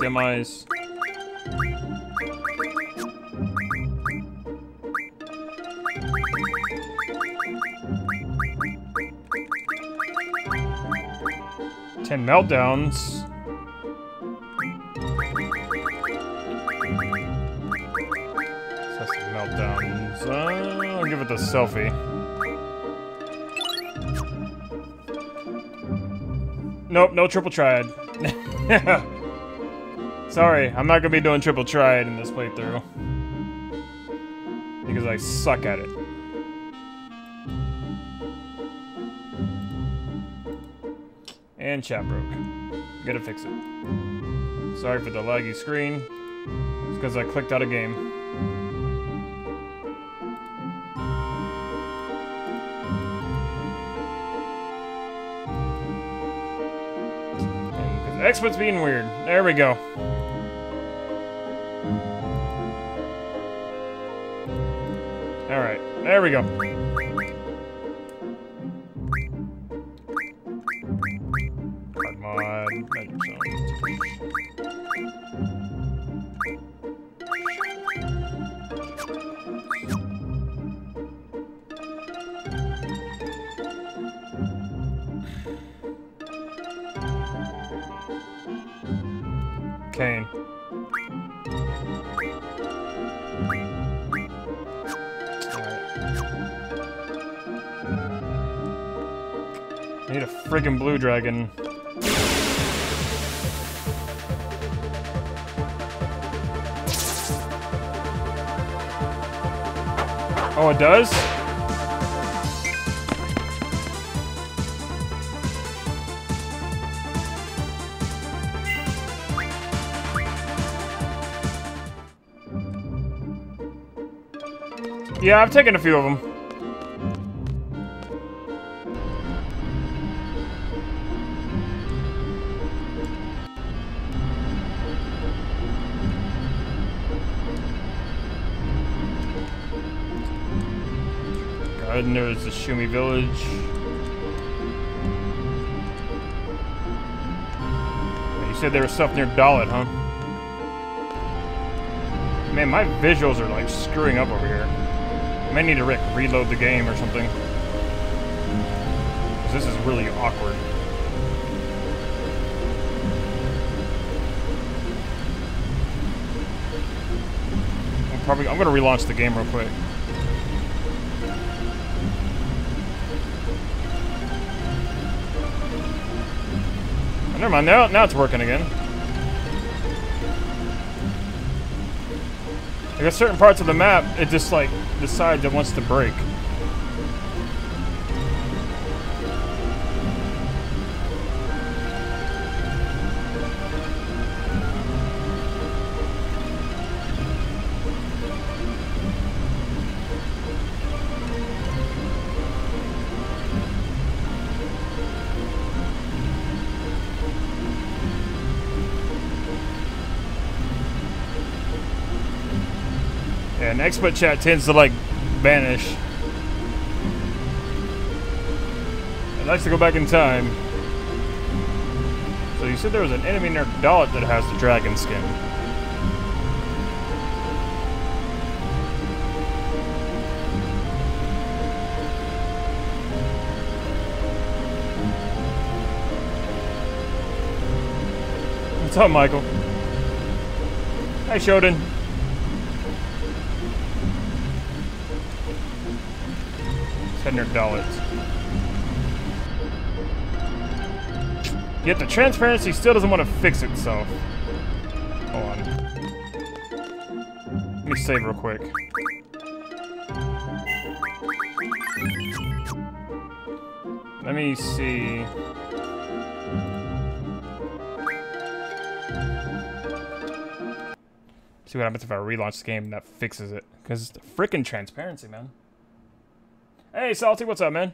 Demise. Ten meltdowns. That's meltdowns. Uh, I'll give it the Selphie. Nope, no triple triad. Sorry, I'm not gonna be doing triple triad in this playthrough. Because I suck at it. And chat broke. Gotta fix it. Sorry for the laggy screen. It's because I clicked out a game. XSplit's being weird. There we go. There we go. Dragon. Oh, it does? Yeah, I've taken a few of them. Shumi village. You said there was stuff near Dollet, huh? Man, my visuals are like screwing up over here. I may need to re reload the game or something. This is really awkward. I'm probably I'm gonna relaunch the game real quick. Never mind, now, now it's working again. I guess certain parts of the map, it just, like, decides it wants to break. Expert chat tends to like vanish. It likes to go back in time. So you said there was an enemy near Dollet that has the dragon skin. What's up, Michael? Hi, Shodan. Head dollars. Yet the transparency still doesn't want to fix itself. Hold on. Let me save real quick. Let me see. See what happens if I relaunch the game and that fixes it. Because it's the transparency, man. Hey, Salty, what's up, man?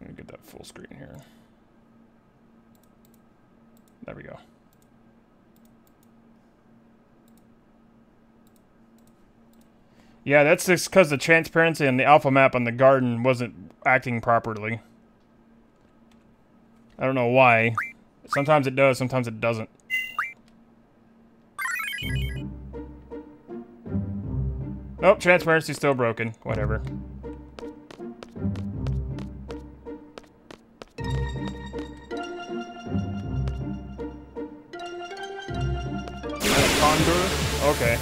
Let me get that full screen here. There we go. Yeah, that's just because the transparency on the alpha map on the garden wasn't acting properly. I don't know why. Sometimes it does, sometimes it doesn't. Nope, transparency's still broken. Whatever. Okay.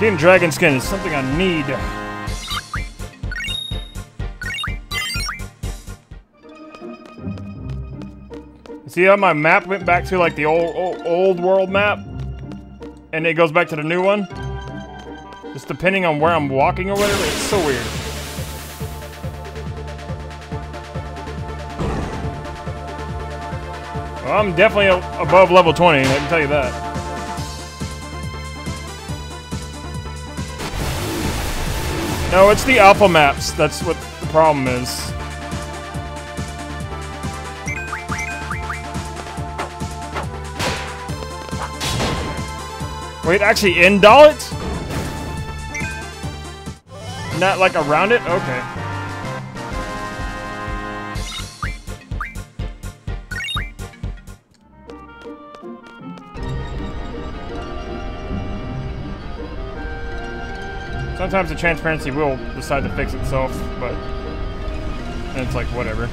Getting dragon skin is something I need. See how my map went back to like the old, old, old world map? And it goes back to the new one? Just depending on where I'm walking or whatever, it's so weird. Well, I'm definitely above level 20, I can tell you that. No, it's the alpha maps. That's what the problem is. Wait, actually in Dollet? Not like around it? Okay. Sometimes the transparency will decide to fix itself, but it's like whatever.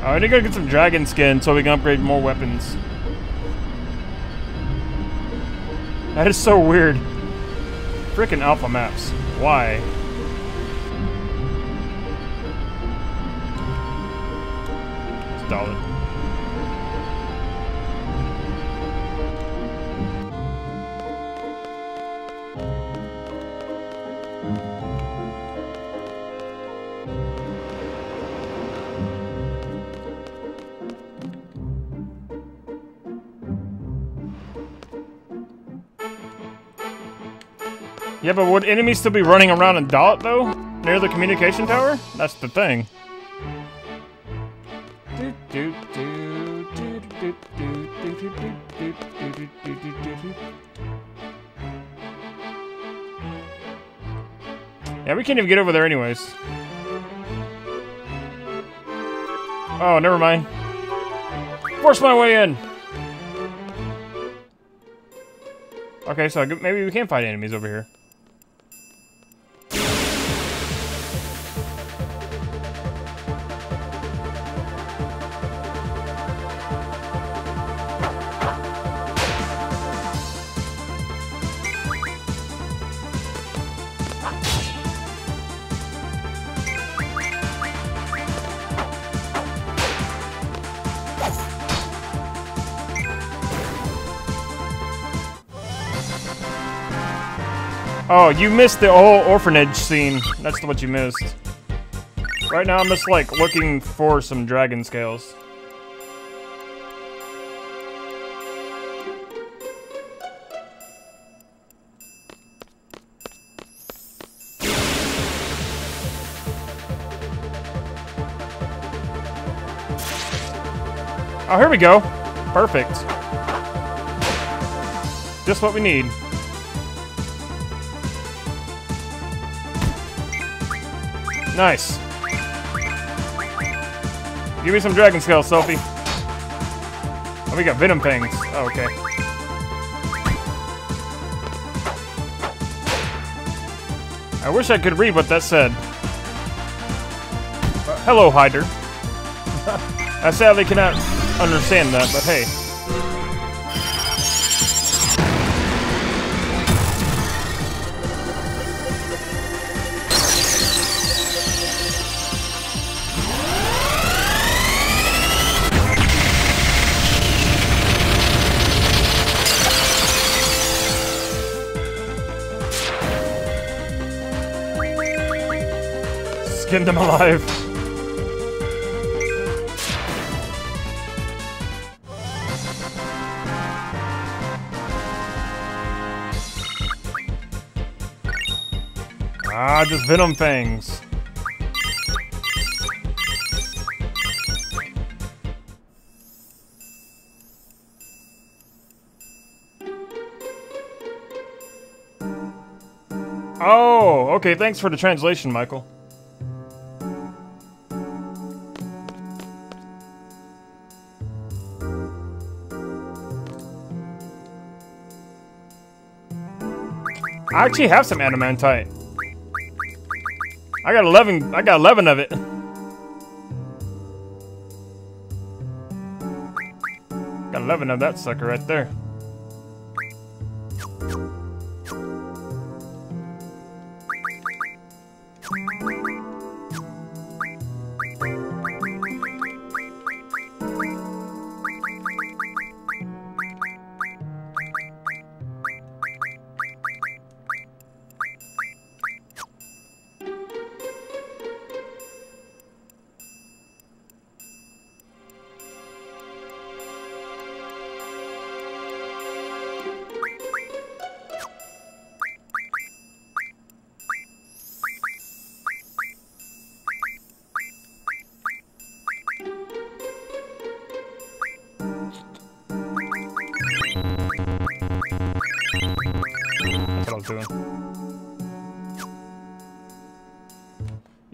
Uh, I need to go get some dragon skin so we can upgrade more weapons. That is so weird. Freaking alpha maps. Why? Yeah, but would enemies still be running around in Dollet, though? Near the communication tower? That's the thing. Yeah, we can't even get over there anyways. Oh, never mind. Force my way in! Okay, so maybe we can fight enemies over here. Oh, you missed the whole orphanage scene. That's what you missed. Right now, I'm just, like, looking for some dragon scales. Oh, here we go. Perfect. Just what we need. Nice. Give me some dragon scales, Selphie. Oh, we got venom fangs. Oh, okay. I wish I could read what that said. Hello, Hyder. I sadly cannot understand that, but hey. Skinned them alive. Ah, just Venom Fangs. Oh, okay, thanks for the translation, Michael. I actually have some adamantite. I got 11, I got 11 of it. Got 11 of that sucker right there.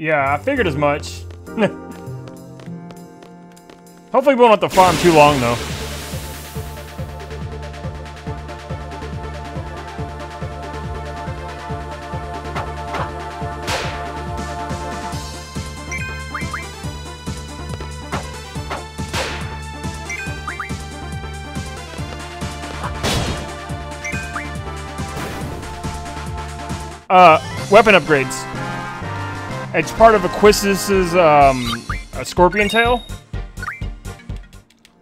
Yeah, I figured as much. Hopefully we won't have to farm too long, though. Uh, weapon upgrades. It's part of Quistis's um, Scorpion Tail.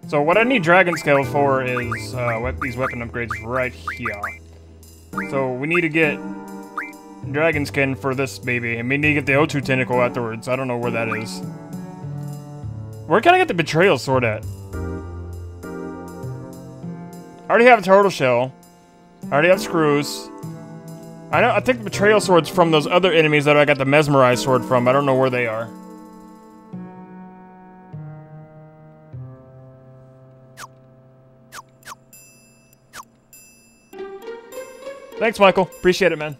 So what I need Dragon Scale for is uh, these weapon upgrades right here. So we need to get Dragon Skin for this baby, and we need to get the Ochu Tentacle afterwards. I don't know where that is. Where can I get the Betrayal Sword at? I already have a Turtle Shell. I already have Screws. I know. I think the Betrayal Sword's from those other enemies that I got the Mesmerized Sword from. I don't know where they are. Thanks, Michael. Appreciate it, man.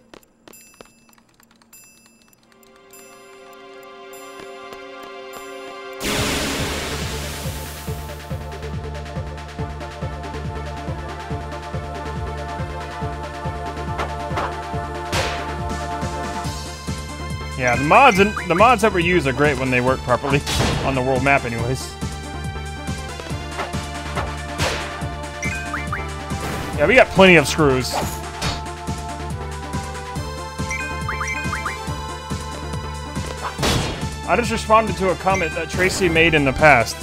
Mods and the mods that we use are great when they work properly on the world map anyways. Yeah, we got plenty of screws. I just responded to a comment that Tracy made in the past.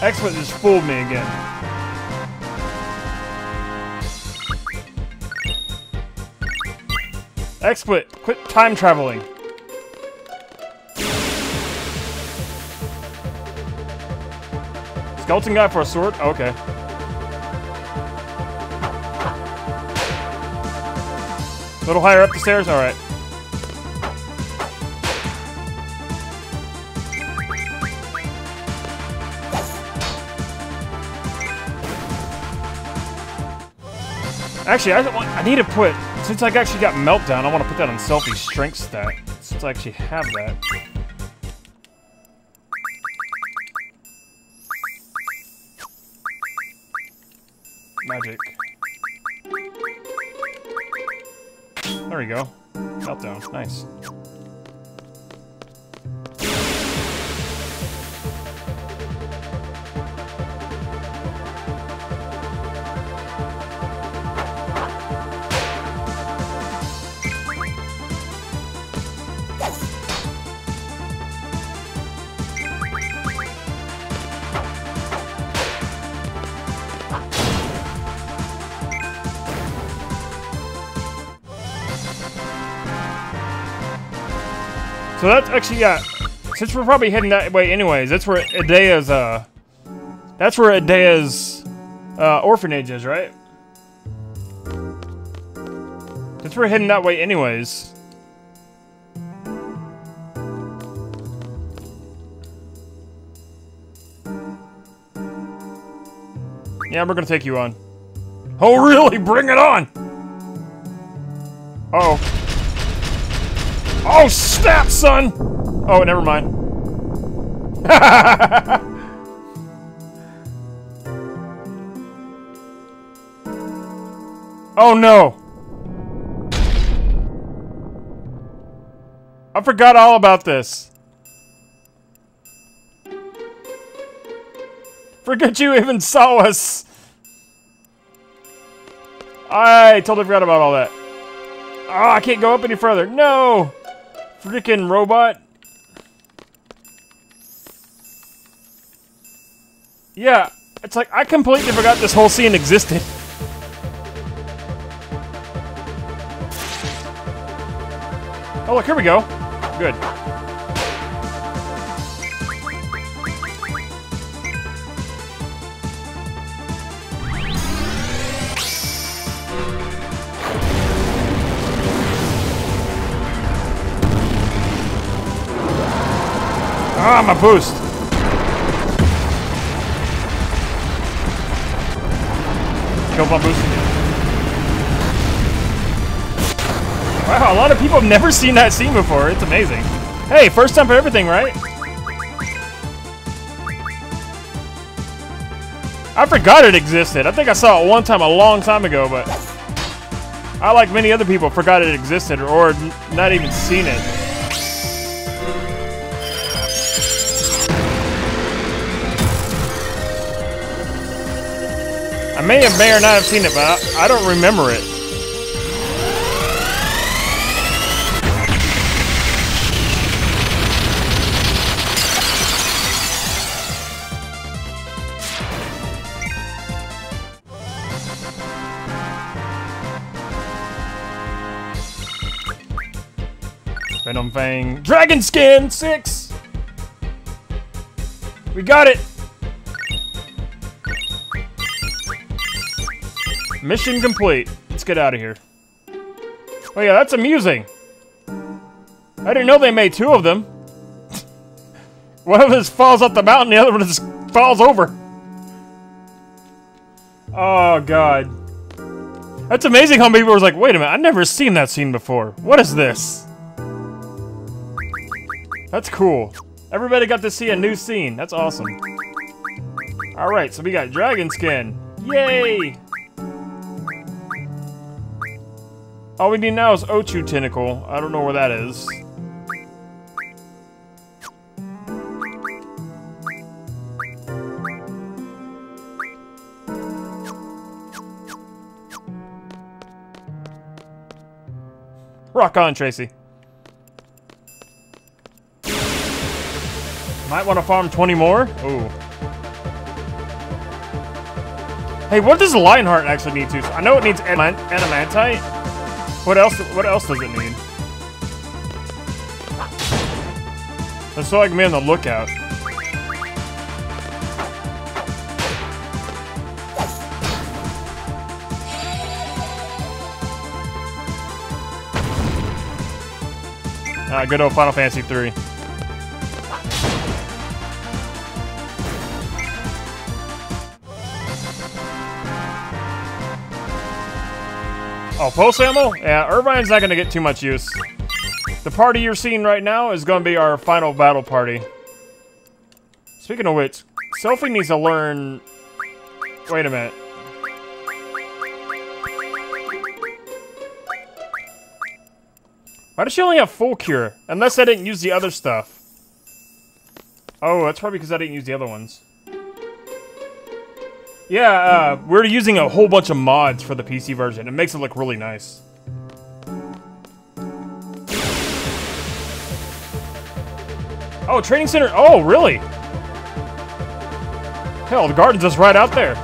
XSplit just fooled me again. XSplit, quit time traveling. Skeleton guy for a sword? Okay. A little higher up the stairs? Alright. Actually, I, I need to put, since I actually got Meltdown, I want to put that on Selphie's Strength stat, since I actually have that. Magic. There we go. Meltdown, nice. So that's actually, yeah, since we're probably heading that way anyways, that's where Edea's, uh, that's where Edea's, uh, orphanage is, right? Since we're heading that way anyways. Yeah, we're gonna take you on. Oh, really? Bring it on! Uh oh Oh, snap, son! Oh, never mind. oh, no! I forgot all about this. Forget you even saw us! I totally forgot about all that. Oh, I can't go up any further. No! Freaking robot. Yeah, it's like I completely forgot this whole scene existed. Oh, look, here we go. Good. Ah, my boost. Kill my boost. Wow, a lot of people have never seen that scene before. It's amazing. Hey, first time for everything, right? I forgot it existed. I think I saw it one time a long time ago, but I, like many other people, forgot it existed or not even seen it. I may have may or not have seen it, but I, I don't remember it. Venom Fang. Dragon Skin! Six! We got it! Mission complete. Let's get out of here. Oh yeah, that's amusing. I didn't know they made two of them. one of just falls up the mountain, the other one just falls over. Oh god. That's amazing how many people were like, wait a minute, I've never seen that scene before. What is this? That's cool. Everybody got to see a new scene. That's awesome. Alright, so we got Dragon Skin. Yay! All we need now is Ochu Tentacle. I don't know where that is. Rock on, Tracy. Might want to farm 20 more? Ooh. Hey, what does Lionheart actually need to? I know it needs Adamantite. What else? What else does it need? That's so I can be on the lookout. Ah, good old Final Fantasy 3. Oh, pulse ammo? Yeah, Irvine's not to get too much use. The party you're seeing right now is to be our final battle party. Speaking of which, Selphie needs to learn... Wait a minute. Why does she only have full cure? Unless I didn't use the other stuff. Oh, that's probably because I didn't use the other ones. Yeah, uh, we're using a whole bunch of mods for the PC version. It makes it look really nice. Oh, training center. Oh, really? Hell, the garden's just right out there.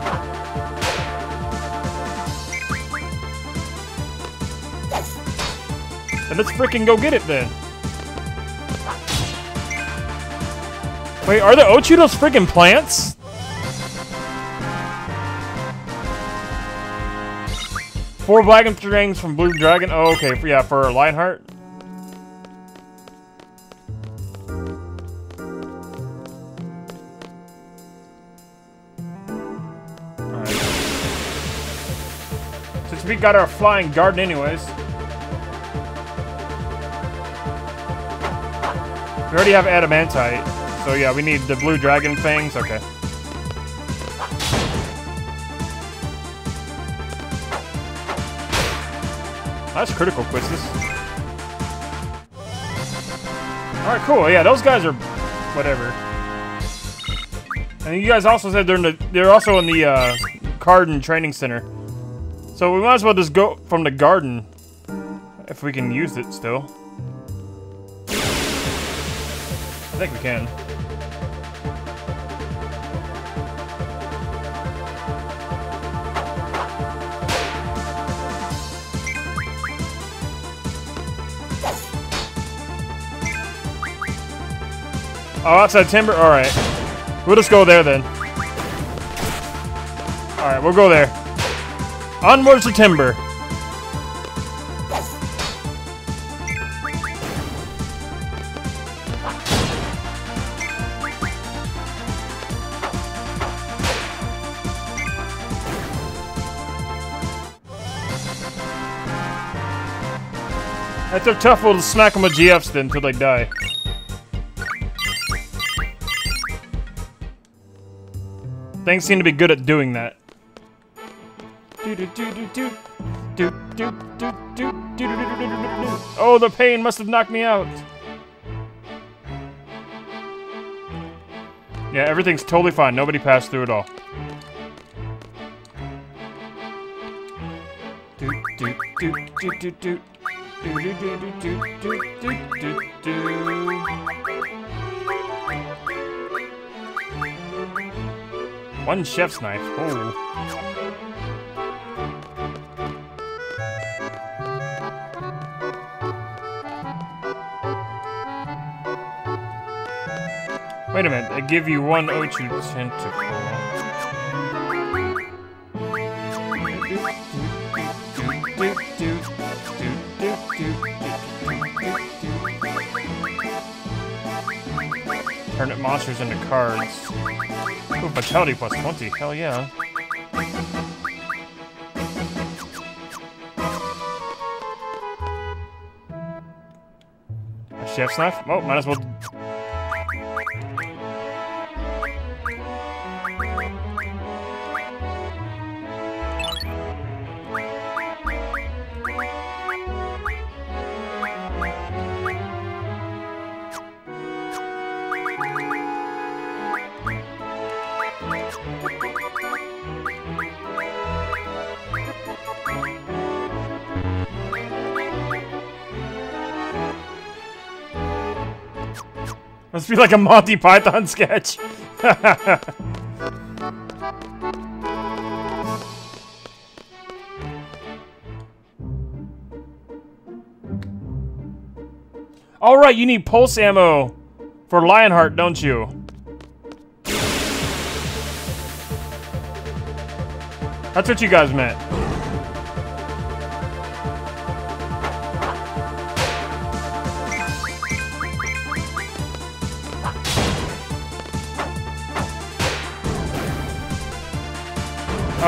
And let's freaking go get it then. Wait, are the Ochudos freaking plants? Four black strings from Blue Dragon. Oh, okay. Yeah, for Lionheart. Alright. Since we got our flying garden anyways. We already have adamantite. So yeah, we need the blue dragon fangs. Okay. That's critical, Quistis. Alright, cool. Yeah, those guys are... whatever. And you guys also said they're in the, they're also in the uh, garden training center. So we might as well just go from the garden if we can use it still. I think we can. Oh, outside timber? Alright. We'll just go there then. Alright, we'll go there. Onwards to timber. That's a tough little smack them with GFs then until they die. Things seem to be good at doing that. Oh, the pain must have knocked me out. Yeah, everything's totally fine. Nobody passed through at all. One chef's knife. Oh. Wait a minute, I give you one Ochu tentacle. Turn it monsters into cards. Ooh, vitality plus 20. Hell yeah. A chef's knife? Oh, might as well Be like a Monty Python sketch. Alright, you need pulse ammo for Lionheart, don't you? That's what you guys meant.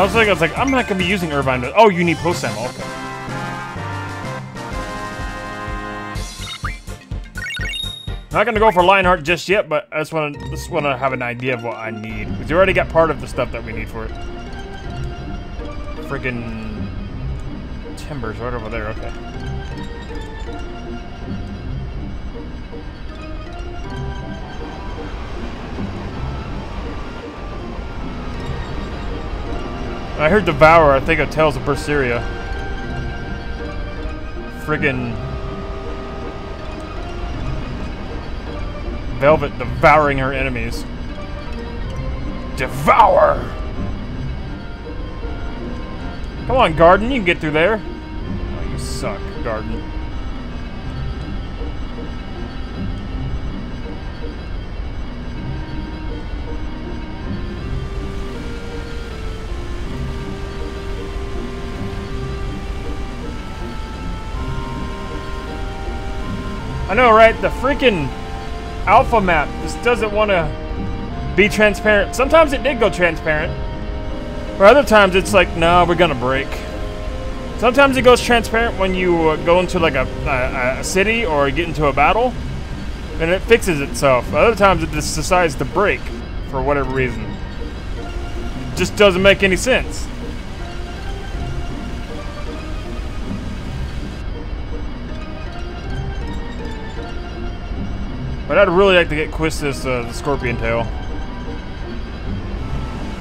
I was like, I was like, I'm not gonna be using Irvine. But, oh, you need pulse ammo. Okay. Not gonna go for Lionheart just yet, but I just wanna just wanna have an idea of what I need. Because you already got part of the stuff that we need for it. Friggin' timbers right over there, okay. I heard Devour, I think of Tales of Berseria. Friggin' Velvet devouring her enemies. Devour! Come on, Garden, you can get through there. Oh, you suck, Garden. I know, right? The freaking alpha map just doesn't want to be transparent. Sometimes it did go transparent. Or other times it's like, no, we're to break. Sometimes it goes transparent when you uh, go into like a, a, a, city or get into a battle. And it fixes itself. Other times it just decides to break for whatever reason. It just doesn't make any sense. But I'd really like to get Quistis uh, the Scorpion Tail.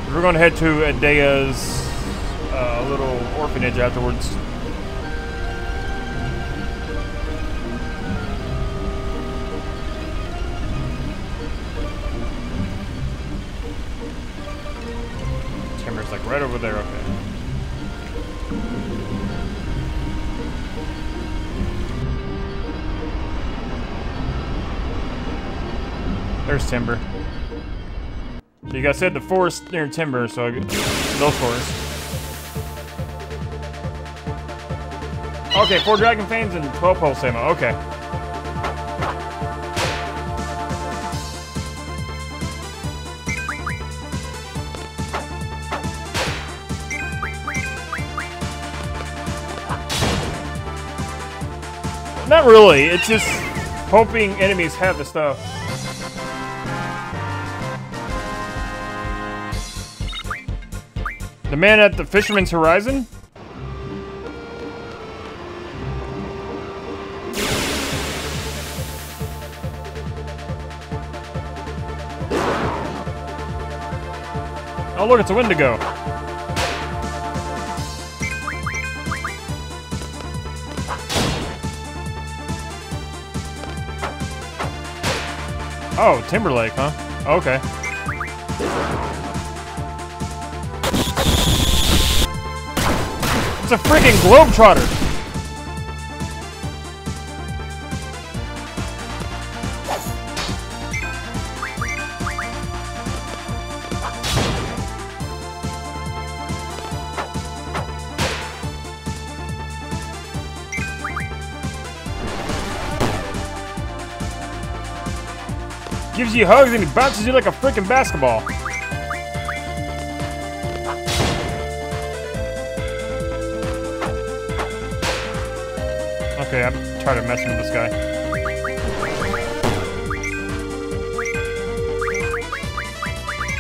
We're going to head to Edea's uh, little orphanage afterwards. Timber's like right over there, okay. There's timber. So you guys said the forest near timber, so I those forests. Okay, four dragon fangs and 12 pulse ammo. Okay. Not really. It's just hoping enemies have the stuff. The man at the Fisherman's Horizon? Oh look, it's a Wendigo. Oh, Timberlake, huh? Okay. It's a freaking Globetrotter! Gives you hugs and he bounces you like a freaking basketball. Tired of messing with this guy.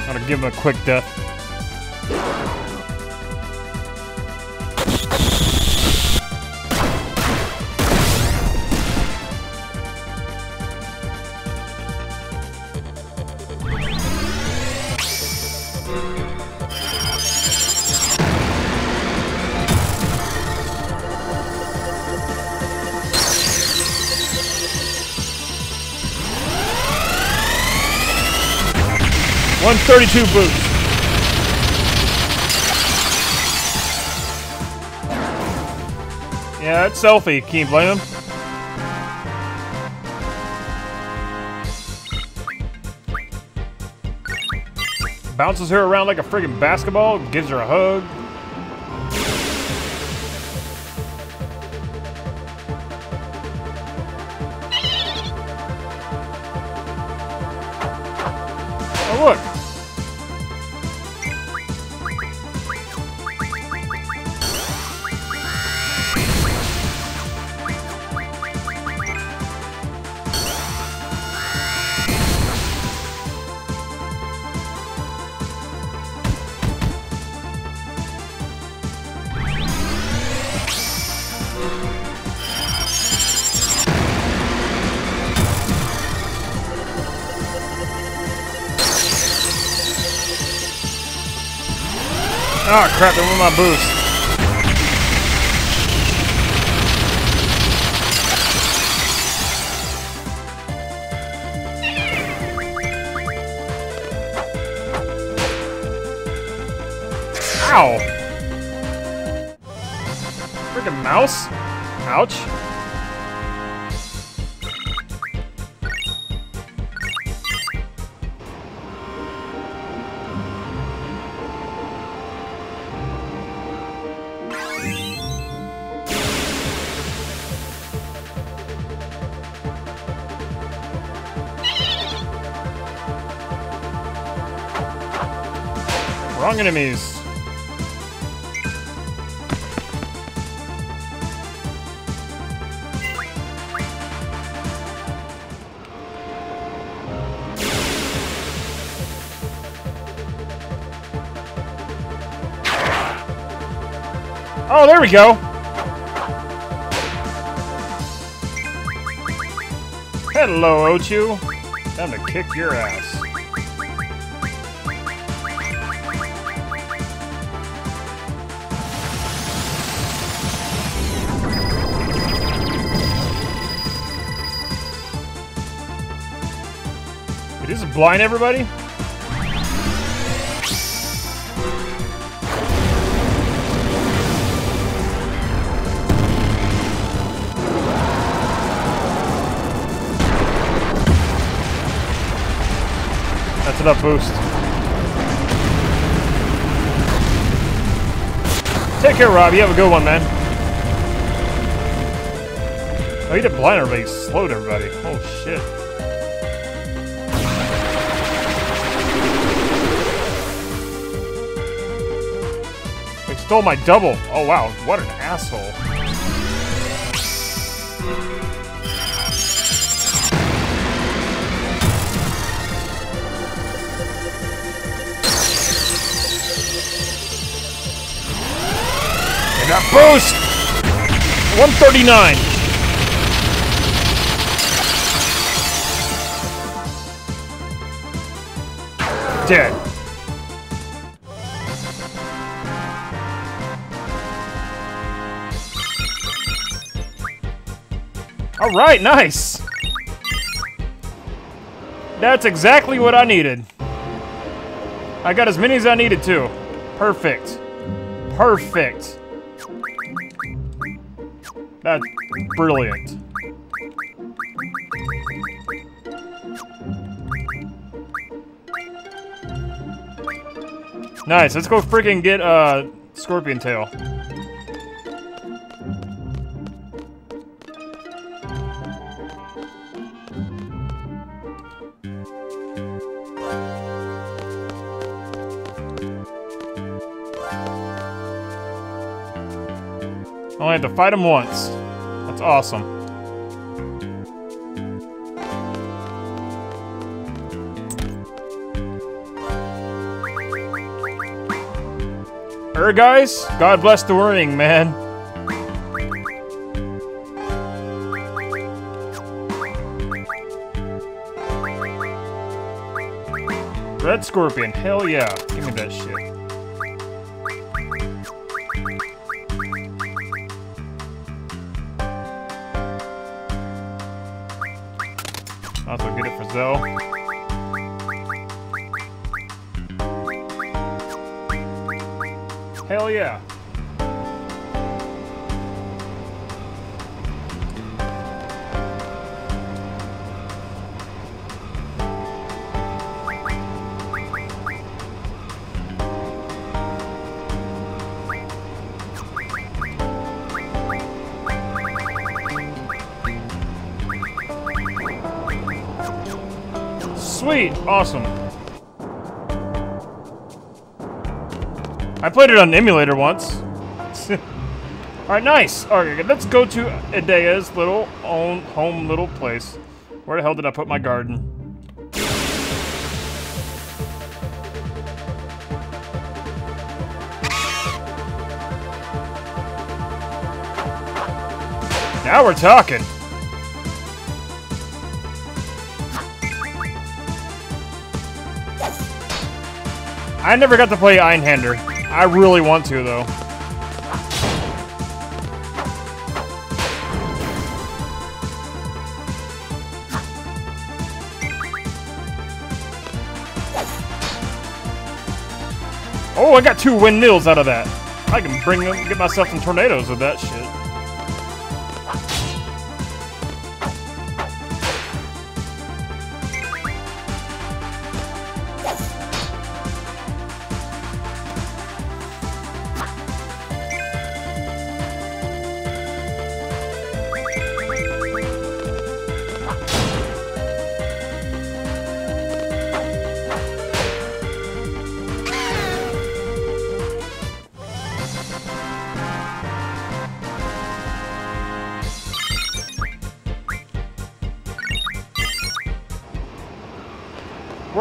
I'm gonna give him a quick death. One thirty-two boost. Yeah, it's Selphie. Can you blame him? Bounces her around like a friggin' basketball, gives her a hug. Crap, they went my boost. Wrong enemies. Oh, there we go. Hello, Ochu. Time to kick your ass. Blind everybody? That's enough boost. Take care, Rob. You have a good one, man. Oh, he did blind everybody. He slowed everybody. Oh, shit. Stole my double. Oh, wow. What an asshole. Boost! 139. Dead. All right, nice. That's exactly what I needed. I got as many as I needed to. Perfect. Perfect. That's brilliant. Nice, let's go freaking get, uh, Scorpion Tail. Fight him once. That's awesome. Er, guys, God bless the ring, man. Red Scorpion, hell yeah. Give me that shit. Awesome. I played it on emulator once. Alright, nice. Alright, let's go to Edea's little own home little place. Where the hell did I put my garden? Now we're talking. I never got to play Einhander. I really want to, though. Oh, I got two windmills out of that. I can bring them, get myself some tornadoes with that shit.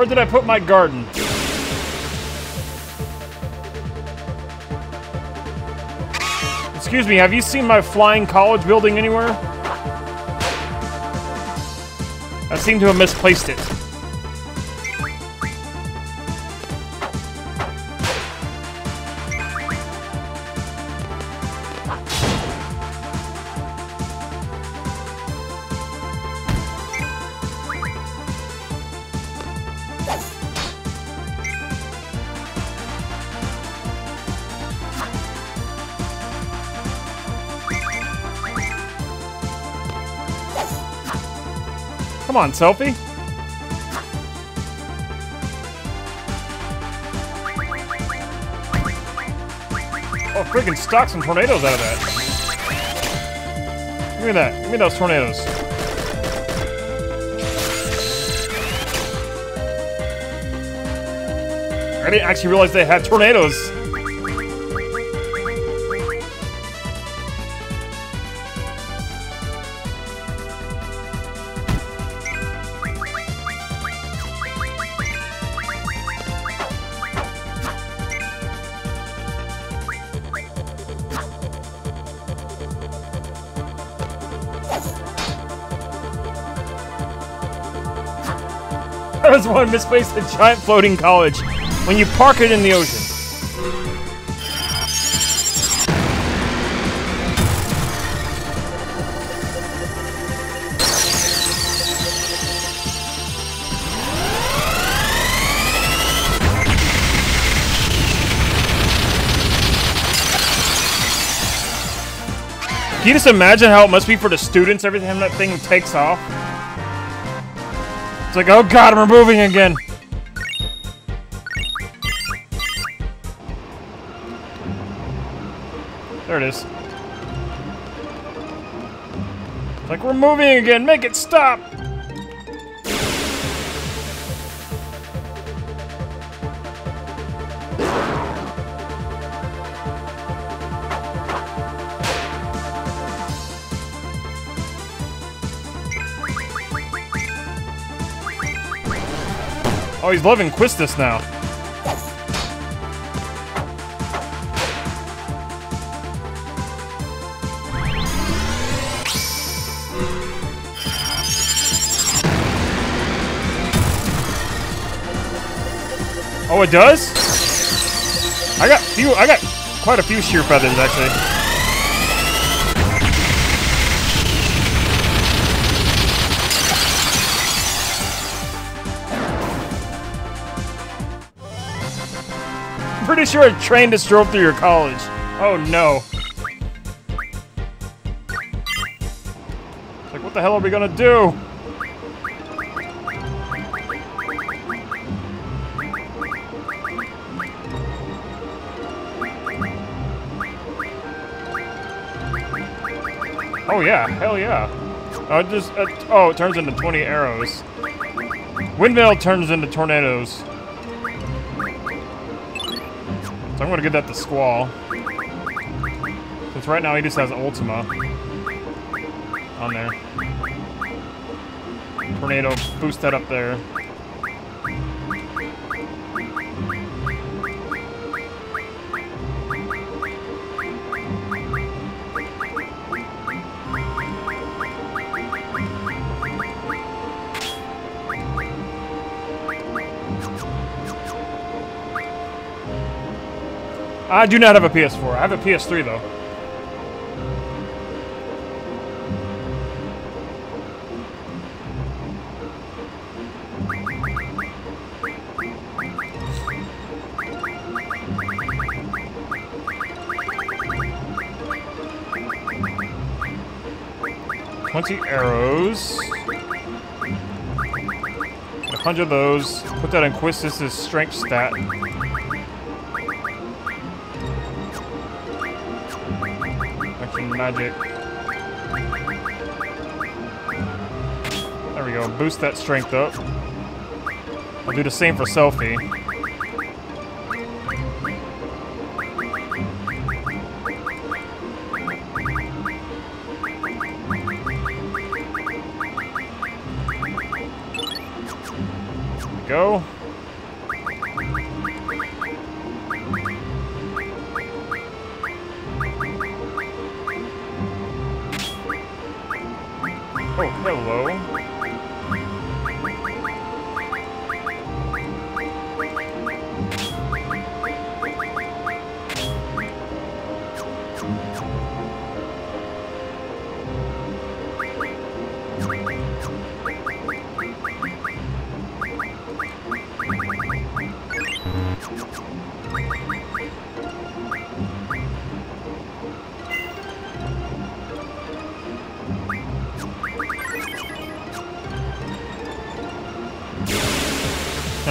Did I put my garden? Excuse me, have you seen my flying college building anywhere? I seem to have misplaced it. On, Selphie. Oh, freaking stock some tornadoes out of that. Give me that. Give me those tornadoes. I didn't actually realize they had tornadoes. Why does misplace a giant floating college when you park it in the ocean? Can you just imagine how it must be for the students every time that thing takes off? It's like, oh god, I'm moving again. There it is. It's like, we're moving again, make it stop! Oh, he's loving Quistis now. Oh, it does? I got few. I got quite a few Shear Feathers actually. Sure a train just drove through your college. Oh no. Like, what the hell are we gonna do? Oh yeah, hell yeah. Uh, just, uh, oh, it turns into 20 arrows. Windmill turns into tornadoes. I'm gonna give that to Squall. Since right now he just has Ultima on there. Tornado, boost that up there. I do not have a PS4. I have a PS3 though. Twenty arrows. A hundred of those. Put that in Quistis' strength stat. Magic. There we go. Boost that strength up. I'll do the same for Selphie. go.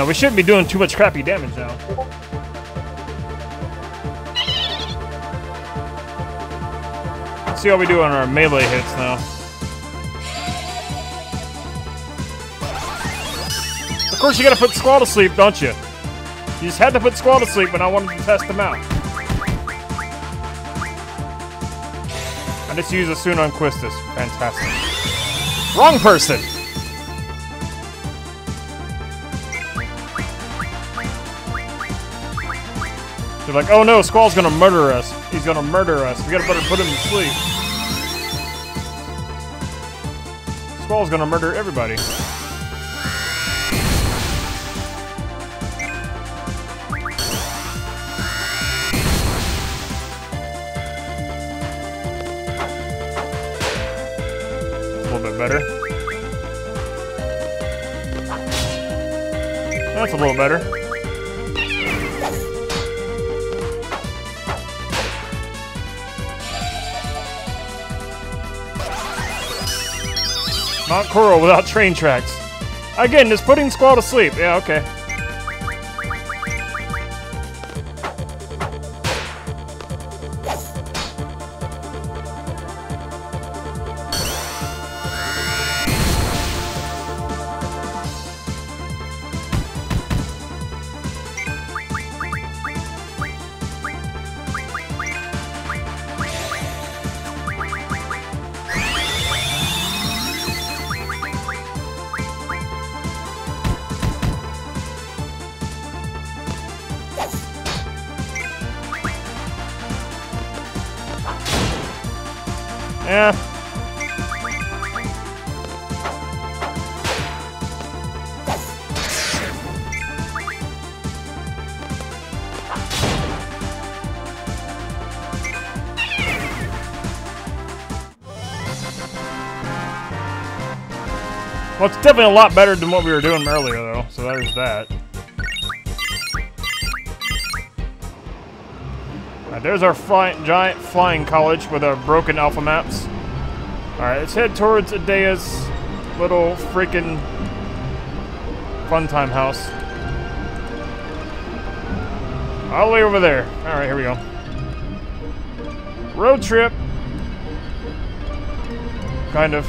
We shouldn't be doing too much crappy damage now. Let's see how we do on our melee hits now. Of course, you gotta put Squall to sleep, don't you? You just had to put Squall to sleep when I wanted to test him out. I just used a Soon on Quistis. Fantastic. Wrong person! They're like, oh no, Squall's gonna murder us. He's gonna murder us. We gotta better put him to sleep. Squall's gonna murder everybody. A little bit better. That's a little better. Mount Corel without train tracks. Again, just putting Squall to sleep. Yeah, okay. It's definitely a lot better than what we were doing earlier, though, so there's that. Alright, there's our fly giant flying college with our broken alpha maps. Alright, let's head towards Edea's little freaking fun time house. All the way over there. Alright, here we go. Road trip. Kind of.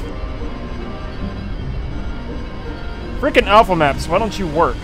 Freaking alpha maps, why don't you work?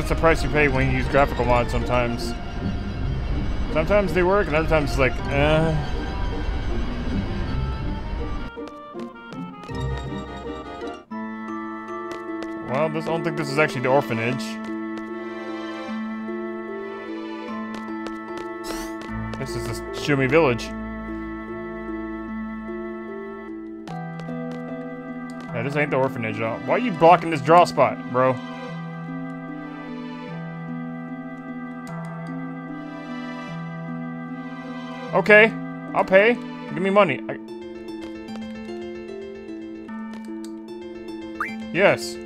That's the price you pay when you use graphical mods sometimes. Sometimes they work, and other times it's like, eh. Well, this, I don't think this is actually the orphanage. This is the Shumi village. Yeah, this ain't the orphanage. Why are you blocking this draw spot, bro? Okay, I'll pay. Give me money. I... Yes.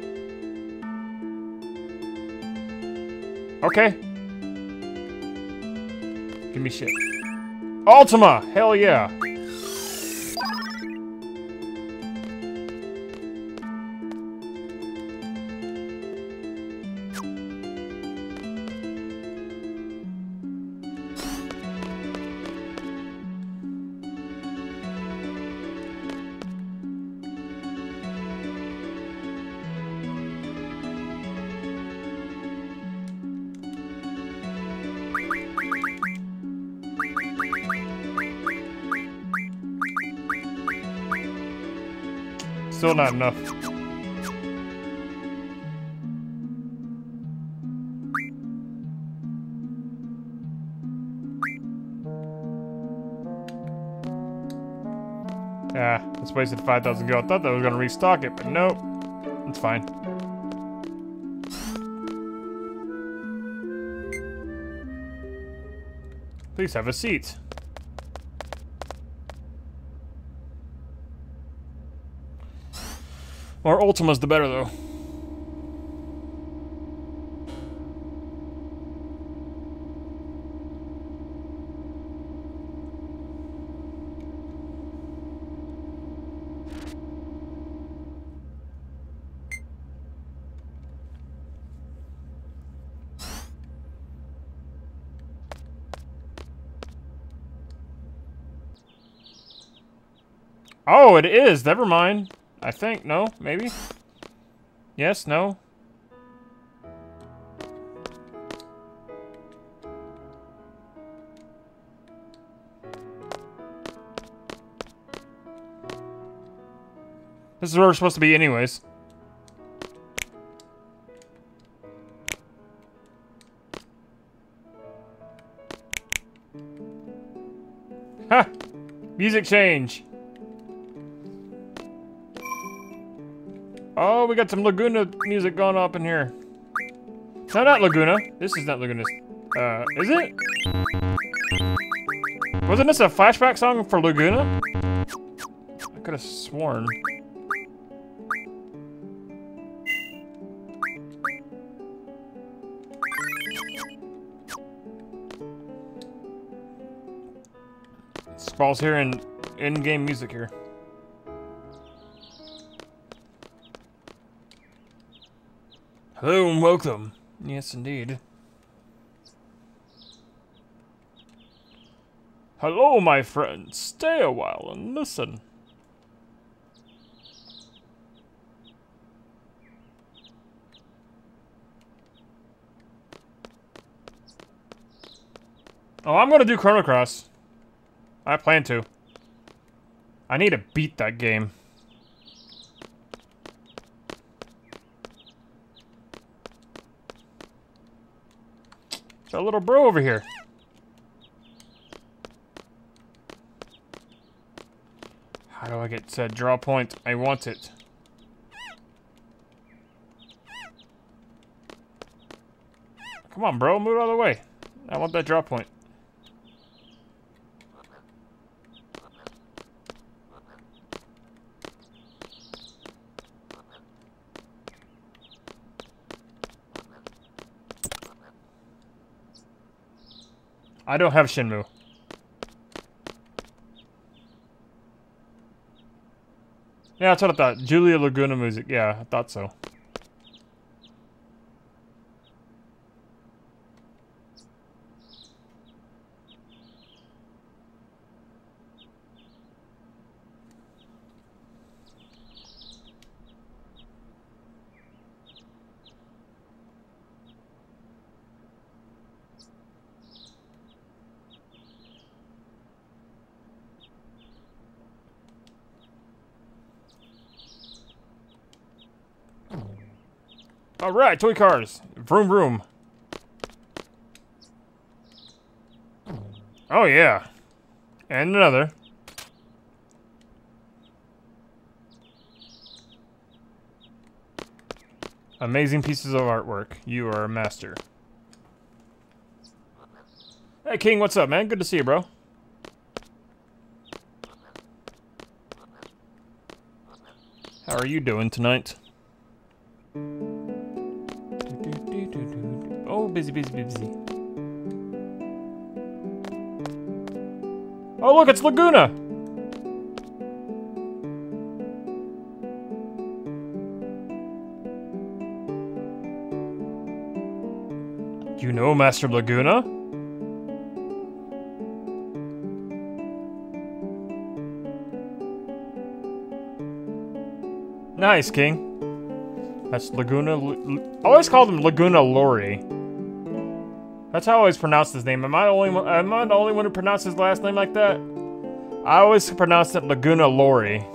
Okay. Give me shit. Ultima! Hell yeah! Still not enough. Yeah, it's wasted 5,000 gold. I thought that was gonna restock it, but nope. It's fine. Please have a seat. More Ultima's the better, though. Oh, it is. Never mind. I think. No? Maybe? Yes? No? This is where we're supposed to be anyways. Ha! Music change. Oh, we got some Laguna music going up in here. No, not Laguna. This is not Laguna. Uh, is it? Wasn't this a flashback song for Laguna? I could have sworn. Falls here in in-game music here. Hello and welcome. Yes, indeed. Hello, my friend. Stay a while and listen. Oh, I'm gonna do Chrono Cross. I plan to. I need to beat that game. Our little bro over here. How do I get to draw point? I want it. Come on, bro. Move out of the way. I want that draw point. I don't have Shenmue. Yeah, that's what I thought. Julia Laguna music. Yeah, I thought so. Alright, toy cars. Vroom vroom. Oh yeah. And another. Amazing pieces of artwork. You are a master. Hey King, what's up, man? Good to see you, bro. How are you doing tonight? Busy, busy, busy. Oh, look, it's Laguna! You know Master Laguna? Nice, King. That's Laguna... I always called him Laguna Lori. That's how I always pronounce his name. Am I the only one, am I the only one who pronounces his last name like that? I always pronounce it Laguna Lori.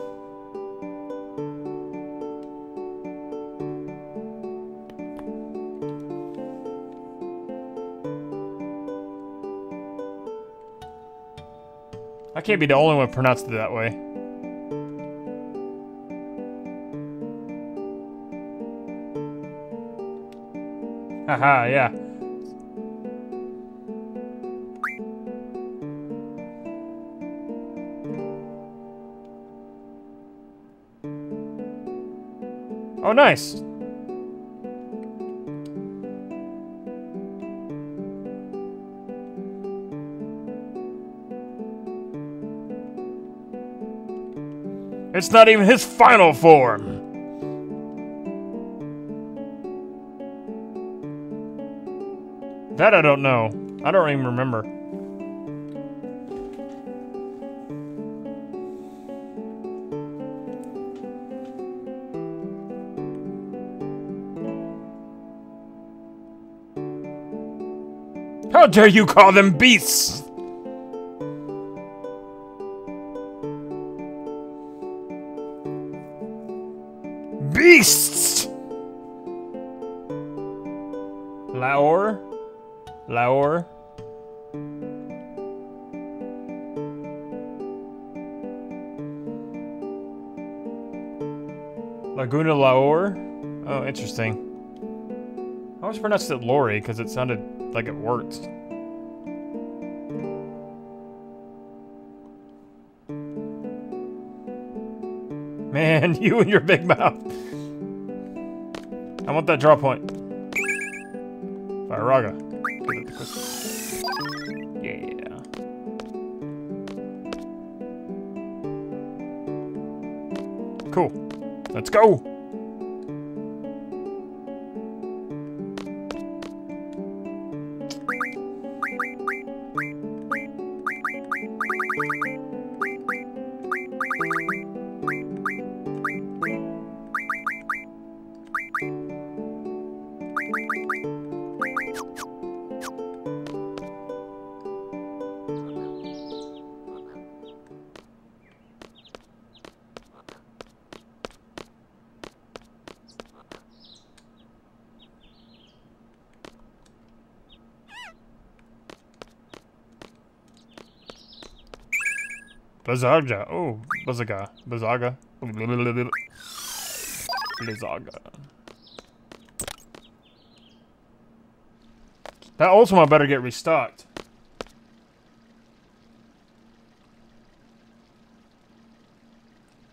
I can't be the only one pronounced it that way. Haha, yeah. Oh, nice. It's not even his final form. That I don't know. I don't even remember. Dare you call them beasts? Beasts! Laor? Laor? Laguna Laor? Oh, interesting. I always pronounced it Lori because it sounded like it worked. Man, you and your big mouth. I want that draw point. Firaga. Yeah. Cool. Let's go. Blizzaga. Oh, Blizzaga. Blizzaga. Blizzaga. That Ultima better get restocked.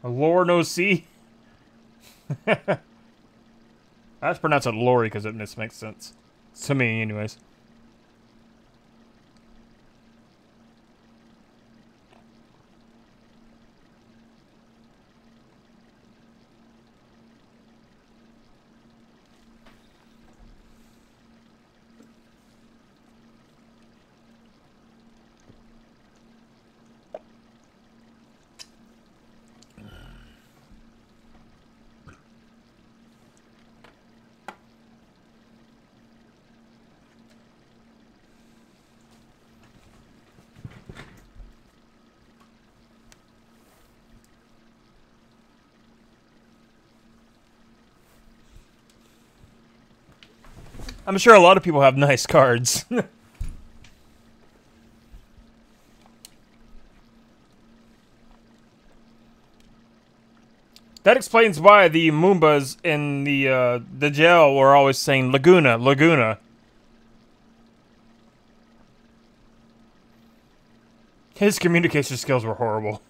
A lore no see? I just pronounce it Lori because it makes sense. To me, anyways. I'm sure a lot of people have nice cards. that explains why the Moombas in the uh, the jail were always saying Laguna, Laguna. His communication skills were horrible.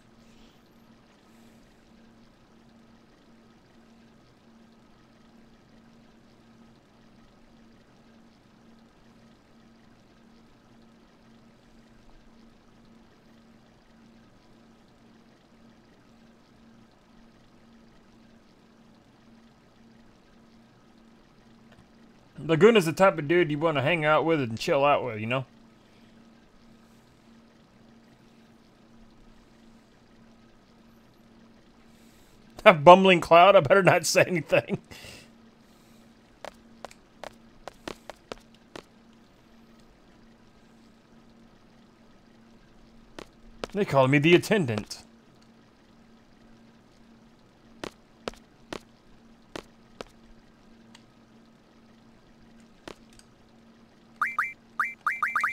Laguna's the type of dude you want to hang out with and chill out with, you know? That bumbling cloud, I better not say anything. They call me the attendant.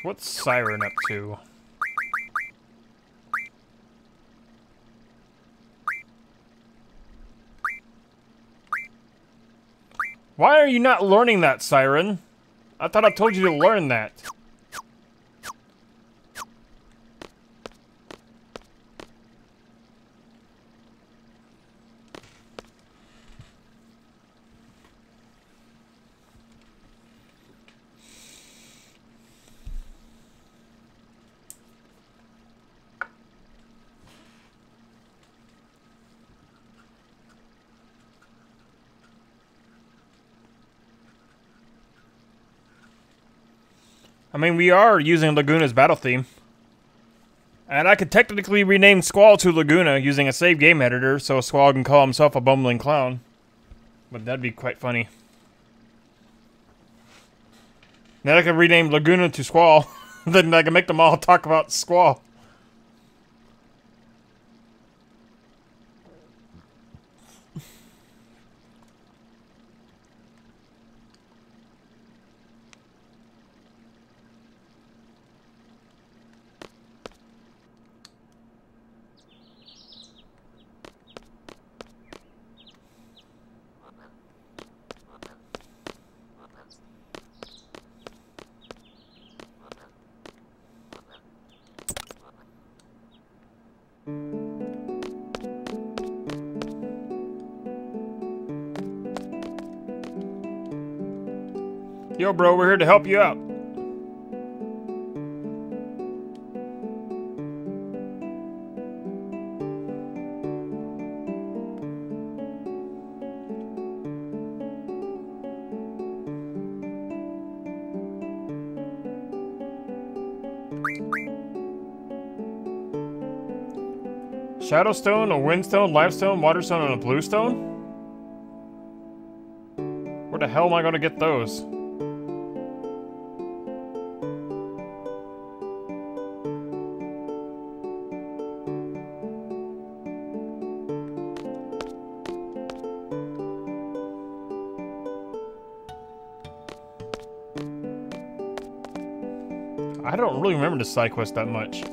What's Siren up to? Why are you not learning that, Siren? I thought I told you to learn that. Mean, we are using Laguna's battle theme. And I could technically rename Squall to Laguna using a save game editor, so Squall can call himself a bumbling clown. But that'd be quite funny. Then I can rename Laguna to Squall. then I can make them all talk about Squall. Bro, we're here to help you out. Shadowstone, a Windstone, Lifestone, Waterstone, and a Bluestone? Where the hell am I gonna get those? Remember the side quest that much.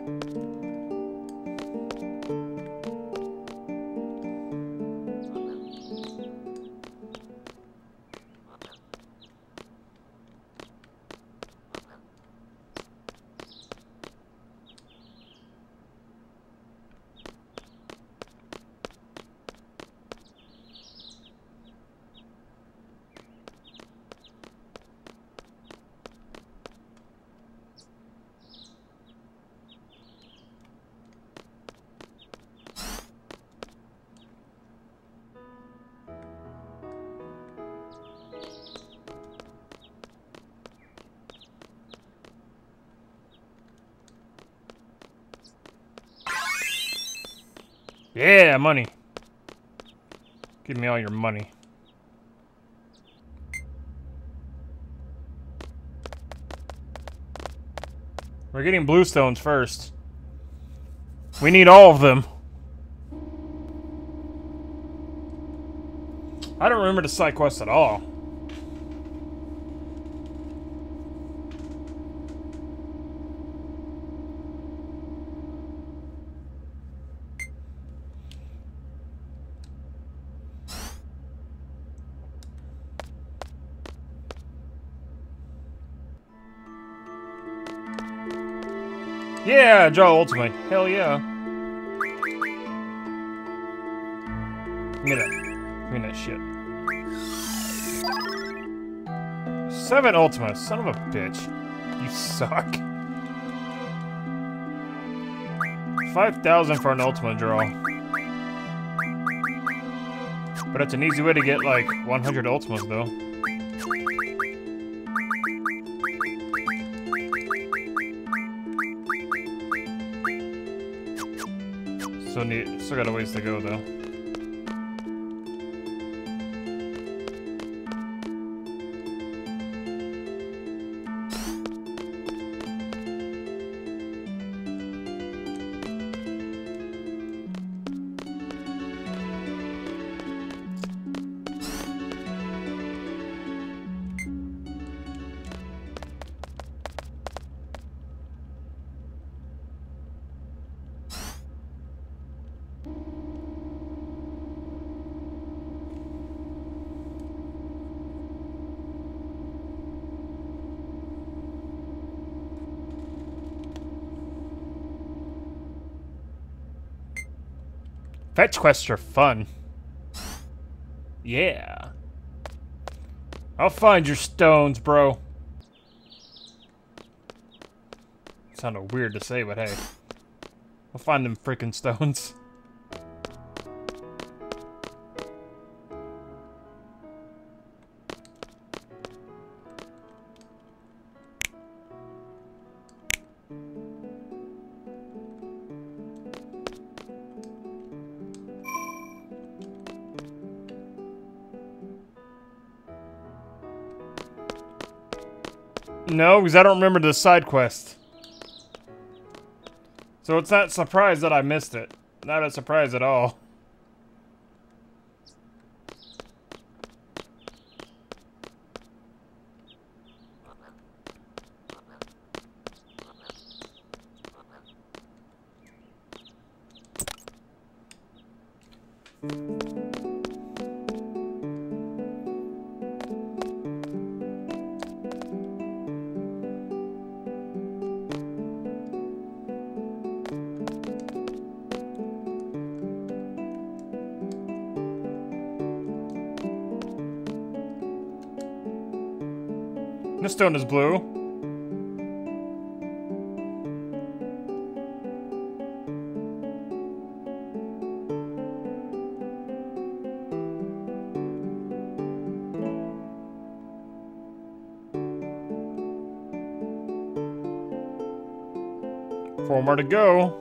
All your money. We're getting bluestones first. We need all of them. I don't remember the side quest at all. Yeah, draw ultimate. Hell yeah. Give me that. Give me that shit. Seven ultima, son of a bitch. You suck. 5,000 for an ultimate draw. But it's an easy way to get like 100 ultimas though. Still need, still got a ways to go though. Fetch quests are fun. Yeah. I'll find your stones, bro. Sounded weird to say, but hey. I'll find them freaking stones. No, because I don't remember the side quest. So it's not surprised that I missed it. Not a surprise at all. Stone is blue. Four more to go.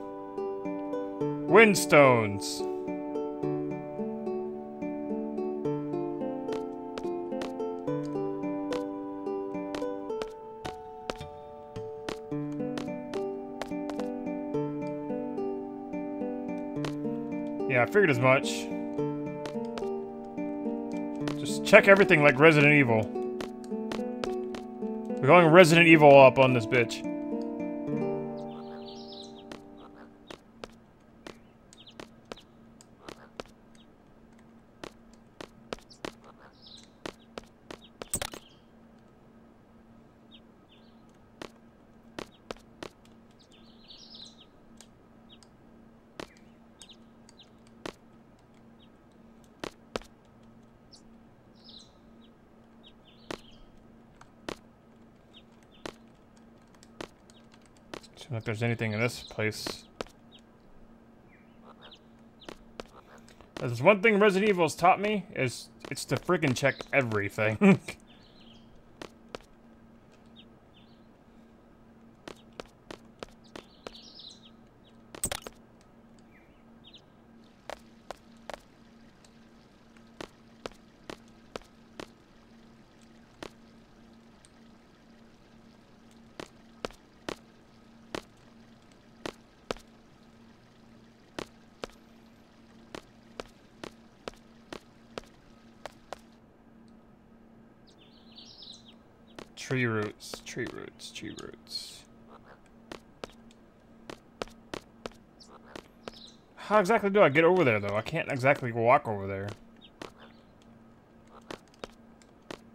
Windstones. Figured as much. Just check everything like Resident Evil. We're going Resident Evil up on this bitch. See if there's anything in this place. There's one thing Resident Evil's taught me, is it's to freaking check everything. tree roots, tree roots, tree roots. How exactly do I get over there, though? I can't exactly walk over there.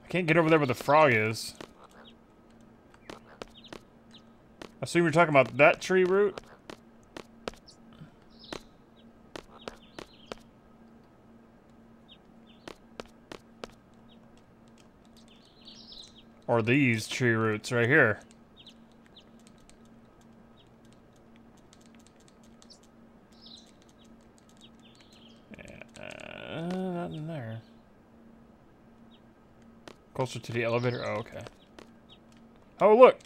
I can't get over there where the frog is. I assume you're talking about that tree root? These tree roots right here. Uh, nothing there. Closer to the elevator? Oh, okay. Oh, look!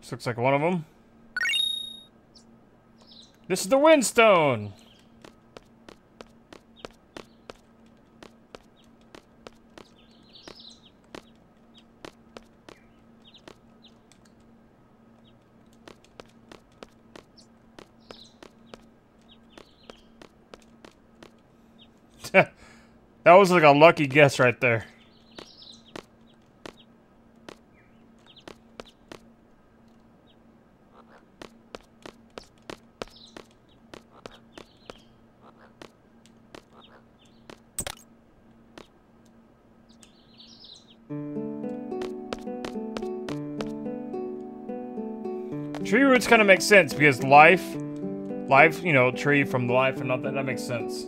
This looks like one of them. This is the Windstone! that was like a lucky guess right there. Tree roots kind of make sense because life, life, you know, tree from life and all that, that makes sense.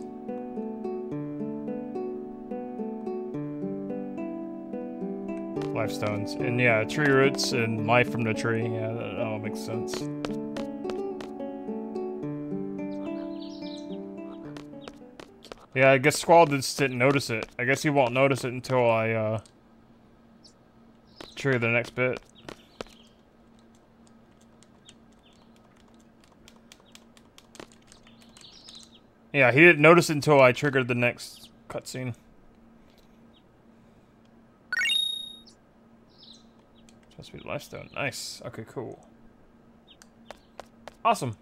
Stones. And yeah, tree roots and life from the tree. Yeah, that all makes sense. Yeah, I guess Squall just didn't notice it. I guess he won't notice it until I, uh, trigger the next bit. Yeah, he didn't notice it until I triggered the next cutscene. To be limestone. Nice. Okay, cool. Awesome.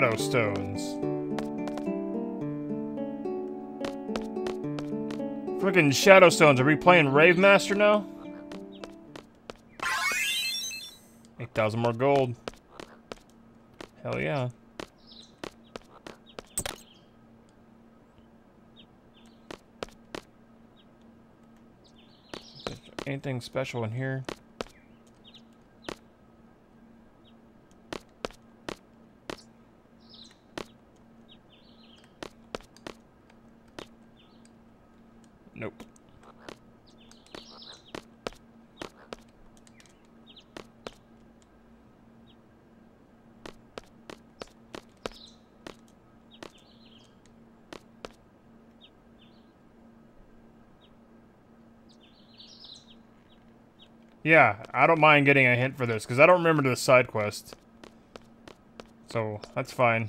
Shadow Stones. Freaking Shadow Stones. Are we playing Rave Master now? 8,000 more gold. Hell yeah. Anything special in here? Nope. Yeah, I don't mind getting a hint for this, because I don't remember the side quest. So, that's fine.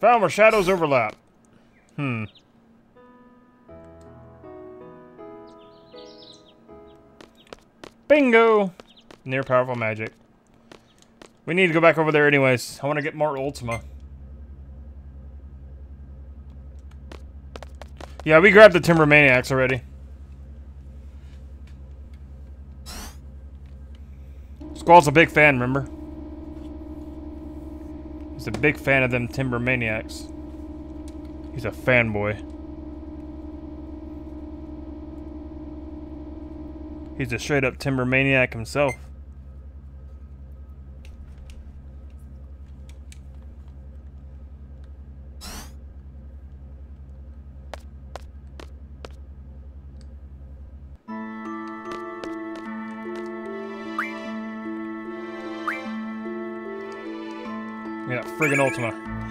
Found where shadows overlap. Hmm. Bingo! Near powerful magic. We need to go back over there anyways. I want to get more Ultima. Yeah, we grabbed the Timber Maniacs already. Squall's a big fan, remember? He's a big fan of them Timber Maniacs. He's a fanboy. He's a straight up Timber Maniac himself.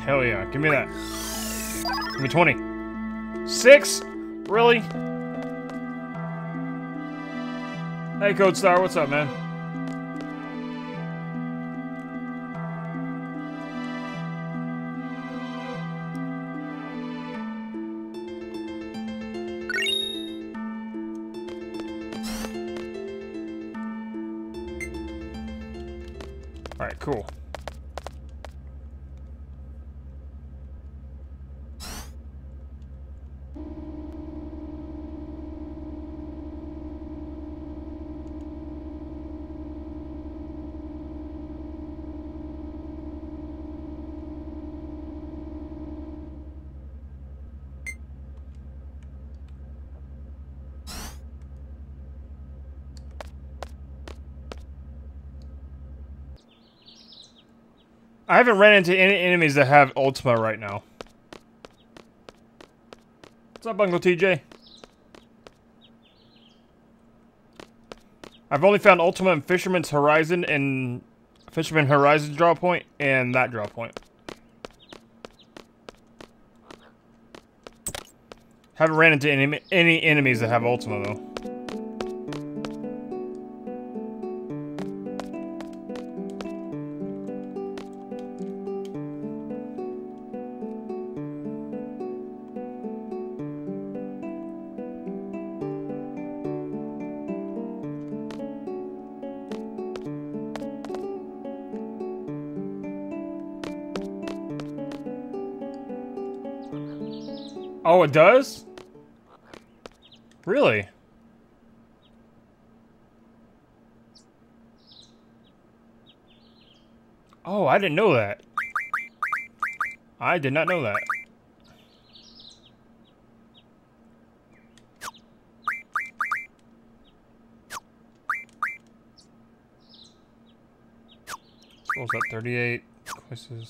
Hell yeah, give me that. Give me 20. Six? Really? Hey, Code Star, what's up, man? I haven't ran into any enemies that have Ultima right now. What's up, Uncle TJ? I've only found Ultima and Fisherman's Horizon and Fisherman Horizon draw point and that draw point. Haven't ran into any any enemies that have Ultima though. It does? Really? Oh, I didn't know that. I did not know that. Scrolls up 38. Quizzes.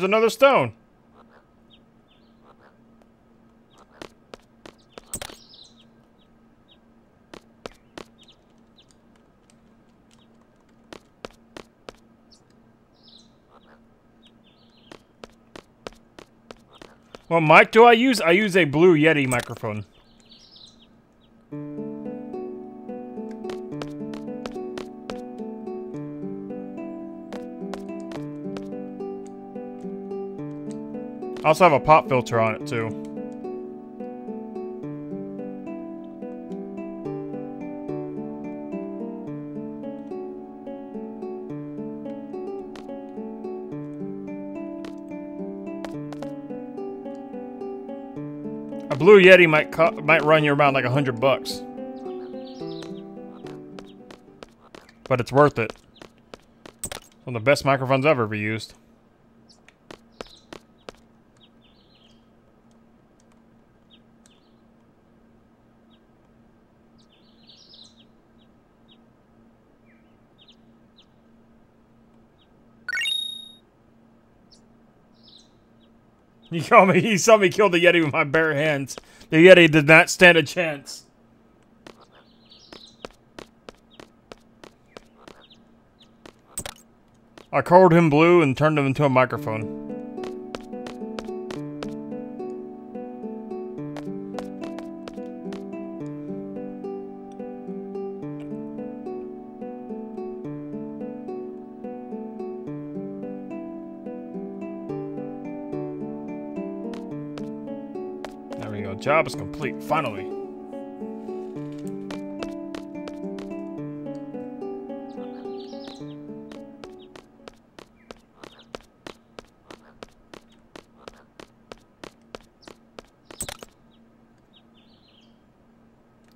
Oh, here's another stone. What mic do I use? I use a Blue Yeti microphone. Also have a pop filter on it too. A Blue Yeti might might run you around like a hundred bucks. But it's worth it. One of the best microphones I've ever used. You saw me. He saw me kill the Yeti with my bare hands. The Yeti did not stand a chance. I colored him blue and turned him into a microphone. Job is complete, finally.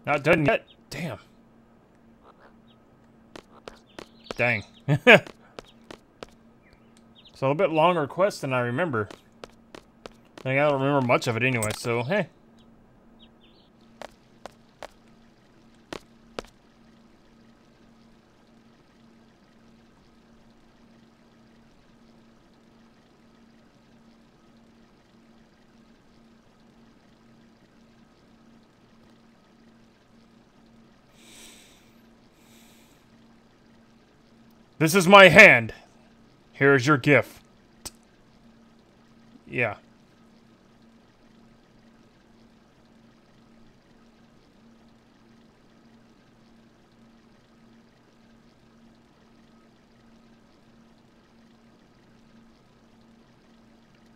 Not done yet. Damn. Dang. it's a little bit longer quest than I remember. I don't remember much of it anyway, so hey. This is my hand. Here is your gift. Yeah.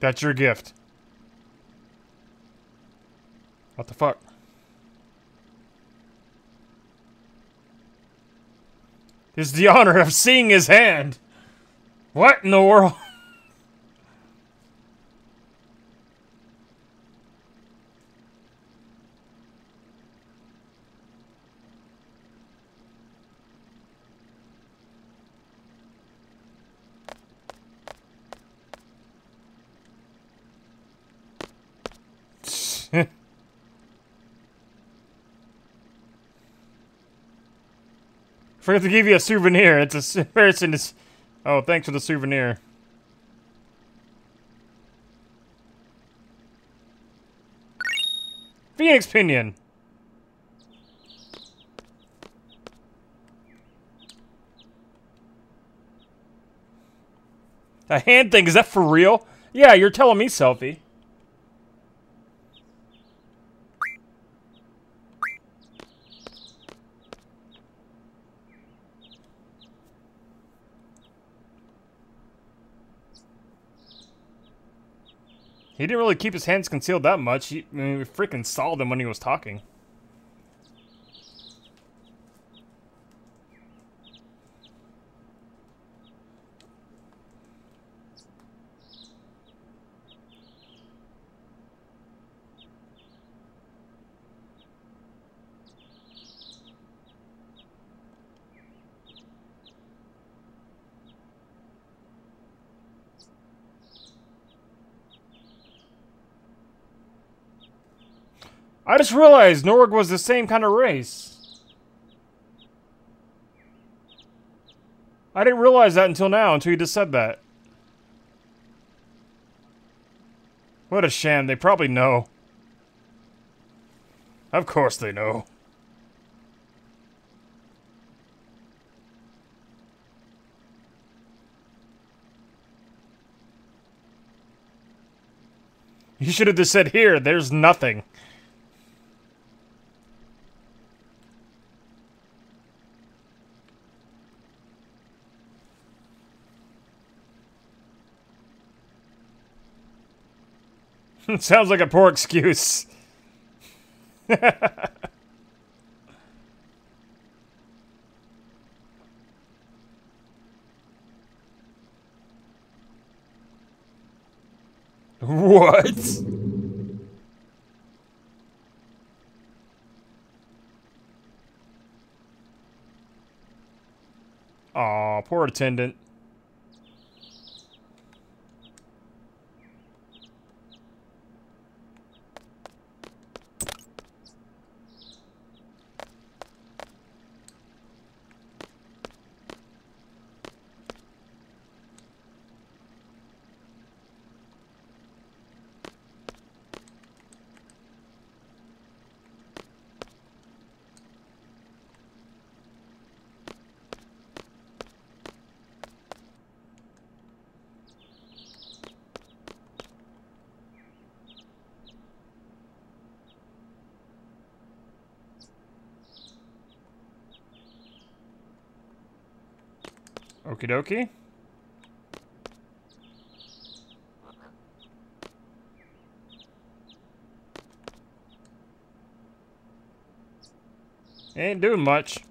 That's your gift. What the fuck? Is the honor of seeing his hand. What in the world? Forgot to give you a souvenir. It's a person. Is, oh, thanks for the souvenir. Phoenix Pinion. A hand thing, is that for real? Yeah, you're telling me, Selphie. He didn't really keep his hands concealed that much. He, I mean, we freaking saw them when he was talking. I just realized Norg was the same kind of race. I didn't realize that until now, until you just said that. What a sham. They probably know. Of course they know. You should have just said, here, there's nothing. Sounds like a poor excuse. what? Aw, poor attendant. Okie dokie. Ain't doing much.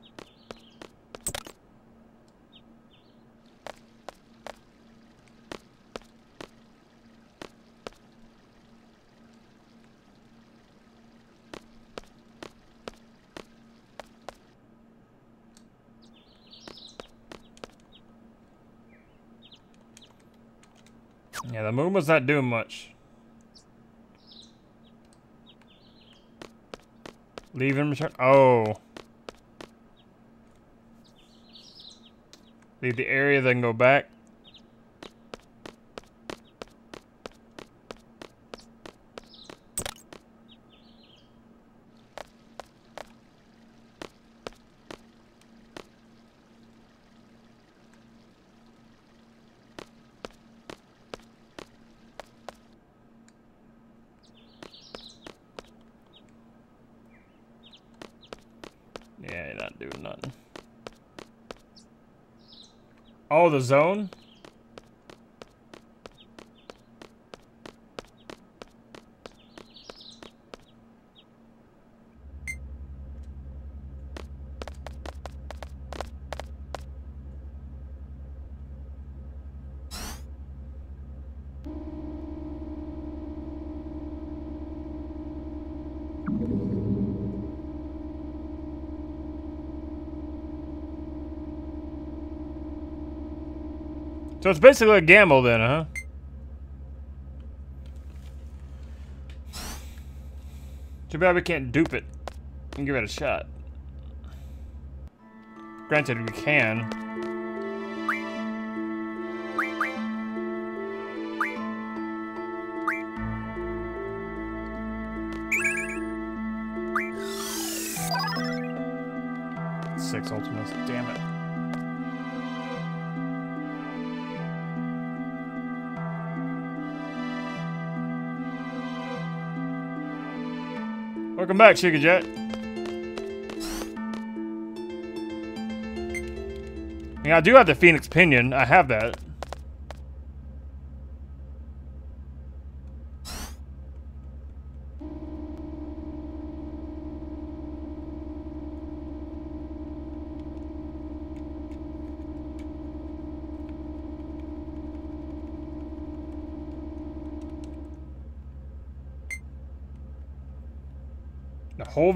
Was not doing much. Leave and return. Oh. Leave the area, then go back. Yeah, you're not doing nothing. Oh, the zone? So it's basically a gamble then, huh? Too bad we can't dupe it and give it a shot. Granted, we can. Welcome back, Sugar Jet. Yeah, I do have the Phoenix Pinion. I have that.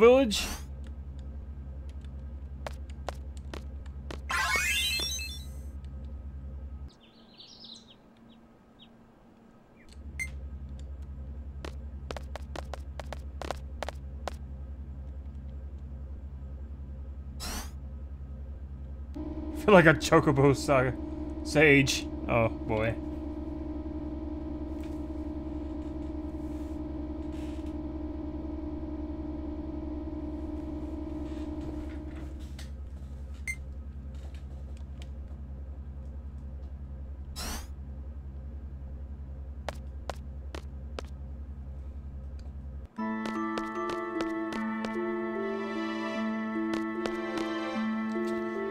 Village? Feel like a chocobo saga. Sage. Oh boy.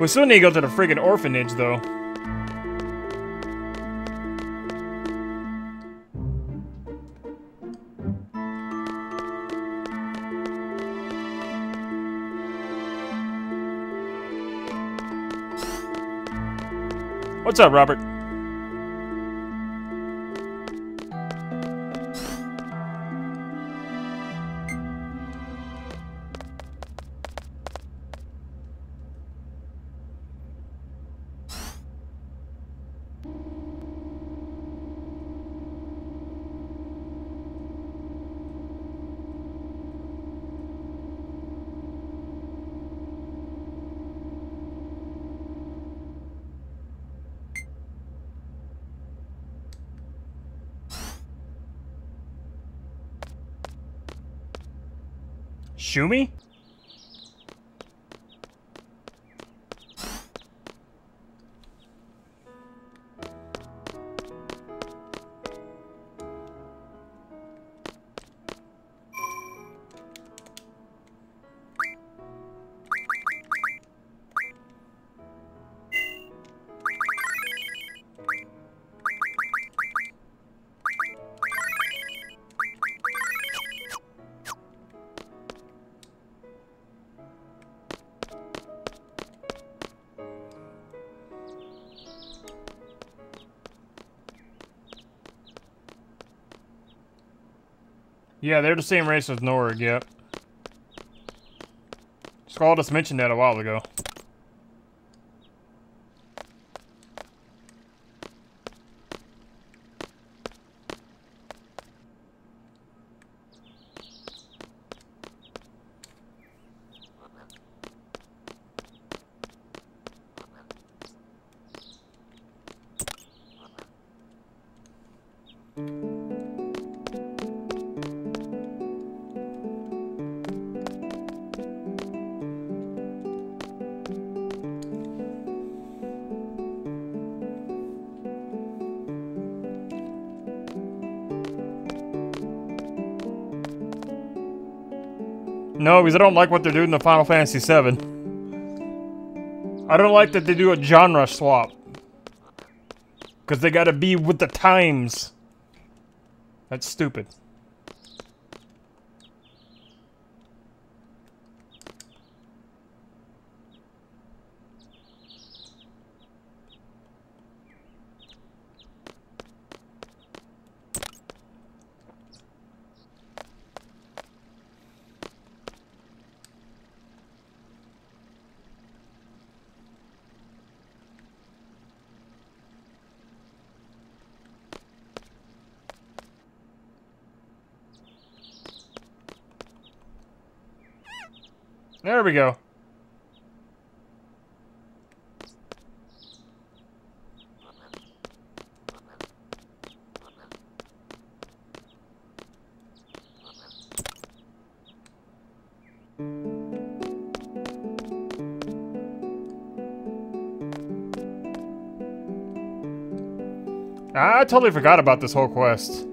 We still need to go to the friggin' orphanage, though. What's up, Robert? Shumi? Yeah, they're the same race as Norg, yep. Skull just mentioned that a while ago. Because I don't like what they're doing in the Final Fantasy VII. I don't like that they do a genre swap. Because they gotta be with the times. That's stupid. Totally forgot about this whole quest.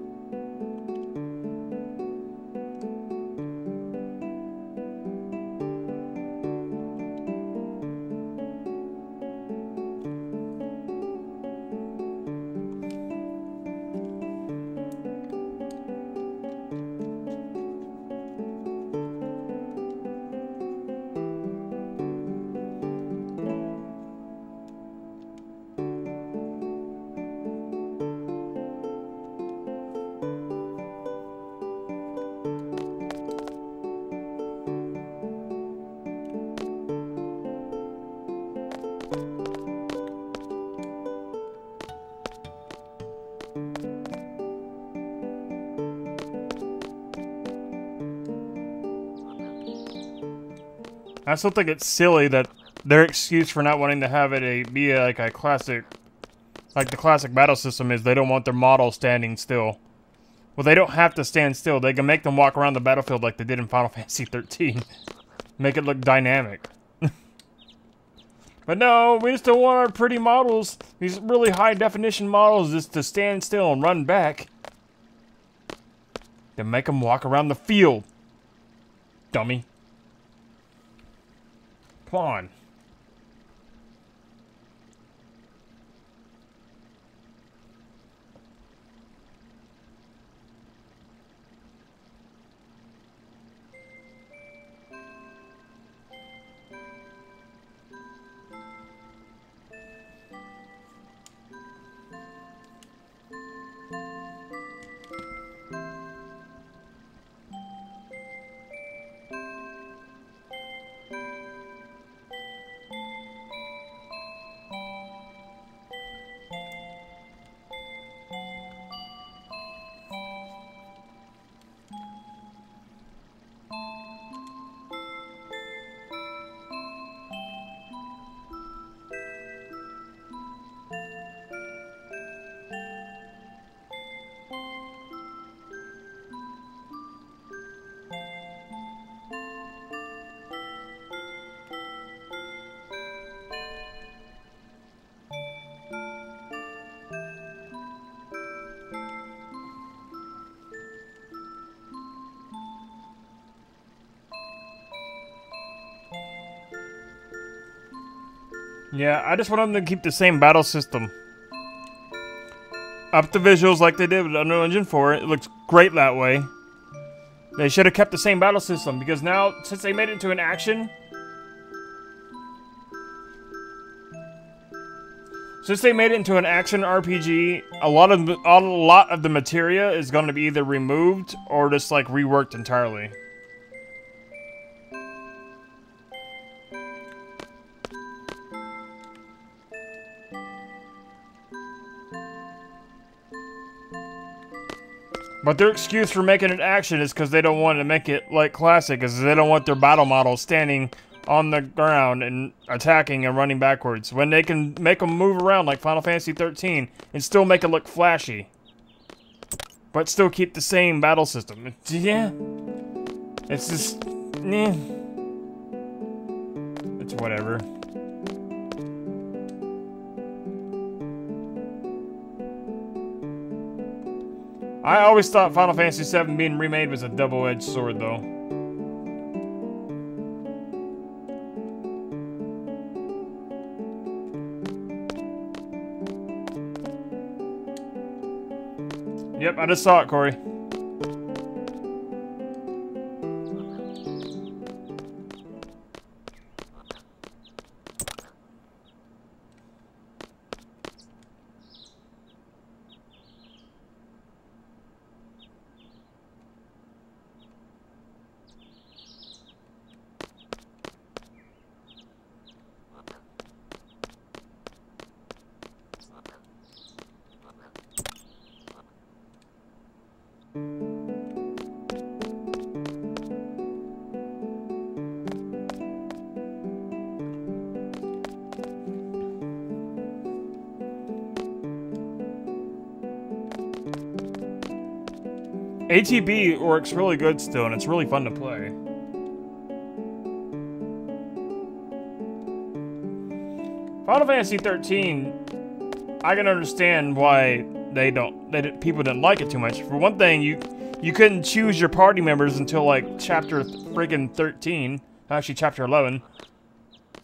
Still think it's silly that their excuse for not wanting to have it a be a, like a classic, like the classic battle system is they don't want their model standing still. Well, they don't have to stand still. They can make them walk around the battlefield like they did in Final Fantasy 13. make it look dynamic. but no, we just don't want our pretty models, these really high definition models, just to stand still and run back. Then make them walk around the field. Dummy. Come Yeah, I just want them to keep the same battle system. Up the visuals like they did with Unreal Engine 4. It looks great that way. They should have kept the same battle system because now, since they made it into an action, Since they made it into an action RPG, a lot of a lot of the materia is going to be either removed or just like reworked entirely. But their excuse for making it action is because they don't want to make it like classic, because they don't want their battle models standing on the ground and attacking and running backwards. When they can make them move around like Final Fantasy 13 and still make it look flashy. But still keep the same battle system. Yeah. It's just... Eh. It's whatever. I always thought Final Fantasy VII being remade was a double-edged sword, though. Yep, I just saw it, Corey. ATB works really good still, and it's really fun to play. Final Fantasy 13, I can understand why they don't, they people didn't like it too much. For one thing, you you couldn't choose your party members until like chapter friggin' 13, actually chapter 11,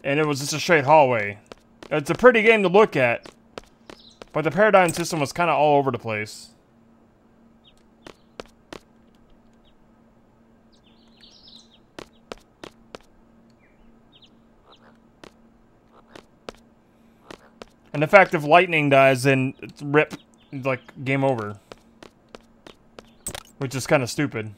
and it was just a straight hallway. It's a pretty game to look at, but the paradigm system was kind of all over the place. And the fact if lightning dies, then it's rip, like, game over. Which is kind of stupid.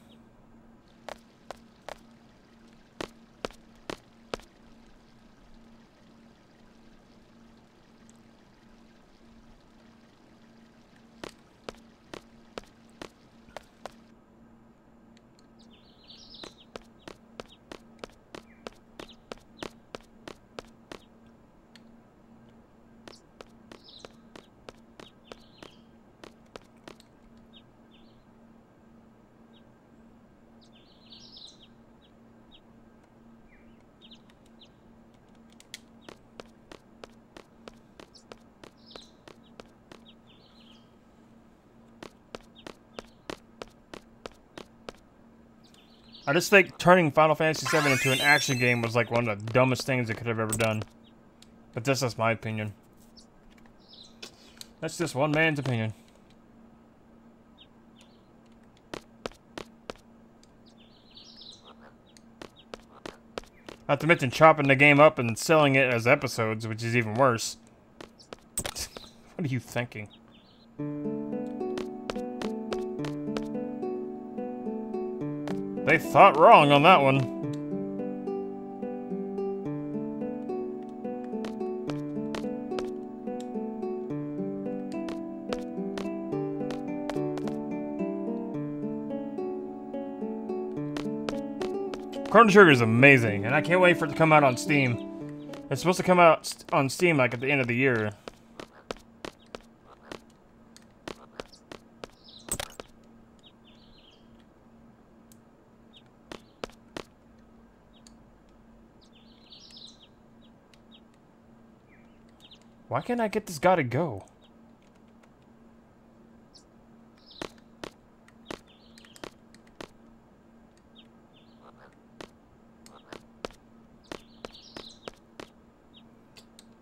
I just think turning Final Fantasy VII into an action game was like one of the dumbest things it could have ever done. But this is my opinion. That's just one man's opinion. Not to mention chopping the game up and selling it as episodes, which is even worse. what are you thinking? They thought wrong on that one. Chrono Trigger is amazing, and I can't wait for it to come out on Steam. It's supposed to come out on Steam like at the end of the year. Can't I get this guy to go?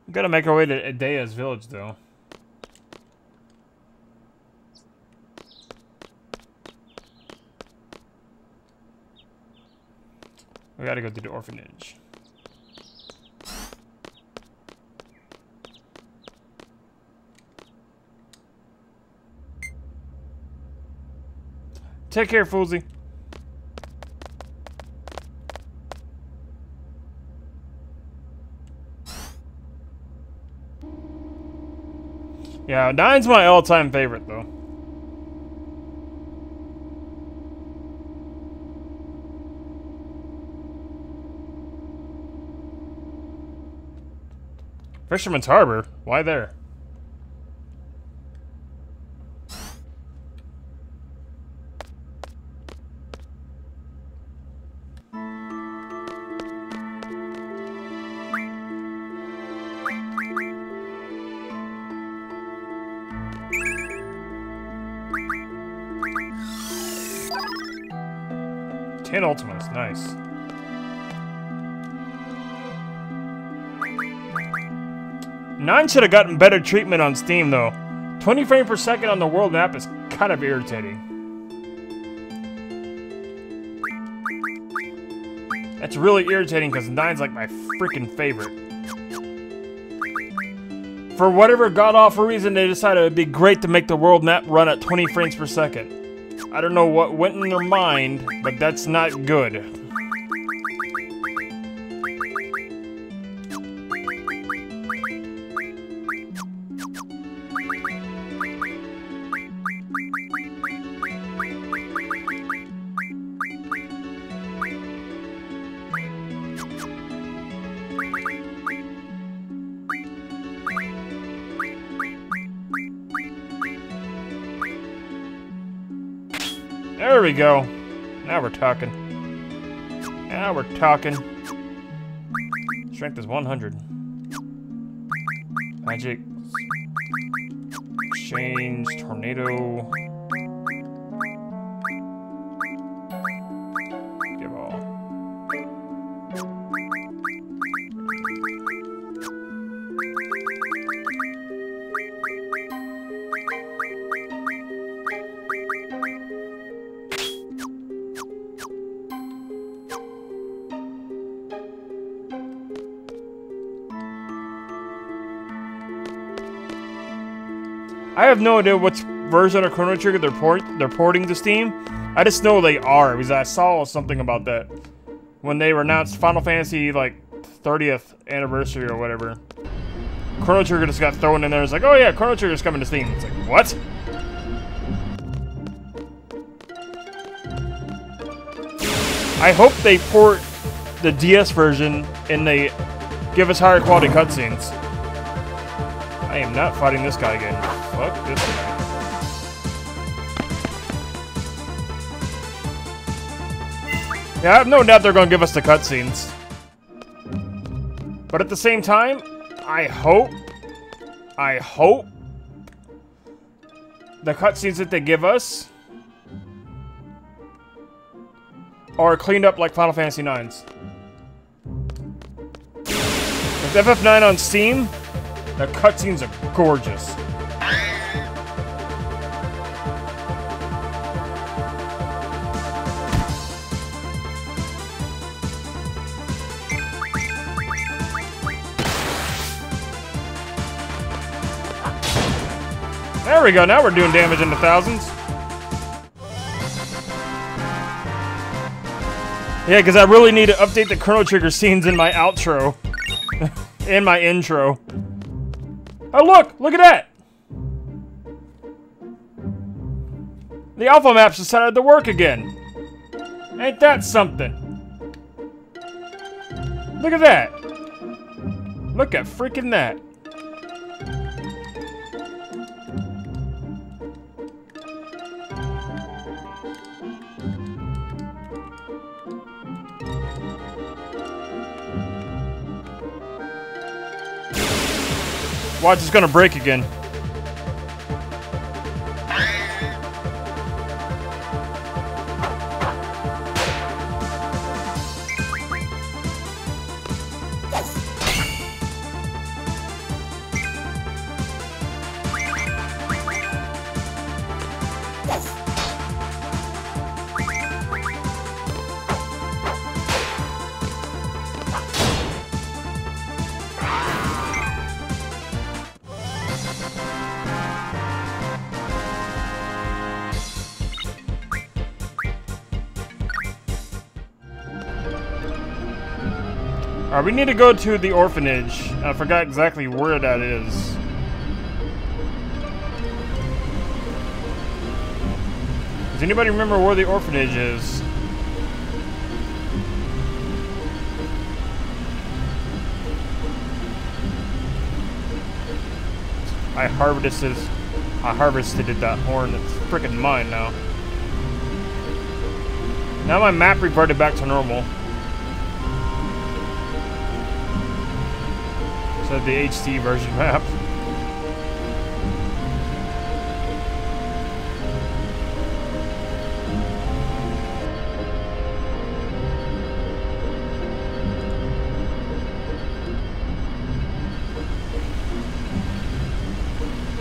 We Gotta make our way to Edea's village, though. We gotta go to the orphanage. Take care, Foolsy. Yeah, nine's my all-time favorite, though. Fisherman's Harbor? Why there? Nine should have gotten better treatment on Steam, though. 20 frames per second on the world map is kind of irritating. That's really irritating because Nine's like my freaking favorite. For whatever god-awful reason, they decided it'd be great to make the world map run at 20 frames per second. I don't know what went in their mind, but that's not good. We go. Now we're talking. Now we're talking. Strength is 100. Magic. Exchange. Tornado. Have no idea which version of Chrono Trigger they're port they're porting to Steam. I just know they are because I saw something about that when they were announced Final Fantasy like 30th anniversary or whatever. Chrono Trigger just got thrown in there. It's like, oh yeah, Chrono Trigger's coming to Steam. It's like, what? I hope they port the DS version and they give us higher quality cutscenes. I am not fighting this guy again. Fuck this guy. Yeah, I have no doubt they're going to give us the cutscenes. But at the same time, I hope, I hope the cutscenes that they give us are cleaned up like Final Fantasy 9's. With FF9 on Steam, the cutscenes are gorgeous. We go, now we're doing damage in the thousands. Yeah, because I really need to update the Chrono Trigger scenes in my outro. in my intro. Oh, look! Look at that! The alpha maps decided to work again. Ain't that something? Look at that. Look at freaking that. Watch, it's gonna break again. We need to go to the orphanage. I forgot exactly where that is. Does anybody remember where the orphanage is? I harvested I harvested that horn. It's freaking mine now. Now my map reverted back to normal. So the HD version map.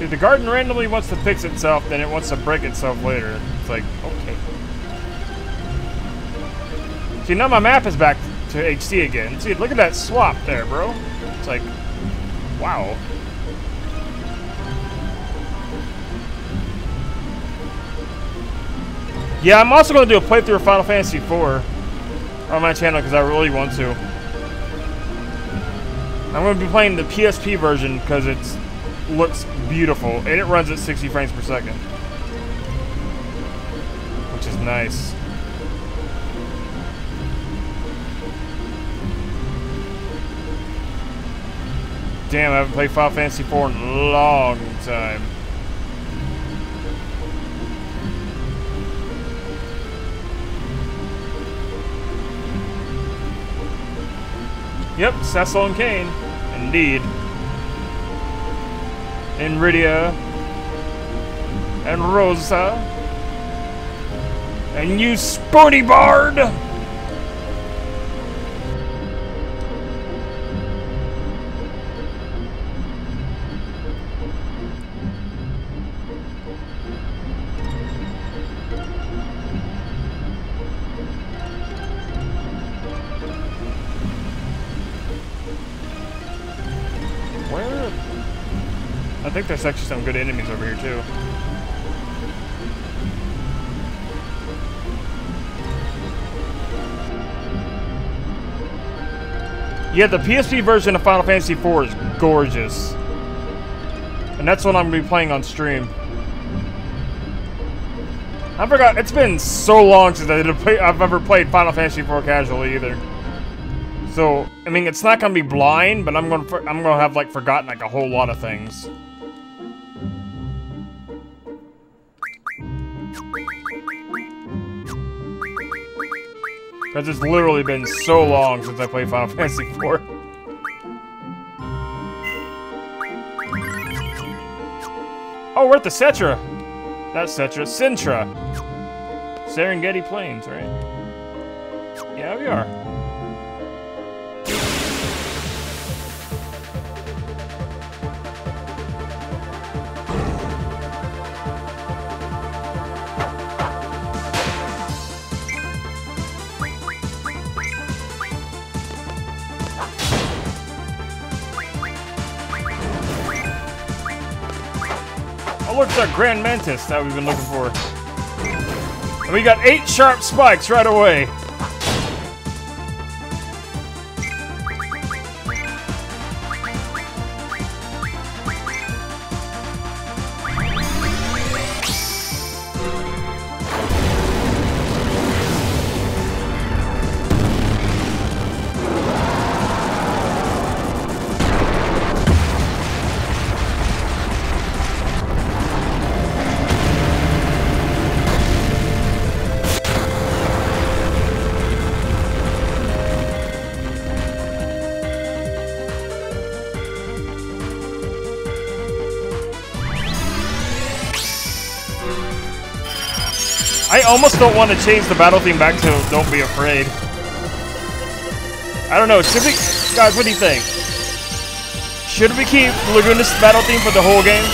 If the garden randomly wants to fix itself, then it wants to break itself later. It's like, okay. See, now my map is back to HD again. See, look at that swap there, bro. It's like, wow. Yeah, I'm also going to do a playthrough of Final Fantasy IV on my channel because I really want to. I'm going to be playing the PSP version because it looks beautiful and it runs at 60 frames per second, which is nice. Damn, I haven't played Final Fantasy IV in a long time. Yep, Cecil and Kain. Indeed. And Rydia. And Rosa. And you spoony bard! Actually some good enemies over here too. Yeah, the PSP version of Final Fantasy IV is gorgeous. And that's what I'm going to be playing on stream. I forgot, it's been so long since I've ever played Final Fantasy IV casually either. So, I mean, it's not gonna be blind, but I'm gonna I'm gonna have like forgotten like a whole lot of things. Because it's literally been so long since I played Final Fantasy IV. Oh, we're at the Cetra. Not Cetra, Centra. Serengeti Plains, right? Yeah, we are. It's our Grand Mantis that we've been looking for. And we got eight sharp spikes right away. Almost don't want to change the battle theme back to Don't Be Afraid. I don't know, should we... Guys, what do you think? Should we keep Laguna's battle theme for the whole game?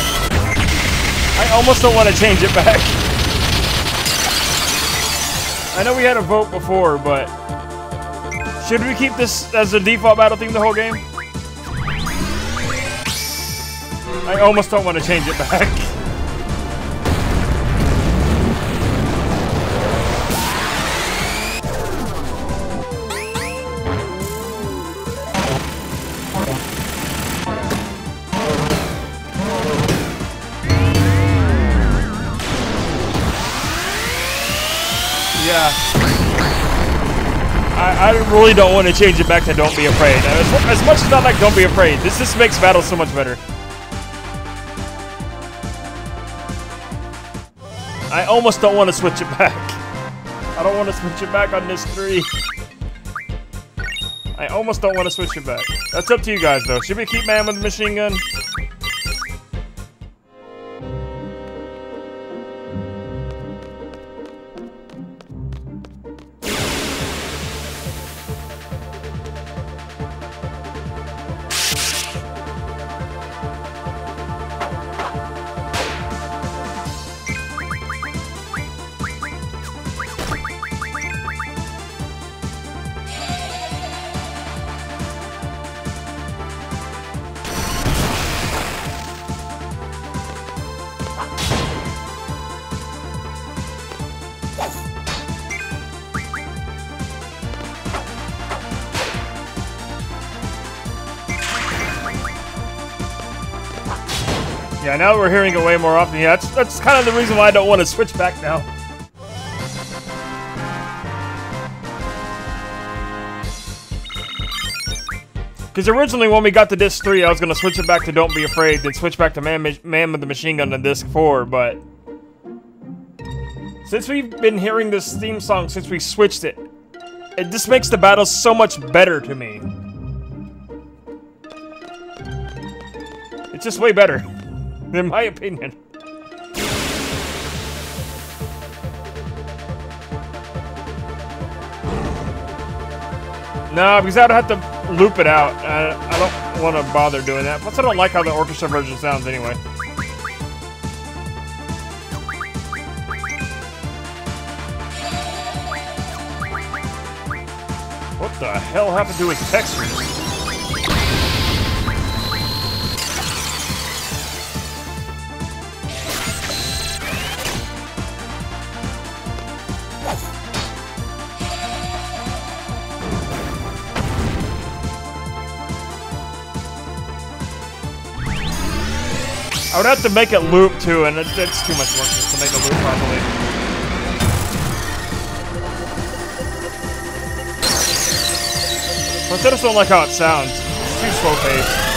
I almost don't want to change it back. I know we had a vote before, but... Should we keep this as the default battle theme the whole game? I almost don't want to change it back. I, really don't want to change it back to Don't Be Afraid. As, as much as I like Don't Be Afraid, this just makes battle so much better. I almost don't want to switch it back. I don't want to switch it back on this 3. I almost don't want to switch it back. That's up to you guys, though. Should we keep man with the machine gun? Now we're hearing it way more often. Yeah, that's, that's kind of the reason why I don't want to switch back now. Because originally when we got to disc 3, I was going to switch it back to Don't Be Afraid, then switch back to Man, Man with the Machine Gun to disc 4, but... Since we've been hearing this theme song since we switched it, it just makes the battle so much better to me. It's just way better. in my opinion. No, because I'd have to loop it out. I, I don't want to bother doing that. Plus, I don't like how the orchestra version sounds anyway. What the hell happened to his textures? Would have to make it loop too, and it, it's too much work just to make it loop properly. Plus, I just don't like how it sounds. It's too slow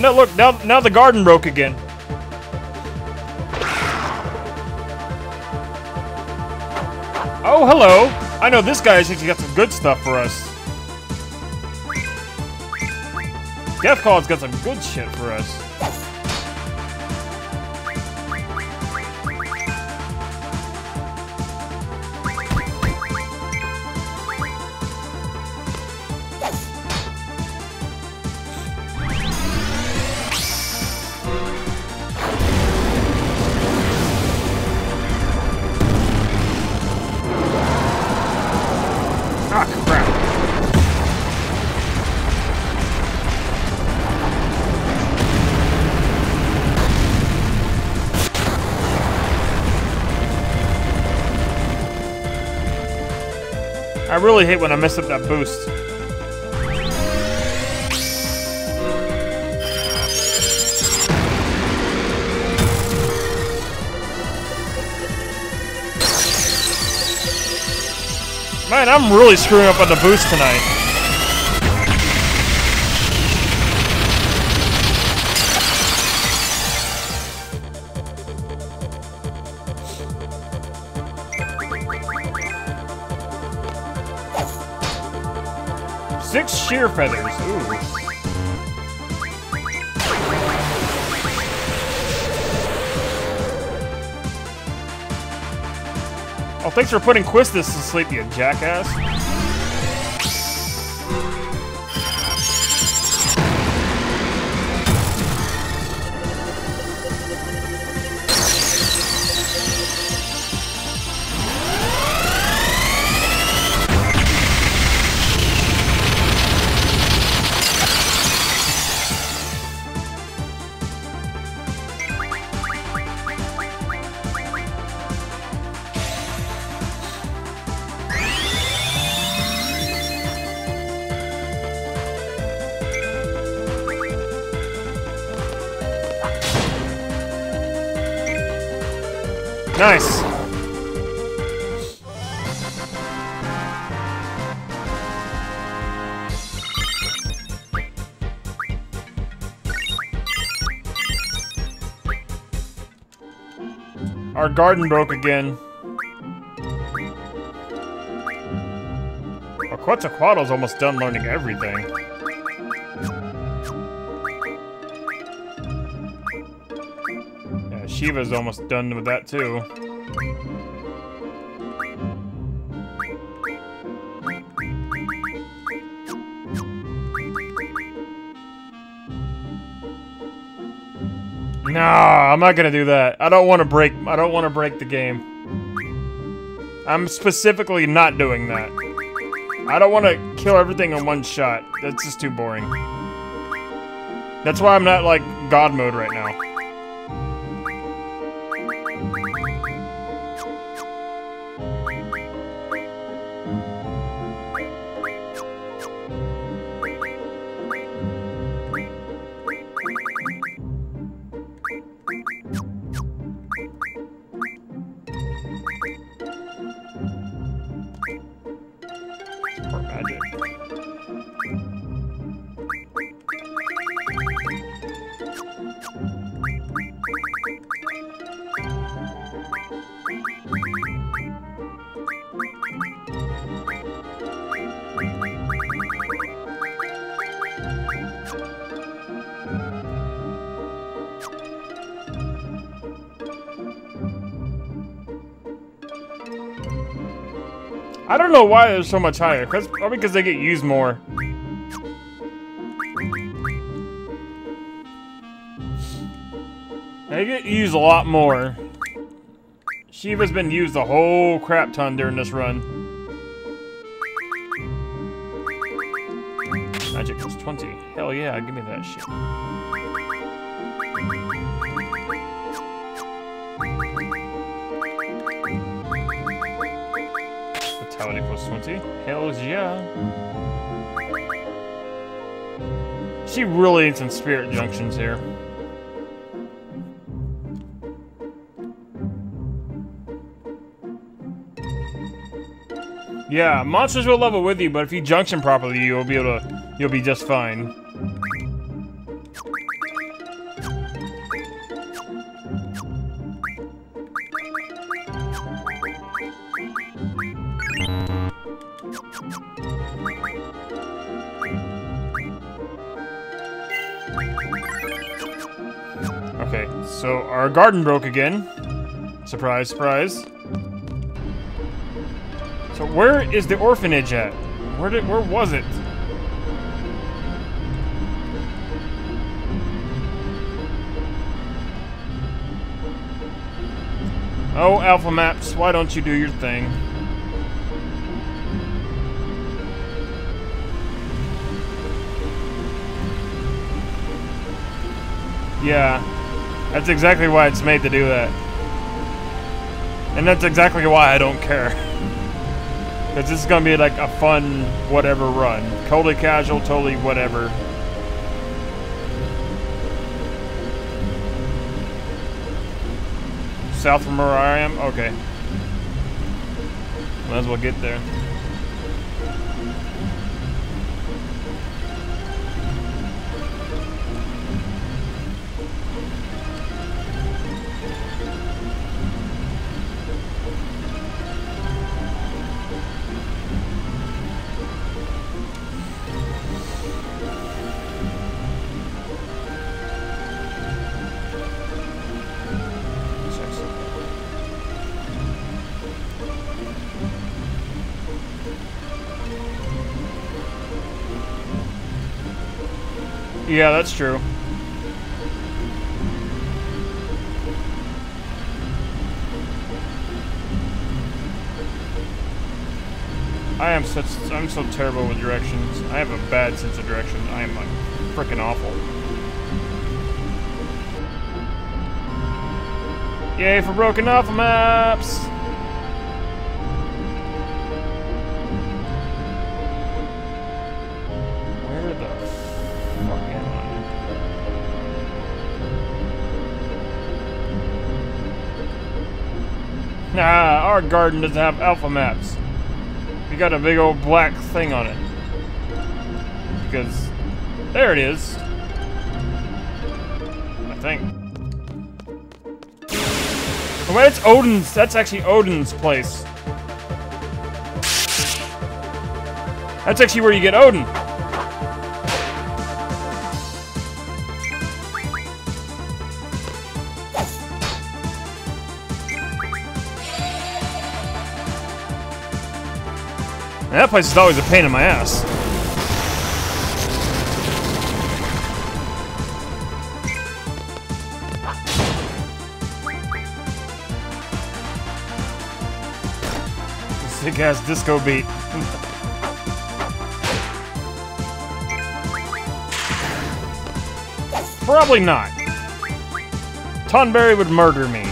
no, look, now, now the garden broke again. Oh, hello. I know this guy actually got some good stuff for us. Death Claw's got some good shit for us. Really hate when I mess up that boost. Man, I'm really screwing up on the boost tonight. Thanks for putting Quistis to sleep, you jackass. Nice. Our garden broke again. Quetzalcoatl's almost done learning everything. Shiva's almost done with that too. No, I'm not gonna do that. I don't want to break. I don't want to break the game. I'm specifically not doing that. I don't want to kill everything in one shot. That's just too boring. That's why I'm not like God mode right now. Know why they're so much higher. Cause, probably because they get used more. They get used a lot more. Shiva's been used a whole crap ton during this run. Magic plus 20. Hell yeah, give me that shit. Yeah. She really needs some spirit junctions here. Yeah, monsters will level with you, but if you junction properly, you'll be able to, you'll be just fine. Our garden broke again. Surprise, surprise. So where is the orphanage at? Where did where was it? Oh, Alpha Maps, why don't you do your thing? Yeah, that's exactly why it's made to do that. And that's exactly why I don't care. Because this is going to be like a fun whatever run. Totally casual, totally whatever. South from where I am? Okay. Might as well get there. Yeah, that's true. I am such I'm so terrible with directions. I have a bad sense of direction. I am like freaking awful. Yay for broken alpha maps! Our garden doesn't have alpha maps. We got a big old black thing on it. Because there it is. I think. Oh, wait, it's Odin's. That's actually Odin's place. That's actually where you get Odin. That place is always a pain in my ass. Sick ass disco beat. Probably not. Tonberry would murder me.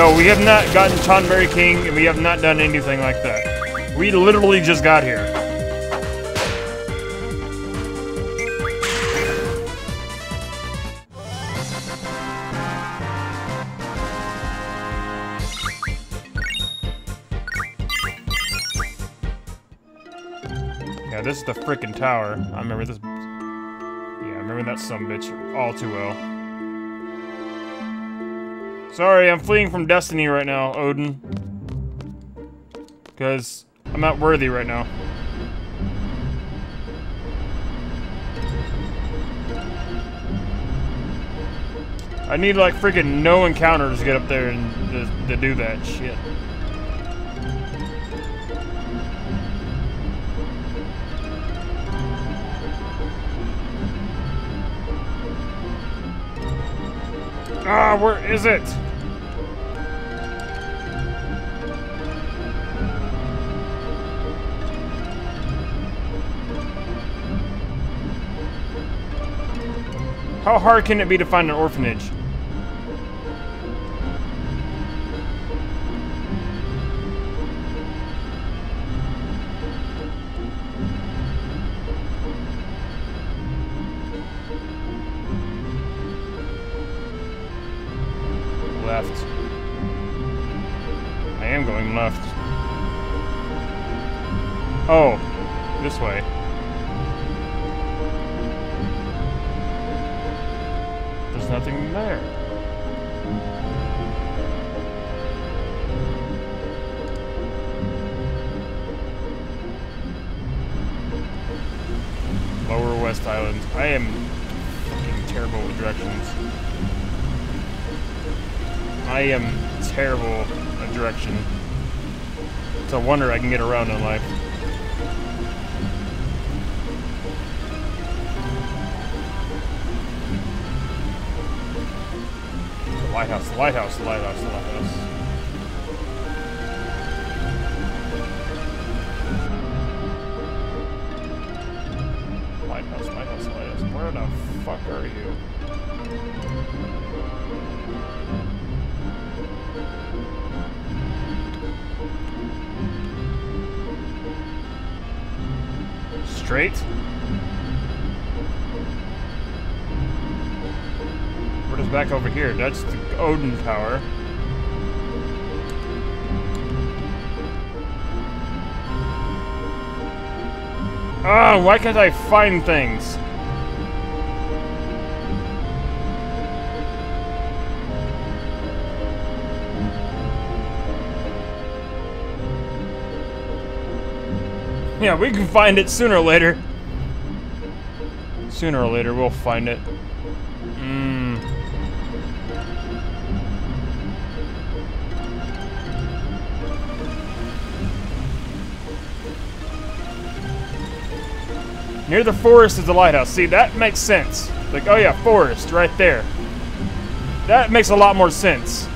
No, we have not gotten Tonberry King, and we have not done anything like that. We literally just got here. Yeah, this is the frickin' tower. I remember this. Yeah, I remember that some bitch all too well. Sorry, I'm fleeing from Destiny right now, Odin. Because I'm not worthy right now. I need like freaking no encounters to get up there and to, to do that shit. Ah, where is it? How hard can it be to find an orphanage? Here. That's the Odin Tower. Ah, why can't I find things? Yeah, we can find it sooner or later. Sooner or later, we'll find it. Near the forest is the lighthouse. See, that makes sense. Like, oh yeah, forest, right there. That makes a lot more sense.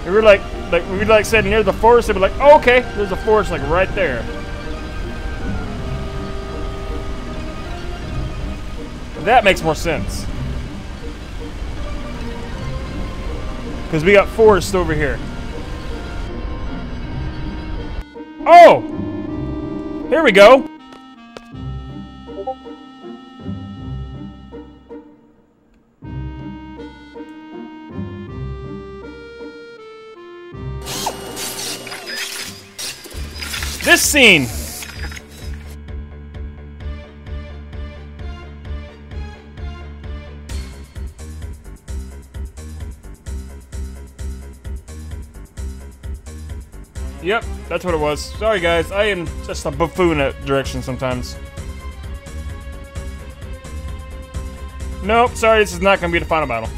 If we were like, like we like said near the forest, they'd be like, oh, okay, there's a forest like right there. That makes more sense. Because we got forest over here. Oh! Here we go. Scene? Yep, that's what it was. Sorry guys, I am just a buffoon at direction sometimes. Nope, sorry, this is not gonna be the final battle.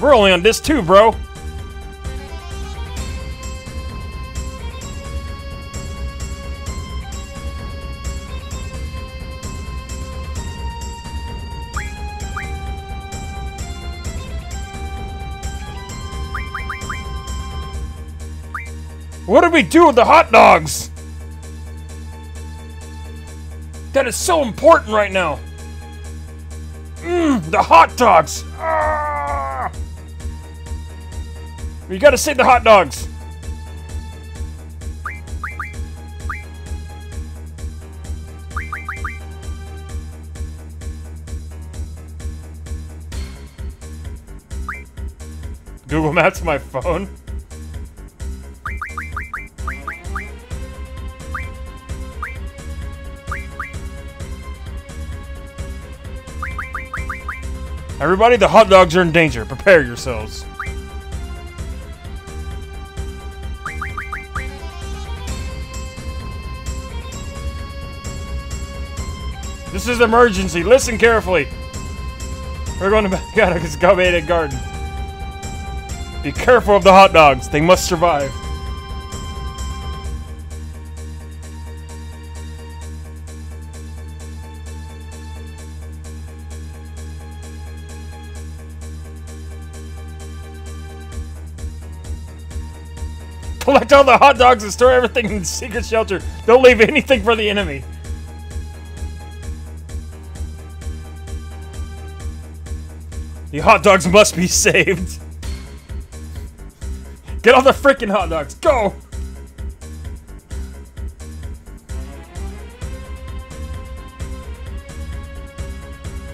We're only on this too, bro. What do we do with the hot dogs? That is so important right now. Mmm, the hot dogs. Ah! We gotta save the hot dogs. Google Maps my phone. Everybody, the hot dogs are in danger. Prepare yourselves. This is an emergency. Listen carefully. We're going to Galbadia Garden. Be careful of the hot dogs. They must survive. Collect all the hot dogs and store everything in the secret shelter. Don't leave anything for the enemy. The hot dogs must be saved. Get all the freaking hot dogs. Go!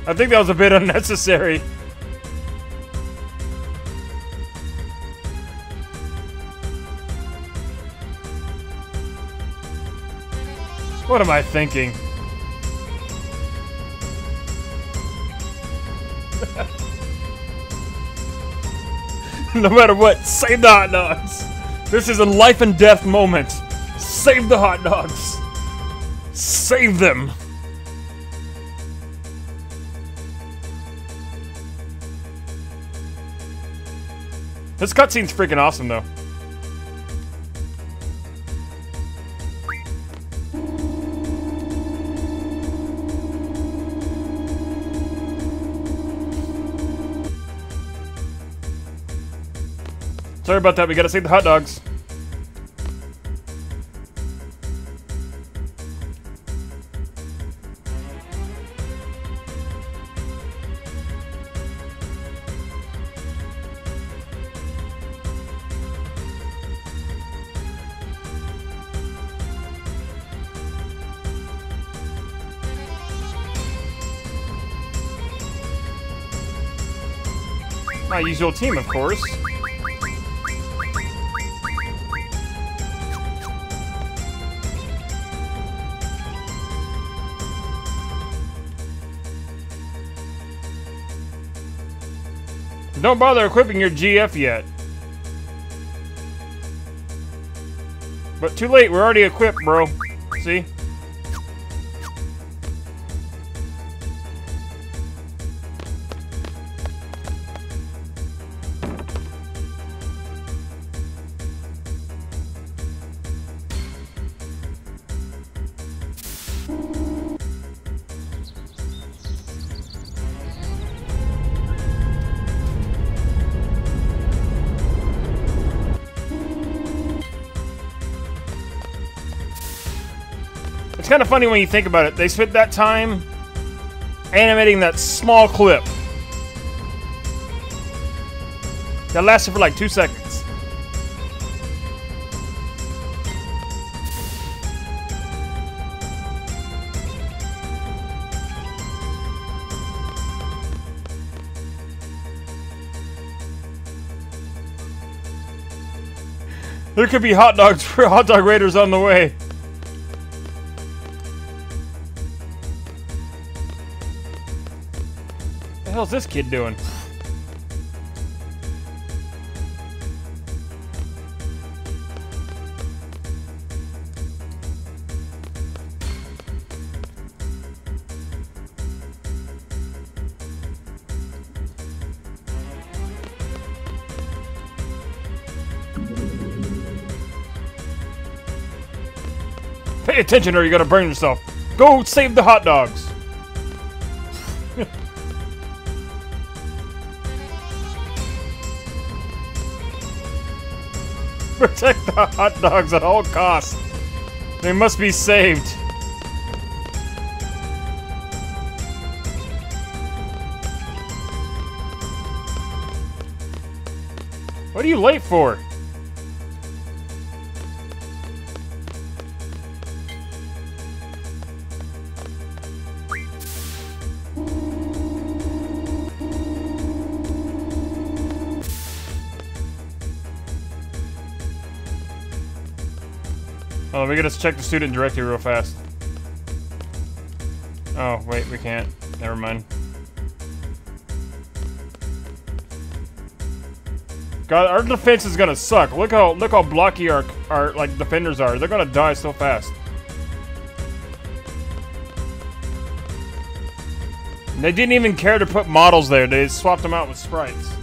I think that was a bit unnecessary. What am I thinking? no matter what, save the hot dogs! This is a life and death moment. Save the hot dogs! Save them! This cutscene's freaking awesome, though. Sorry about that, we gotta save the hot dogs. My usual team, of course. Don't bother equipping your GF yet. But too late, we're already equipped, bro. See? Of funny when you think about it. They spent that time animating that small clip. That lasted for like two seconds. There could be hot dogs for hot dog raiders on the way. This kid doing? Pay attention or you're gonna burn yourself. Go save the hot dogs. Protect the hot dogs at all costs. They must be saved. What are you late for? We gotta check the student directory real fast. Oh, wait, we can't. Never mind. God, our defense is gonna suck. Look how look how blocky our our like defenders are. They're gonna die so fast. They didn't even care to put models there. They swapped them out with sprites.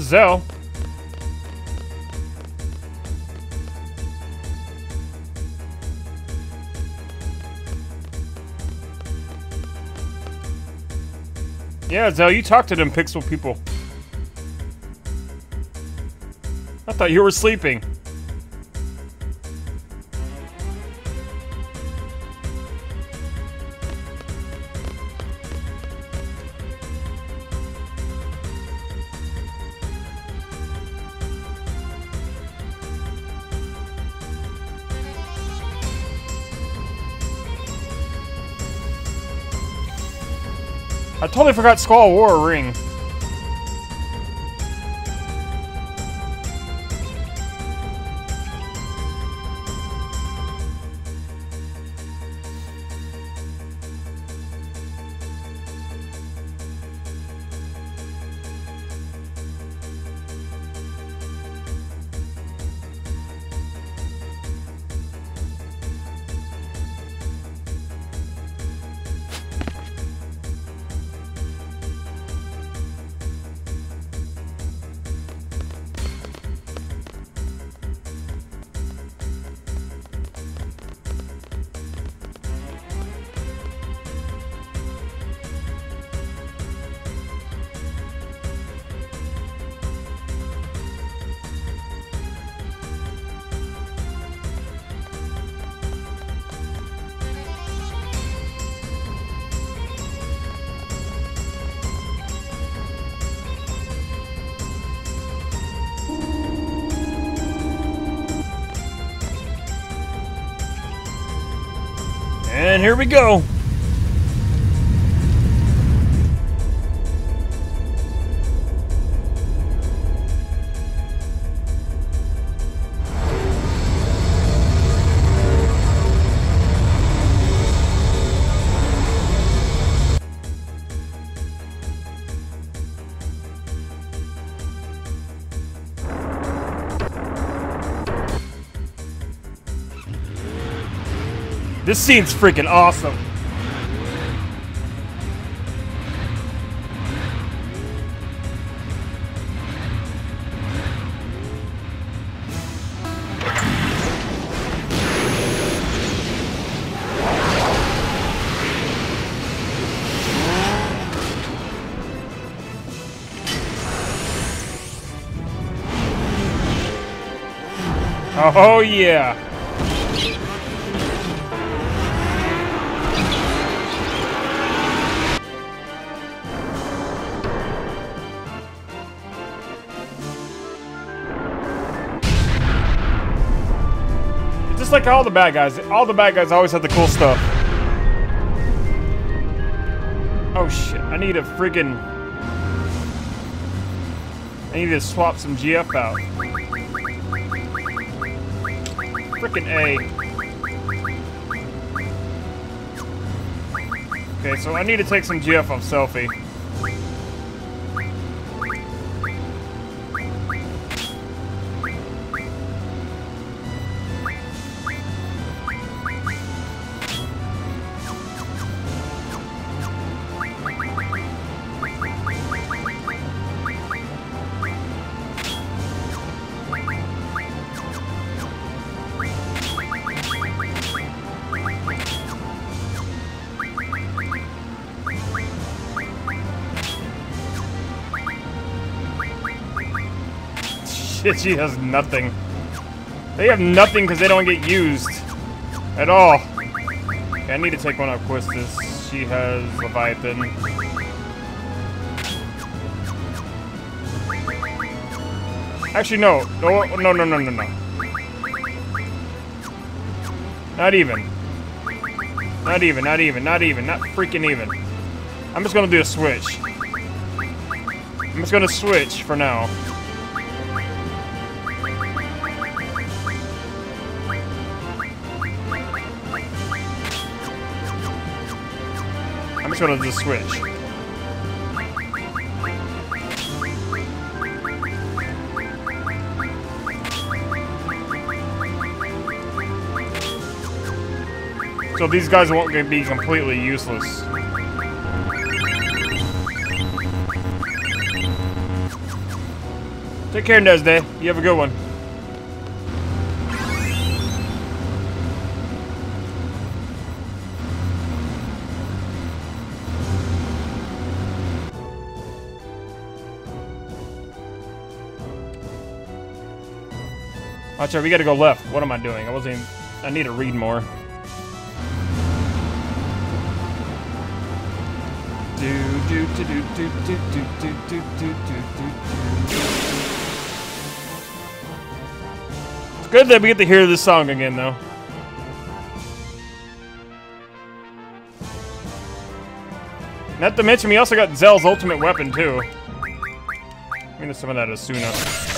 Zell. Yeah, Zell, you talked to them pixel people. I thought you were sleeping. Totally forgot Squall wore a ring. Go. This scene's freaking awesome. Oh yeah. All the bad guys. All the bad guys always have the cool stuff. Oh shit, I need a freaking... I need to swap some GF out. Freaking A. Okay, so I need to take some GF off Selphie. She has nothing. They have nothing because they don't get used. At all. Okay, I need to take one out Quistis. She has Leviathan. Actually, no. No, no, no, no, no, no. Not even. Not even, not even, not even, not freaking even. I'm just gonna do a switch. I'm just gonna switch for now. I'm just gonna switch. So these guys won't be completely useless. Take care, Nesday. You have a good one. Watch out, we gotta go left. What am I doing? I wasn't even, I need to read more. Do do do do do do do do do do do It's good that we get to hear this song again though. Not to mention we also got Zell's ultimate weapon too. I'm gonna summon that Asuna.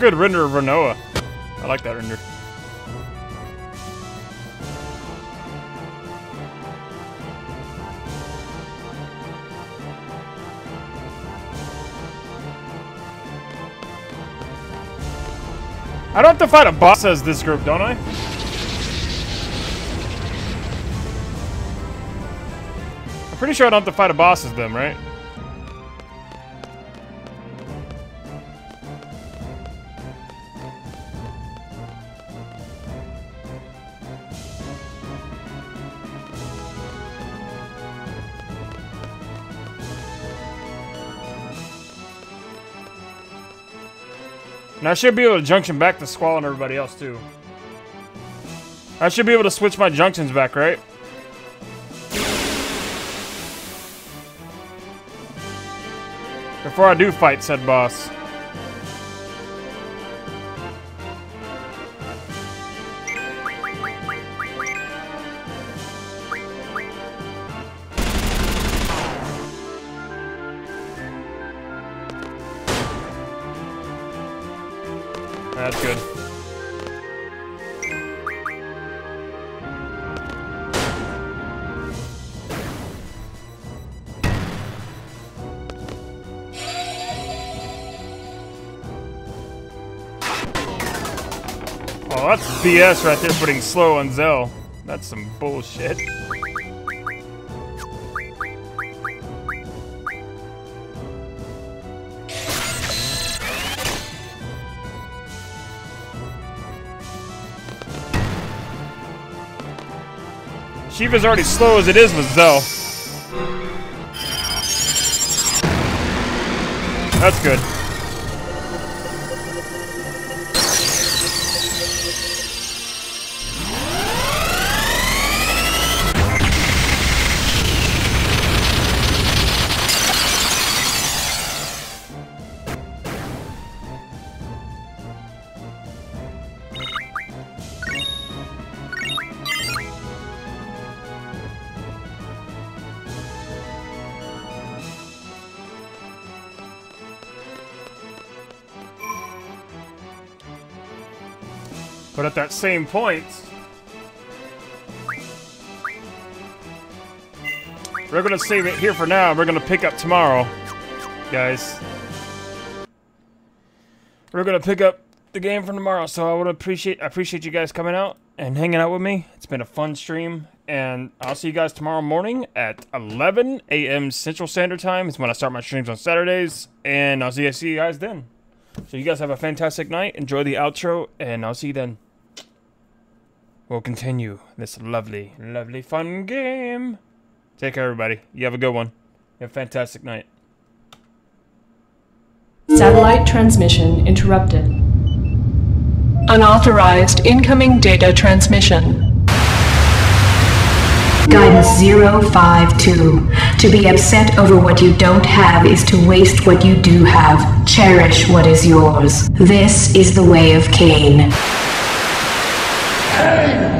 good render of Rinoa. I like that render. I don't have to fight a boss as this group, don't I? I'm pretty sure I don't have to fight a boss as them, right? I should be able to junction back to Squall and everybody else, too. I should be able to switch my junctions back, right? Before I do fight said boss. That's right there, putting slow on Zell. That's some bullshit. Shiva's already slow as it is with Zell. That's good. Same points. we're gonna save it here for now. We're gonna pick up tomorrow, guys. We're gonna pick up the game from tomorrow. So I would appreciate I appreciate you guys coming out and hanging out with me. It's been a fun stream, and I'll see you guys tomorrow morning at 11 a.m. Central Standard Time. Is when I start my streams on Saturdays, and I'll see I see you guys then. So you guys have a fantastic night. Enjoy the outro, and I'll see you then. We'll continue this lovely, lovely, fun game. Take care, everybody. You have a good one. You have a fantastic night. Satellite transmission interrupted. Unauthorized incoming data transmission. Guidance 052. To be upset over what you don't have is to waste what you do have. Cherish what is yours. This is the way of Cain. Lives!